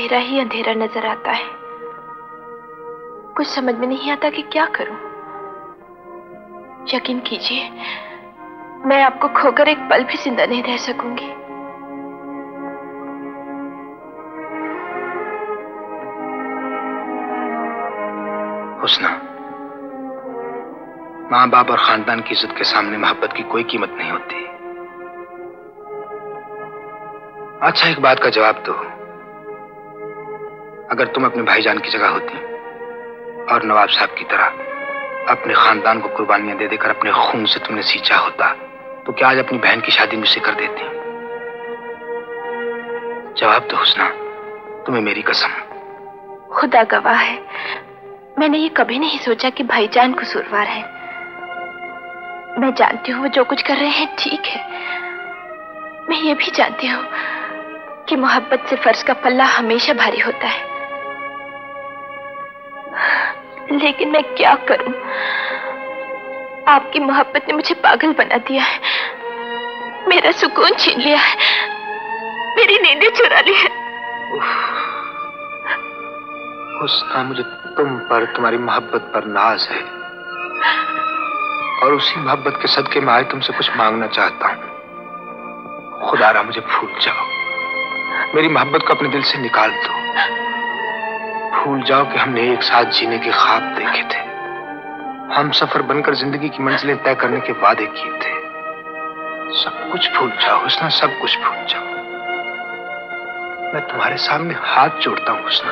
अंधेरा ही अंधेरा नज़र आता है। कुछ समझ में नहीं आता कि क्या करूँ। यकीन कीजिए, मैं आपको खोकर एक पल भी ज़िंदा नहीं रह सकूँगी। हुस्ना। माँ बाप और खानदान की इज़्ज़त के सामने मोहब्बत की कोई कीमत नहीं होती। अच्छा एक बात का जवाब दो। अगर तुम अपने भाईजान की जगह होती और नवाब साहब की तरह अपने खानदान को कुर्बानियाँ दे देकर अपने खून से तुमने सींचा होता तो क्या आज अपनी बहन की शादी मुझसे कर देती? जवाब दो हुस्ना, तुम्हें मेरी कसम। खुदा गवाह है। मैंने ये कभी नहीं सोचा कि भाईजान कसूरवार है। मैं जानती हूँ वो जो कुछ कर रहे हैं ठीक है। मैं ये भी जानती हूँ कि मोहब्बत से फ़र्ज़ का पल्ला हमेशा भारी होता है। लेकिन मैं क्या करूँ? आपकी मोहब्बत ने मुझे पागल बना दिया है। मेरा सुकून छीन लिया है। मेरी नींदें चुरा ली है। हुस्ना मुझे तुम पर, तुम्हारी मोहब्बत पर नाज है। और उसी मोहब्बत के सदके में आज तुमसे कुछ मांगना चाहता हूँ। खुदारा, मुझे भूल जाओ। मेरी मोहब्बत को अपने दिल से निकाल दो। भूल जाओ कि हमने एक साथ जीने के ख्वाब देखे थे। हम सफ़र बनकर ज़िंदगी की मंजिलें तय करने के वादे किए थे। सब कुछ भूल जाओ, हुस्ना, सब कुछ भूल जाओ। मैं तुम्हारे सामने हाथ जोड़ता हूँ, हुस्ना।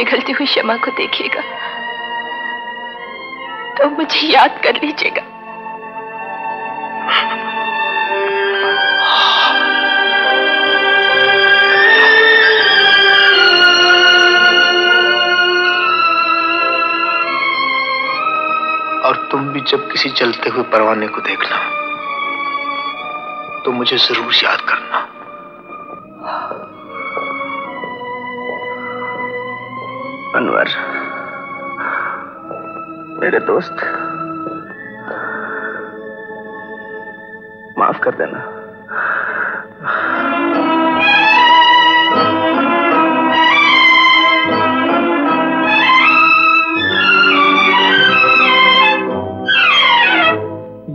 पिघलती हुई शमा को देखिएगा। तो मुझे याद कर लीजिएगा। और तुम भी जब किसी चलते हुए परवाने को देखना तो मुझे ज़रूर याद करना। अनवर मेरे दोस्त माफ़ कर देना।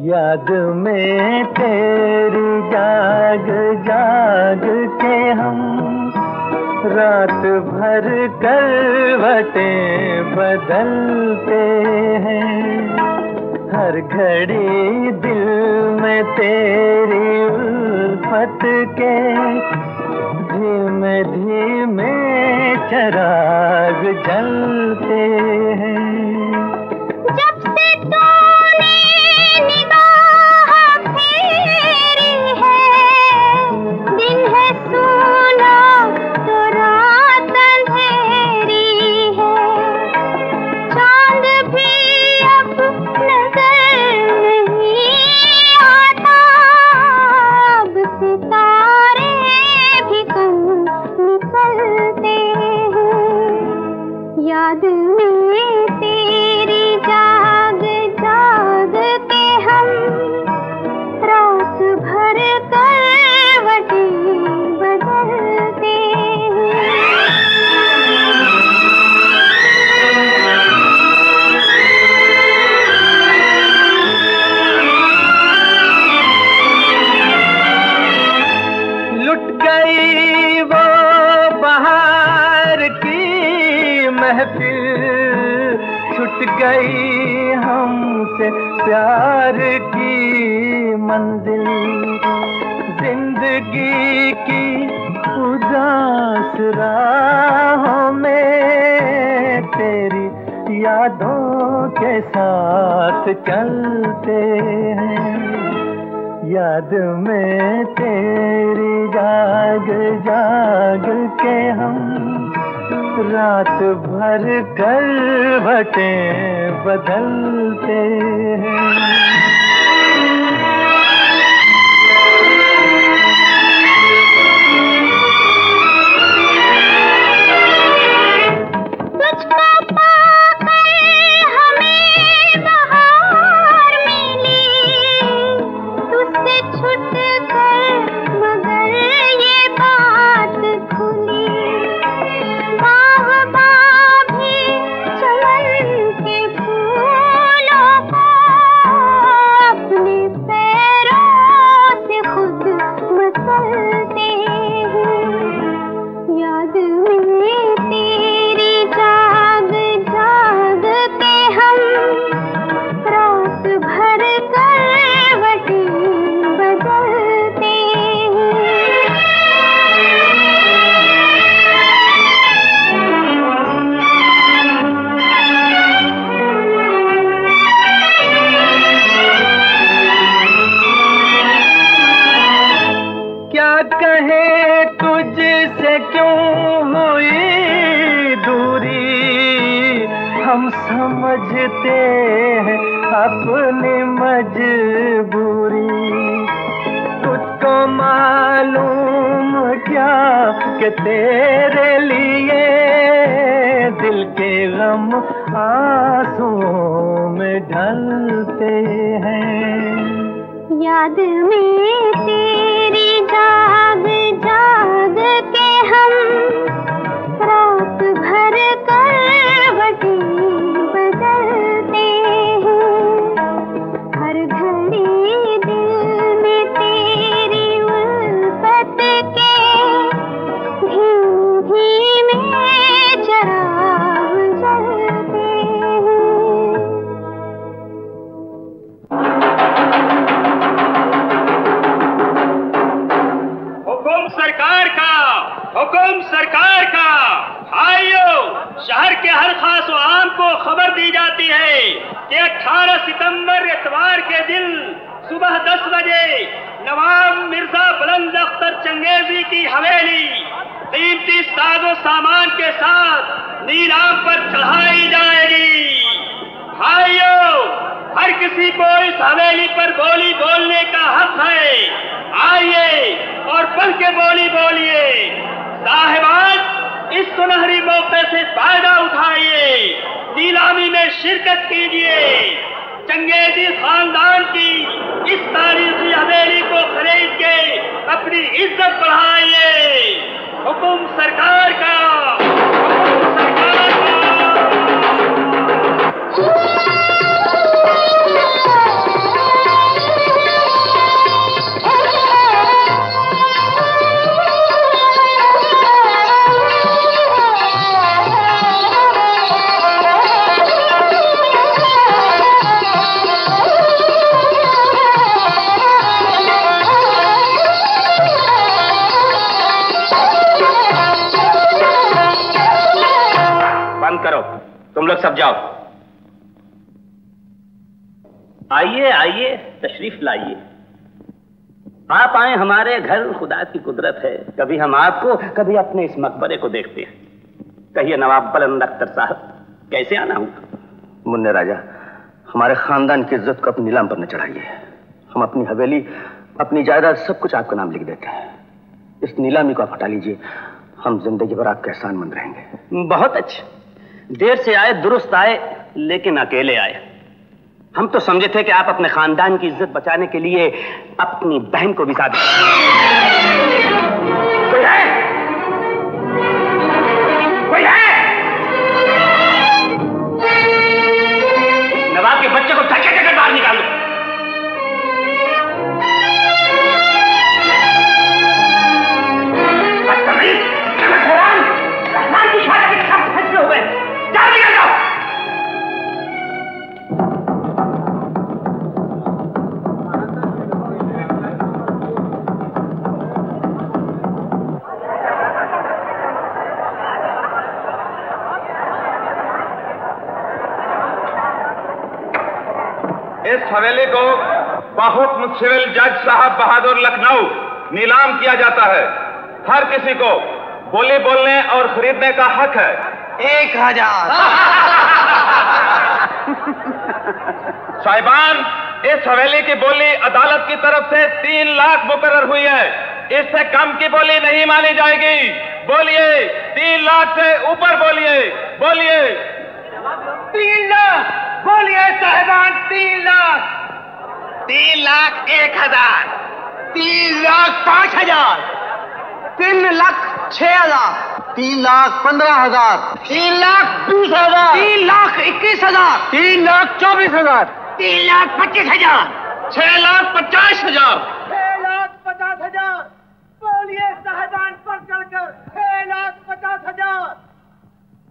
याद में करवटें करवटे बदलते हैं। हर घड़ी दिल में तेरी साथ चलते हैं। याद में तेरी जाग जाग के हम रात भर कर भटे बदलते हैं। कि तेरे लिए दिल के गम आंसुओं में ढलते हैं। याद में तेरी को खबर दी जाती है कि 18 सितंबर इतवार के दिन सुबह 10 बजे नवाब मिर्ज़ा बुलंद अख्तर चंगेजी की हवेली कीमती साजो सामान के साथ नीलाम पर चढ़ाई जाएगी। भाइयों, हर किसी को इस हवेली पर बोली बोलने का हक है। आइए और पढ़ के बोली बोलिए। साहिबान इस सुनहरी मौके से फ़ायदा उठाइए। नीलामी में शिरकत कीजिए। चंगेजी खानदान की इस तारीखी हवेली को खरीद के अपनी इज़्ज़त बढ़ाइए। हुकुम सरकार का तुम लोग सब जाओ। आइए आइए तशरीफ़ लाइए। आप आए हमारे घर खुदा की कुदरत है। कभी हम आपको कभी अपने इस मकबरे को देखते हैं। कहिए नवाब बुलंद अख्तर साहब कैसे आना हूँ मुन्ने राजा हमारे खानदान की इज़्ज़त को अपनी नीलाम पर न चढ़ाइए। हम अपनी हवेली अपनी जायदाद सब कुछ आपका नाम लिख देते हैं। इस नीलामी को आप हटा लीजिए। हम ज़िंदगी भर आपके एहसान मंद रहेंगे। बहुत अच्छे। देर से आए, दुरुस्त आए, लेकिन अकेले आए। हम तो समझे थे कि आप अपने खानदान की इज़्ज़त बचाने के लिए अपनी बहन को भी साथ इस हवेली को बहुत सिविल जज साहब बहादुर लखनऊ नीलाम किया जाता है। हर किसी को बोली बोलने और खरीदने का हक है। एक हज़ार। साहिबान इस हवेली की बोली अदालत की तरफ़ से तीन लाख मुकर हुई है। इससे कम की बोली नहीं मानी जाएगी। बोलिए तीन लाख से ऊपर बोलिए। बोलिए। तीन लाख। बोलिए साहिबान तीन लाख। तीन लाख एक हज़ार। तीन लाख पाँच हज़ार। तीन लाख छह हज़ार। तीन लाख पंद्रह हज़ार। तीन लाख बीस हज़ार। तीन लाख इक्कीस हज़ार। तीन लाख चौबीस हज़ार। तीन लाख पच्चीस हज़ार। छह लाख पचास हज़ार। छह लाख पचास हज़ार। बोलिए साहिबान पर चढ़कर छह लाख पचास हज़ार।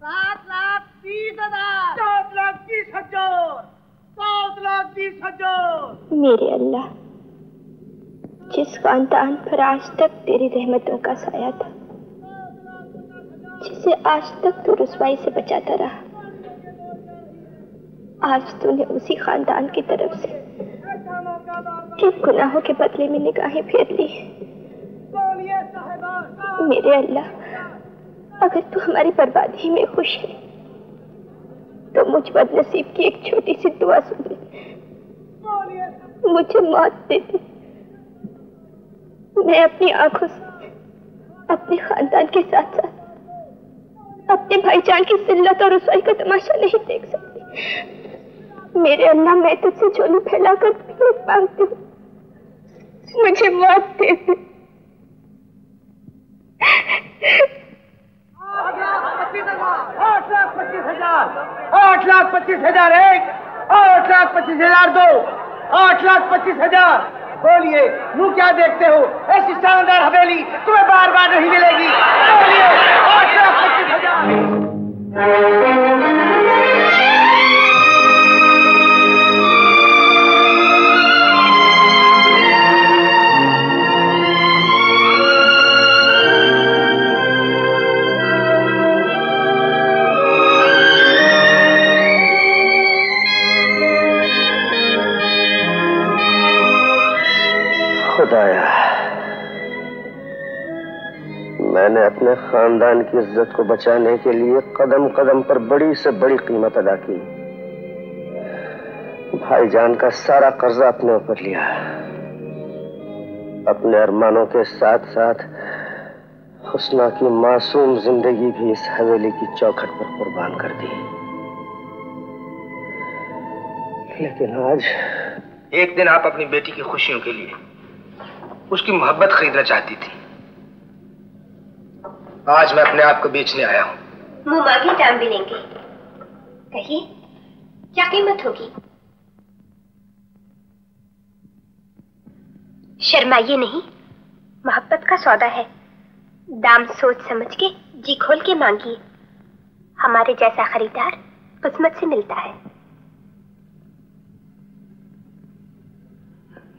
सात लाख तीस हज़ार। सात लाख तीस हज़ार। सात लाख तीस हज़ार। मेरे अल्लाह जिस खानदान पर आज तक तेरी रहमतों का साया था जिसे आज तक तू रसवाई से बचाता रहा आज तूने उसी खानदान की तरफ़ से इन गुनाहों के बदले में निगाहें फेर ली। मेरे अल्लाह अगर तू हमारी बर्बादी में खुश है तो मुझ बदनसीब की एक छोटी सी दुआ सुन। मुझे मौत दे दे। मैं अपनी आँखों से, अपने खानदान के साथ साथ अपने भाईजान की जिल्लत और रसोई का तमाशा नहीं देख सकती। मेरे अल्लाह मैं तुझसे झोली फैलाकर भीख मांगती हूँ। मुझे मौत दे दे। आठ लाख पच्चीस हज़ार। आठ लाख पच्चीस हज़ार एक, आठ लाख पच्चीस हज़ार दो, आठ लाख पच्चीस हज़ार। बोलिए नू क्या देखते हो? ऐसी शानदार हवेली तुम्हें बार बार नहीं मिलेगी। बोलिए, आठ लाख पच्चीस हज़ार। खुदाया मैंने अपने खानदान की इज़्ज़त को बचाने के लिए कदम कदम पर बड़ी से बड़ी कीमत अदा की। भाईजान का सारा कर्जा अपने ऊपर लिया। अपने अरमानों के साथ साथ हुस्ना की मासूम ज़िंदगी भी इस हवेली की चौखट पर कुर्बान कर दी। लेकिन आज एक दिन आप अपनी बेटी की खुशियों के लिए उसकी मोहब्बत खरीदना चाहती थी। आज मैं अपने आप को बेचने आया हूँ। मुँह मांगे दाम भी लेंगे। कहिए क्या कीमत होगी। शर्माइए नहीं मोहब्बत का सौदा है। दाम सोच समझ के जी खोल के मांगिए। हमारे जैसा खरीदार किस्मत से मिलता है।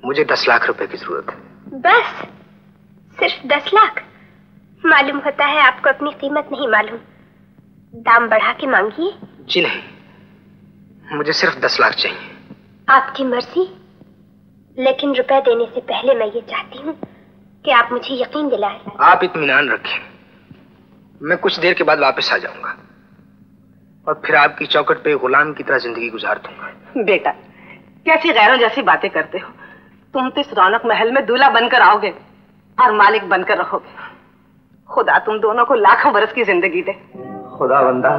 मुझे दस लाख रुपए की ज़रूरत है। बस सिर्फ़ दस लाख। मालूम होता है आपको अपनी कीमत नहीं मालूम। दाम बढ़ा के मांगिए। जी नहीं मुझे सिर्फ़ दस लाख चाहिए। आपकी मर्ज़ी लेकिन रुपए देने से पहले मैं ये चाहती हूँ कि आप मुझे यकीन दिलाएँ। आप इत्मीनान रखें। मैं कुछ देर के बाद वापस आ जाऊँगा। और फिर आपकी चौकट पे गुलाम की तरह ज़िंदगी गुजार दूँगा। बेटा कैसी गैरों जैसी बातें करते हो? तुम तो इस रौनक महल में दूल्हा बनकर आओगे और मालिक बनकर रहोगे? खुदा तुम दोनों को लाखों बरस की ज़िंदगी दे। खुदा बंदा,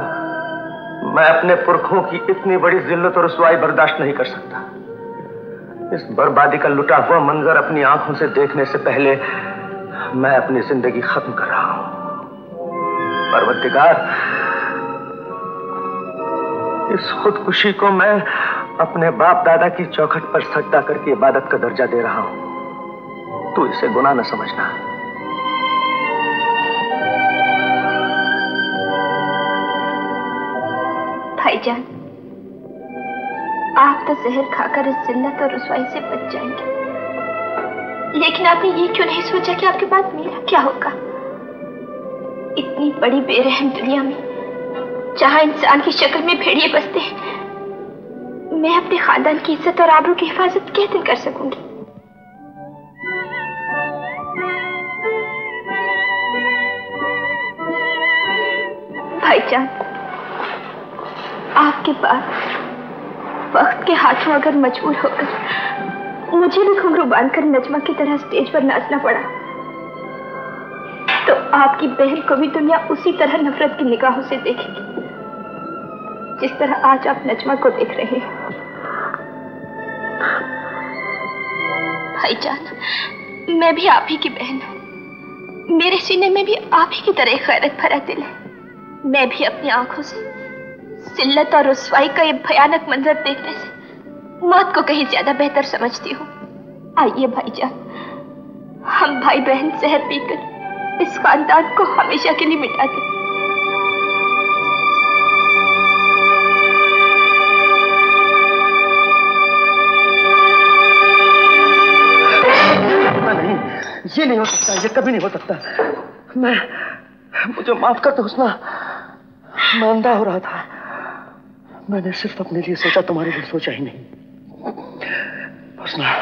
मैं अपने पुरखों की इतनी बड़ी जिल्लत और रसवाई बर्दाश्त नहीं कर सकता। इस बर्बादी का लुटा हुआ मंजर अपनी आँखों से देखने से पहले मैं अपनी ज़िंदगी खत्म कर रहा हूँ। परवरदिगार, इस खुदकुशी को मैं अपने बाप दादा की चौखट पर सजदा करके इबादत का दर्जा दे रहा हूँ। तू इसे गुनाह न समझना। भाईजान, आप तो जहर खाकर इस जिल्लत और रसवाई से बच जाएँगे। लेकिन आपने ये क्यों नहीं सोचा कि आपके बाद मेरा क्या होगा? इतनी बड़ी बेरहम दुनिया में, जहाँ इंसान की शक्ल में भेड़िए बसते हैं मैं अपने खानदान की इज़्ज़त और आबरू की हिफाजत कैसे कर सकूँगी। आपके पास वक्त के हाथों अगर मजबूर होकर मुझे भी घुंघरू बांधकर नजमा की तरह स्टेज पर नाचना पड़ा तो आपकी बहन को भी दुनिया उसी तरह नफरत की निगाहों से देखेगी। जिस तरह आज आप नजमा को देख रहे हो। भाईजान, मैं भी आप ही की बहन हूँ। मेरे सीने में भी आप ही की तरह खैरत भरा दिल है। मैं भी अपनी आँखों से सिल्लत और रसवाई का ये भयानक मंजर देखने से मौत को कहीं ज़्यादा बेहतर समझती हूँ। आइए भाईजान, हम भाई बहन जहर पीकर इस खानदान को हमेशा के लिए मिटा दें। ये नहीं हो सकता, ये कभी नहीं हो सकता। मैं, मुझे माफ़ कर दो, हुस्ना। मैं हो रहा था। मैंने सिर्फ़ अपने लिए सोचा, तुम्हारे लिए सोचा ही नहीं। हुस्ना,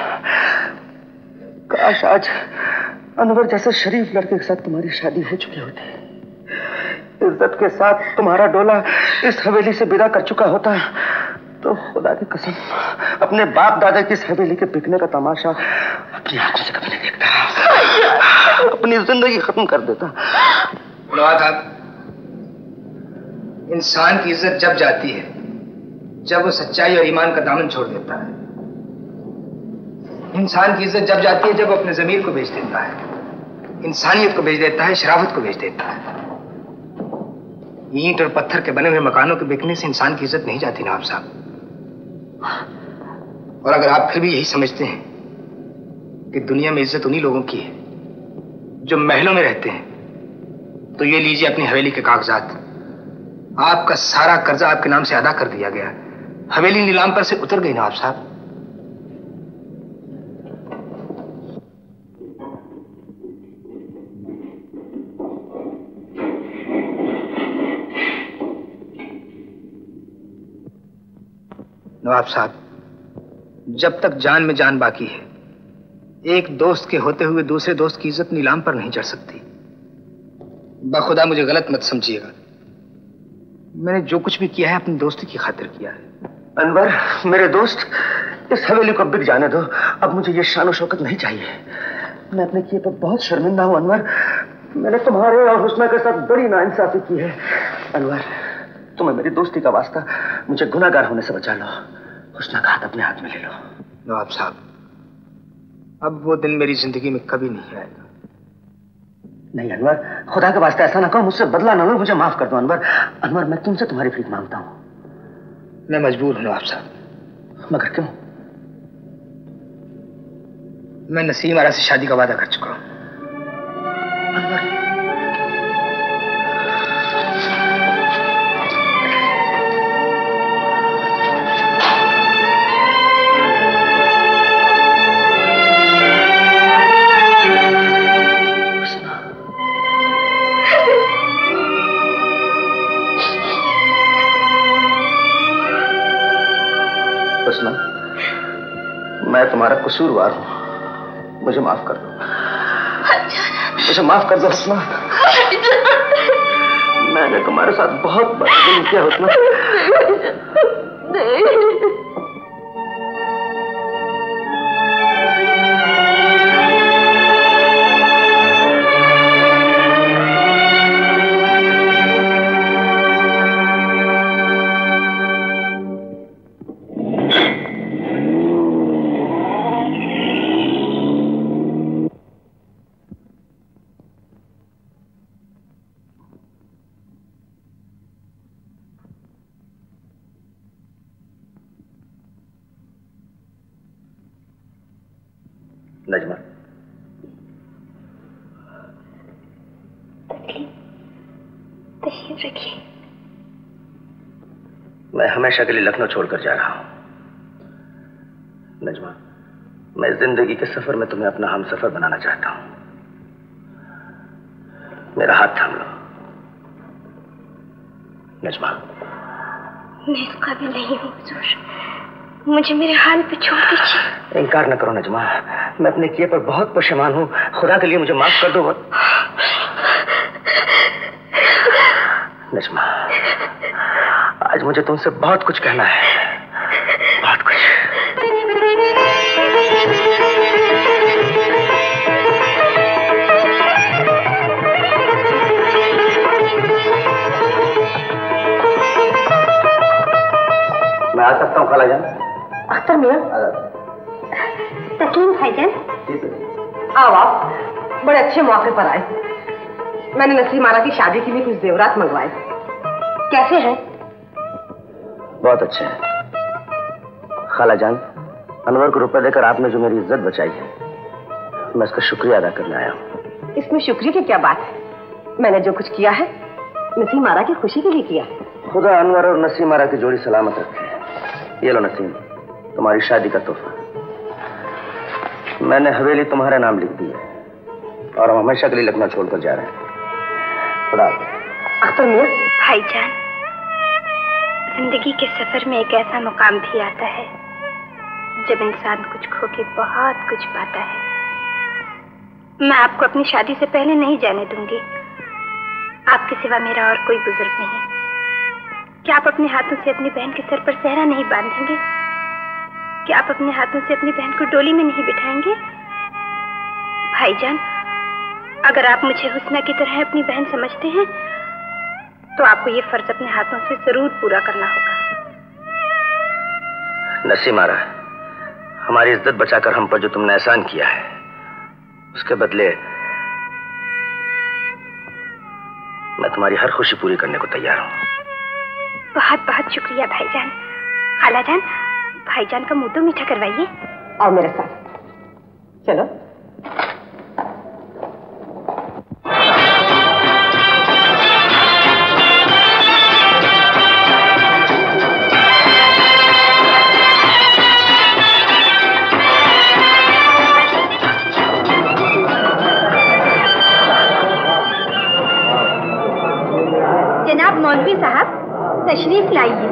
काश आज अनवर जैसे शरीफ लड़के के साथ तुम्हारी शादी हो चुकी होती। इज़्ज़त के साथ तुम्हारा डोला इस हवेली से विदा कर चुका होता। तो खुदा की कसम, अपने बाप दादा की इस हवेली के बिकने का तमाशा अपनी आँखों से कभी नहीं देखता। अपनी ज़िंदगी खत्म कर देता। इंसान की इज़्ज़त जब जाती है, जब वो सच्चाई और ईमान का दामन छोड़ देता है। इंसान की इज़्ज़त जब जाती है, जब वो अपने जमीर को बेच देता है। इंसानियत को बेच देता है, शराफत को बेच देता है। ईंट और पत्थर के बने हुए मकानों के बिकने से इंसान की इज़्ज़त नहीं जाती नवाब साहब। और अगर आप फिर भी यही समझते हैं कि दुनिया में इज़्ज़त उन्हीं लोगों की है, जो महलों में रहते हैं तो ये लीजिए अपनी हवेली के कागजात। आपका सारा कर्जा आपके नाम से अदा कर दिया गया। हवेली नीलाम पर से उतर गई ना आप साहब। नवाब साहब, जब तक जान में जान बाकी है, एक दोस्त के होते हुए दूसरे दोस्त की इज़्ज़त नीलाम पर नहीं चढ़ सकती। बखुदा मुझे गलत मत समझिएगा। मैंने जो कुछ भी किया है, अपनी दोस्ती की खातिर किया है। अनवर, मेरे दोस्त, इस हवेली को बिक जाने दो। अब मुझे ये शान शौकत नहीं चाहिए। मैं अपने किए पर बहुत शर्मिंदा हूँ, अनवर। मैंने तुम्हारे और हुस्ना के साथ बड़ी नाइंसाफी की है। अनवर तुम्हें मेरी दोस्ती का वास्ता मुझे गुनाहगार होने से बचा लो। हुस्ना का हाथ अपने हाथ में ले लो। नवाब साहब अब वो दिन मेरी ज़िंदगी में कभी नहीं आएगा। नहीं अनवर खुदा का वास्ता ऐसा ना कहो मुझसे बदला ना लो मुझे माफ़ कर दो अनवर। अनवर मैं तुमसे तुम्हारी भीख माँगता हूँ। मैं मजबूर हूँ नवाब साहब। मगर क्यों? मैं नसीम आरा से शादी का वादा कर चुका हूँ। तुम्हारा कसूरवार हूँ। मुझे माफ़ कर दो। मुझे माफ़ कर दो, हसना। मैंने तुम्हारे साथ बहुत बड़ा किया हसना मैं हमेशा के लिए लखनऊ छोड़कर जा रहा हूँ। नजमा मैं ज़िंदगी के सफ़र में तुम्हें अपना हम सफ़र बनाना चाहता हूँ। मेरा हाथ थाम लो। नजमा। मैं इस काबिल नहीं हूँ मुझे मेरे हाल पे छोड़ दीजिए। इनकार न करो नजमा। मैं अपने किए पर बहुत परेशान हूँ। खुदा के लिए मुझे माफ़ कर दो नजमा आज मुझे तुमसे बहुत कुछ कहना है। बहुत कुछ। मैं आ सकता हूँ खाला जान अख्तर मियाँ। तस्लीम भाईजान। आओ आप बड़े अच्छे मौके पर आए। मैंने नसीमारा की शादी के लिए कुछ जेवरात मंगवाए। कैसे हैं? बहुत अच्छे हैं। खाला जान अनवर को रुपए देकर आपने जो मेरी इज़्ज़त बचाई है मैं इसका शुक्रिया अदा करने आया हूँ। इसमें शुक्रिया की क्या बात है? मैंने जो कुछ किया है नसीमारा की खुशी के लिए किया खुदा अनवर और नसीम नसीमारा की जोड़ी सलामत रखे। ये लो नसीम तुम्हारी शादी का तोहफा। मैंने हवेली तुम्हारे नाम लिख दी है और हम हमेशा के लिए लखनऊ छोड़कर जा रहे हैं। खुदा। अख्तर मियाँ भाईजान ज़िंदगी के सफ़र में एक ऐसा मुकाम भी आता है, जब इंसान कुछ खो के बहुत कुछ पाता है। मैं आपको अपनी शादी से पहले नहीं जाने दूँगी। आपके सिवा मेरा और कोई बुज़ुर्ग नहीं। क्या आप अपने हाथों से अपनी बहन के सर पर सहरा नहीं बांधेंगे? क्या आप अपने हाथों से अपनी बहन को डोली में नहीं बिठाएँगे? भाईजान अगर आप मुझे हुस्ना की तरह अपनी बहन समझते हैं तो आपको ये फ़र्ज़ अपने हाथों से ज़रूर पूरा करना होगा। नसीमारा हमारी इज़्ज़त बचाकर हम पर जो तुमने एहसान किया है उसके बदले मैं तुम्हारी हर खुशी पूरी करने को तैयार हूँ। बहुत बहुत शुक्रिया भाईजान। खालाजान भाईजान का मुँह तो मीठा करवाइए। आओ मेरे साथ। चलो। तशरीफ़ लाइए।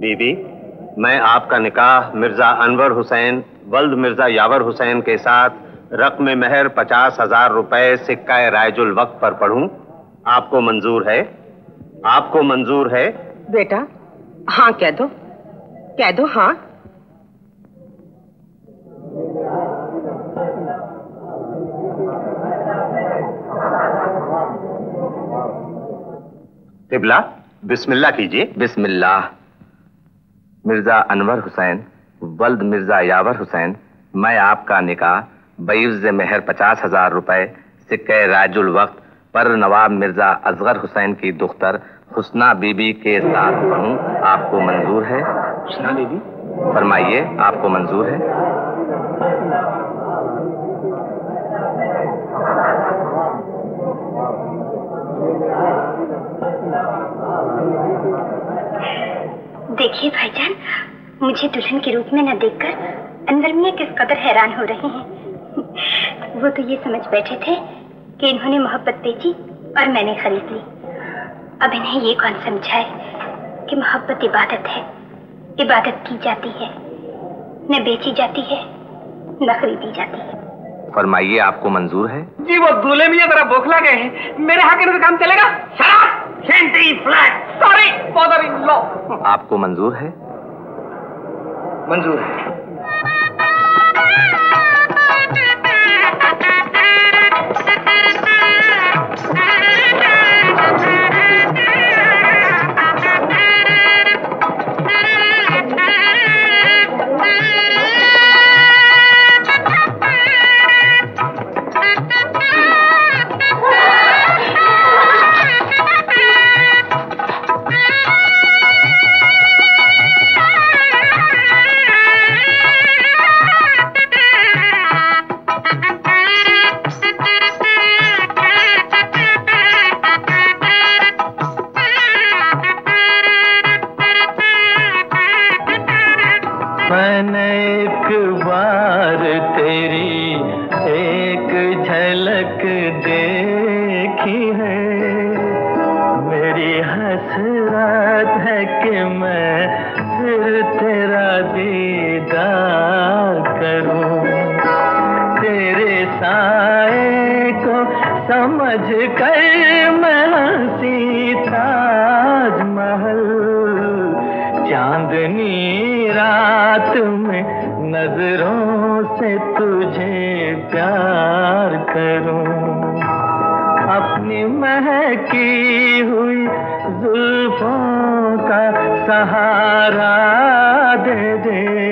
बीबी मैं आपका निकाह मिर्ज़ा अनवर हुसैन वल्द मिर्ज़ा यावर हुसैन के साथ रकम मेहर पचास हज़ार रुपए सिक्का रायजुल वक्त पर पढ़ूं। आपको मंजूर है? आपको मंजूर है? बेटा हाँ कह दो। कह दो हाँ। तिबला बिस्मिल्लाह कीजिए। बिस्मिल्लाह। मिर्ज़ा अनवर हुसैन वल्द मिर्ज़ा यावर हुसैन मैं आपका निकाह बईज मेहर पचास हज़ार रुपए सिक्के राजुल वक्त पर नवाब मिर्ज़ा असगर हुसैन की दुख्तर हुसना बीबी के साथ पढ़ूं आपको मंजूर है? हुसना बीबी? फरमाइए आपको मंजूर है? देखिए भाईजान, मुझे दुल्हन के रूप में न देखकर अनवर मियाँ किस कदर हैरान हो रहे हैं। वो तो ये समझ बैठे थे कि इन्होंने मोहब्बत बेची और मैंने खरीद ली। अब इन्हें ये कौन समझाए कि मोहब्बत इबादत है? इबादत की जाती है, न बेची जाती है, न खरीदी जाती है। फरमाइए आपको मंजूर है? जी वो दूल्हे मियाँ जरा बोखला गए हैं। मेरे यहाँ के काम चलेगा। सॉरी फादर इन लॉ आपको मंजूर है? मंजूर है। समझ कर मैं हँसी ताजमहल। चांदनी रात में नज़रों से तुझे प्यार करूँ। अपनी महकी हुई जुल्फों का सहारा दे दे।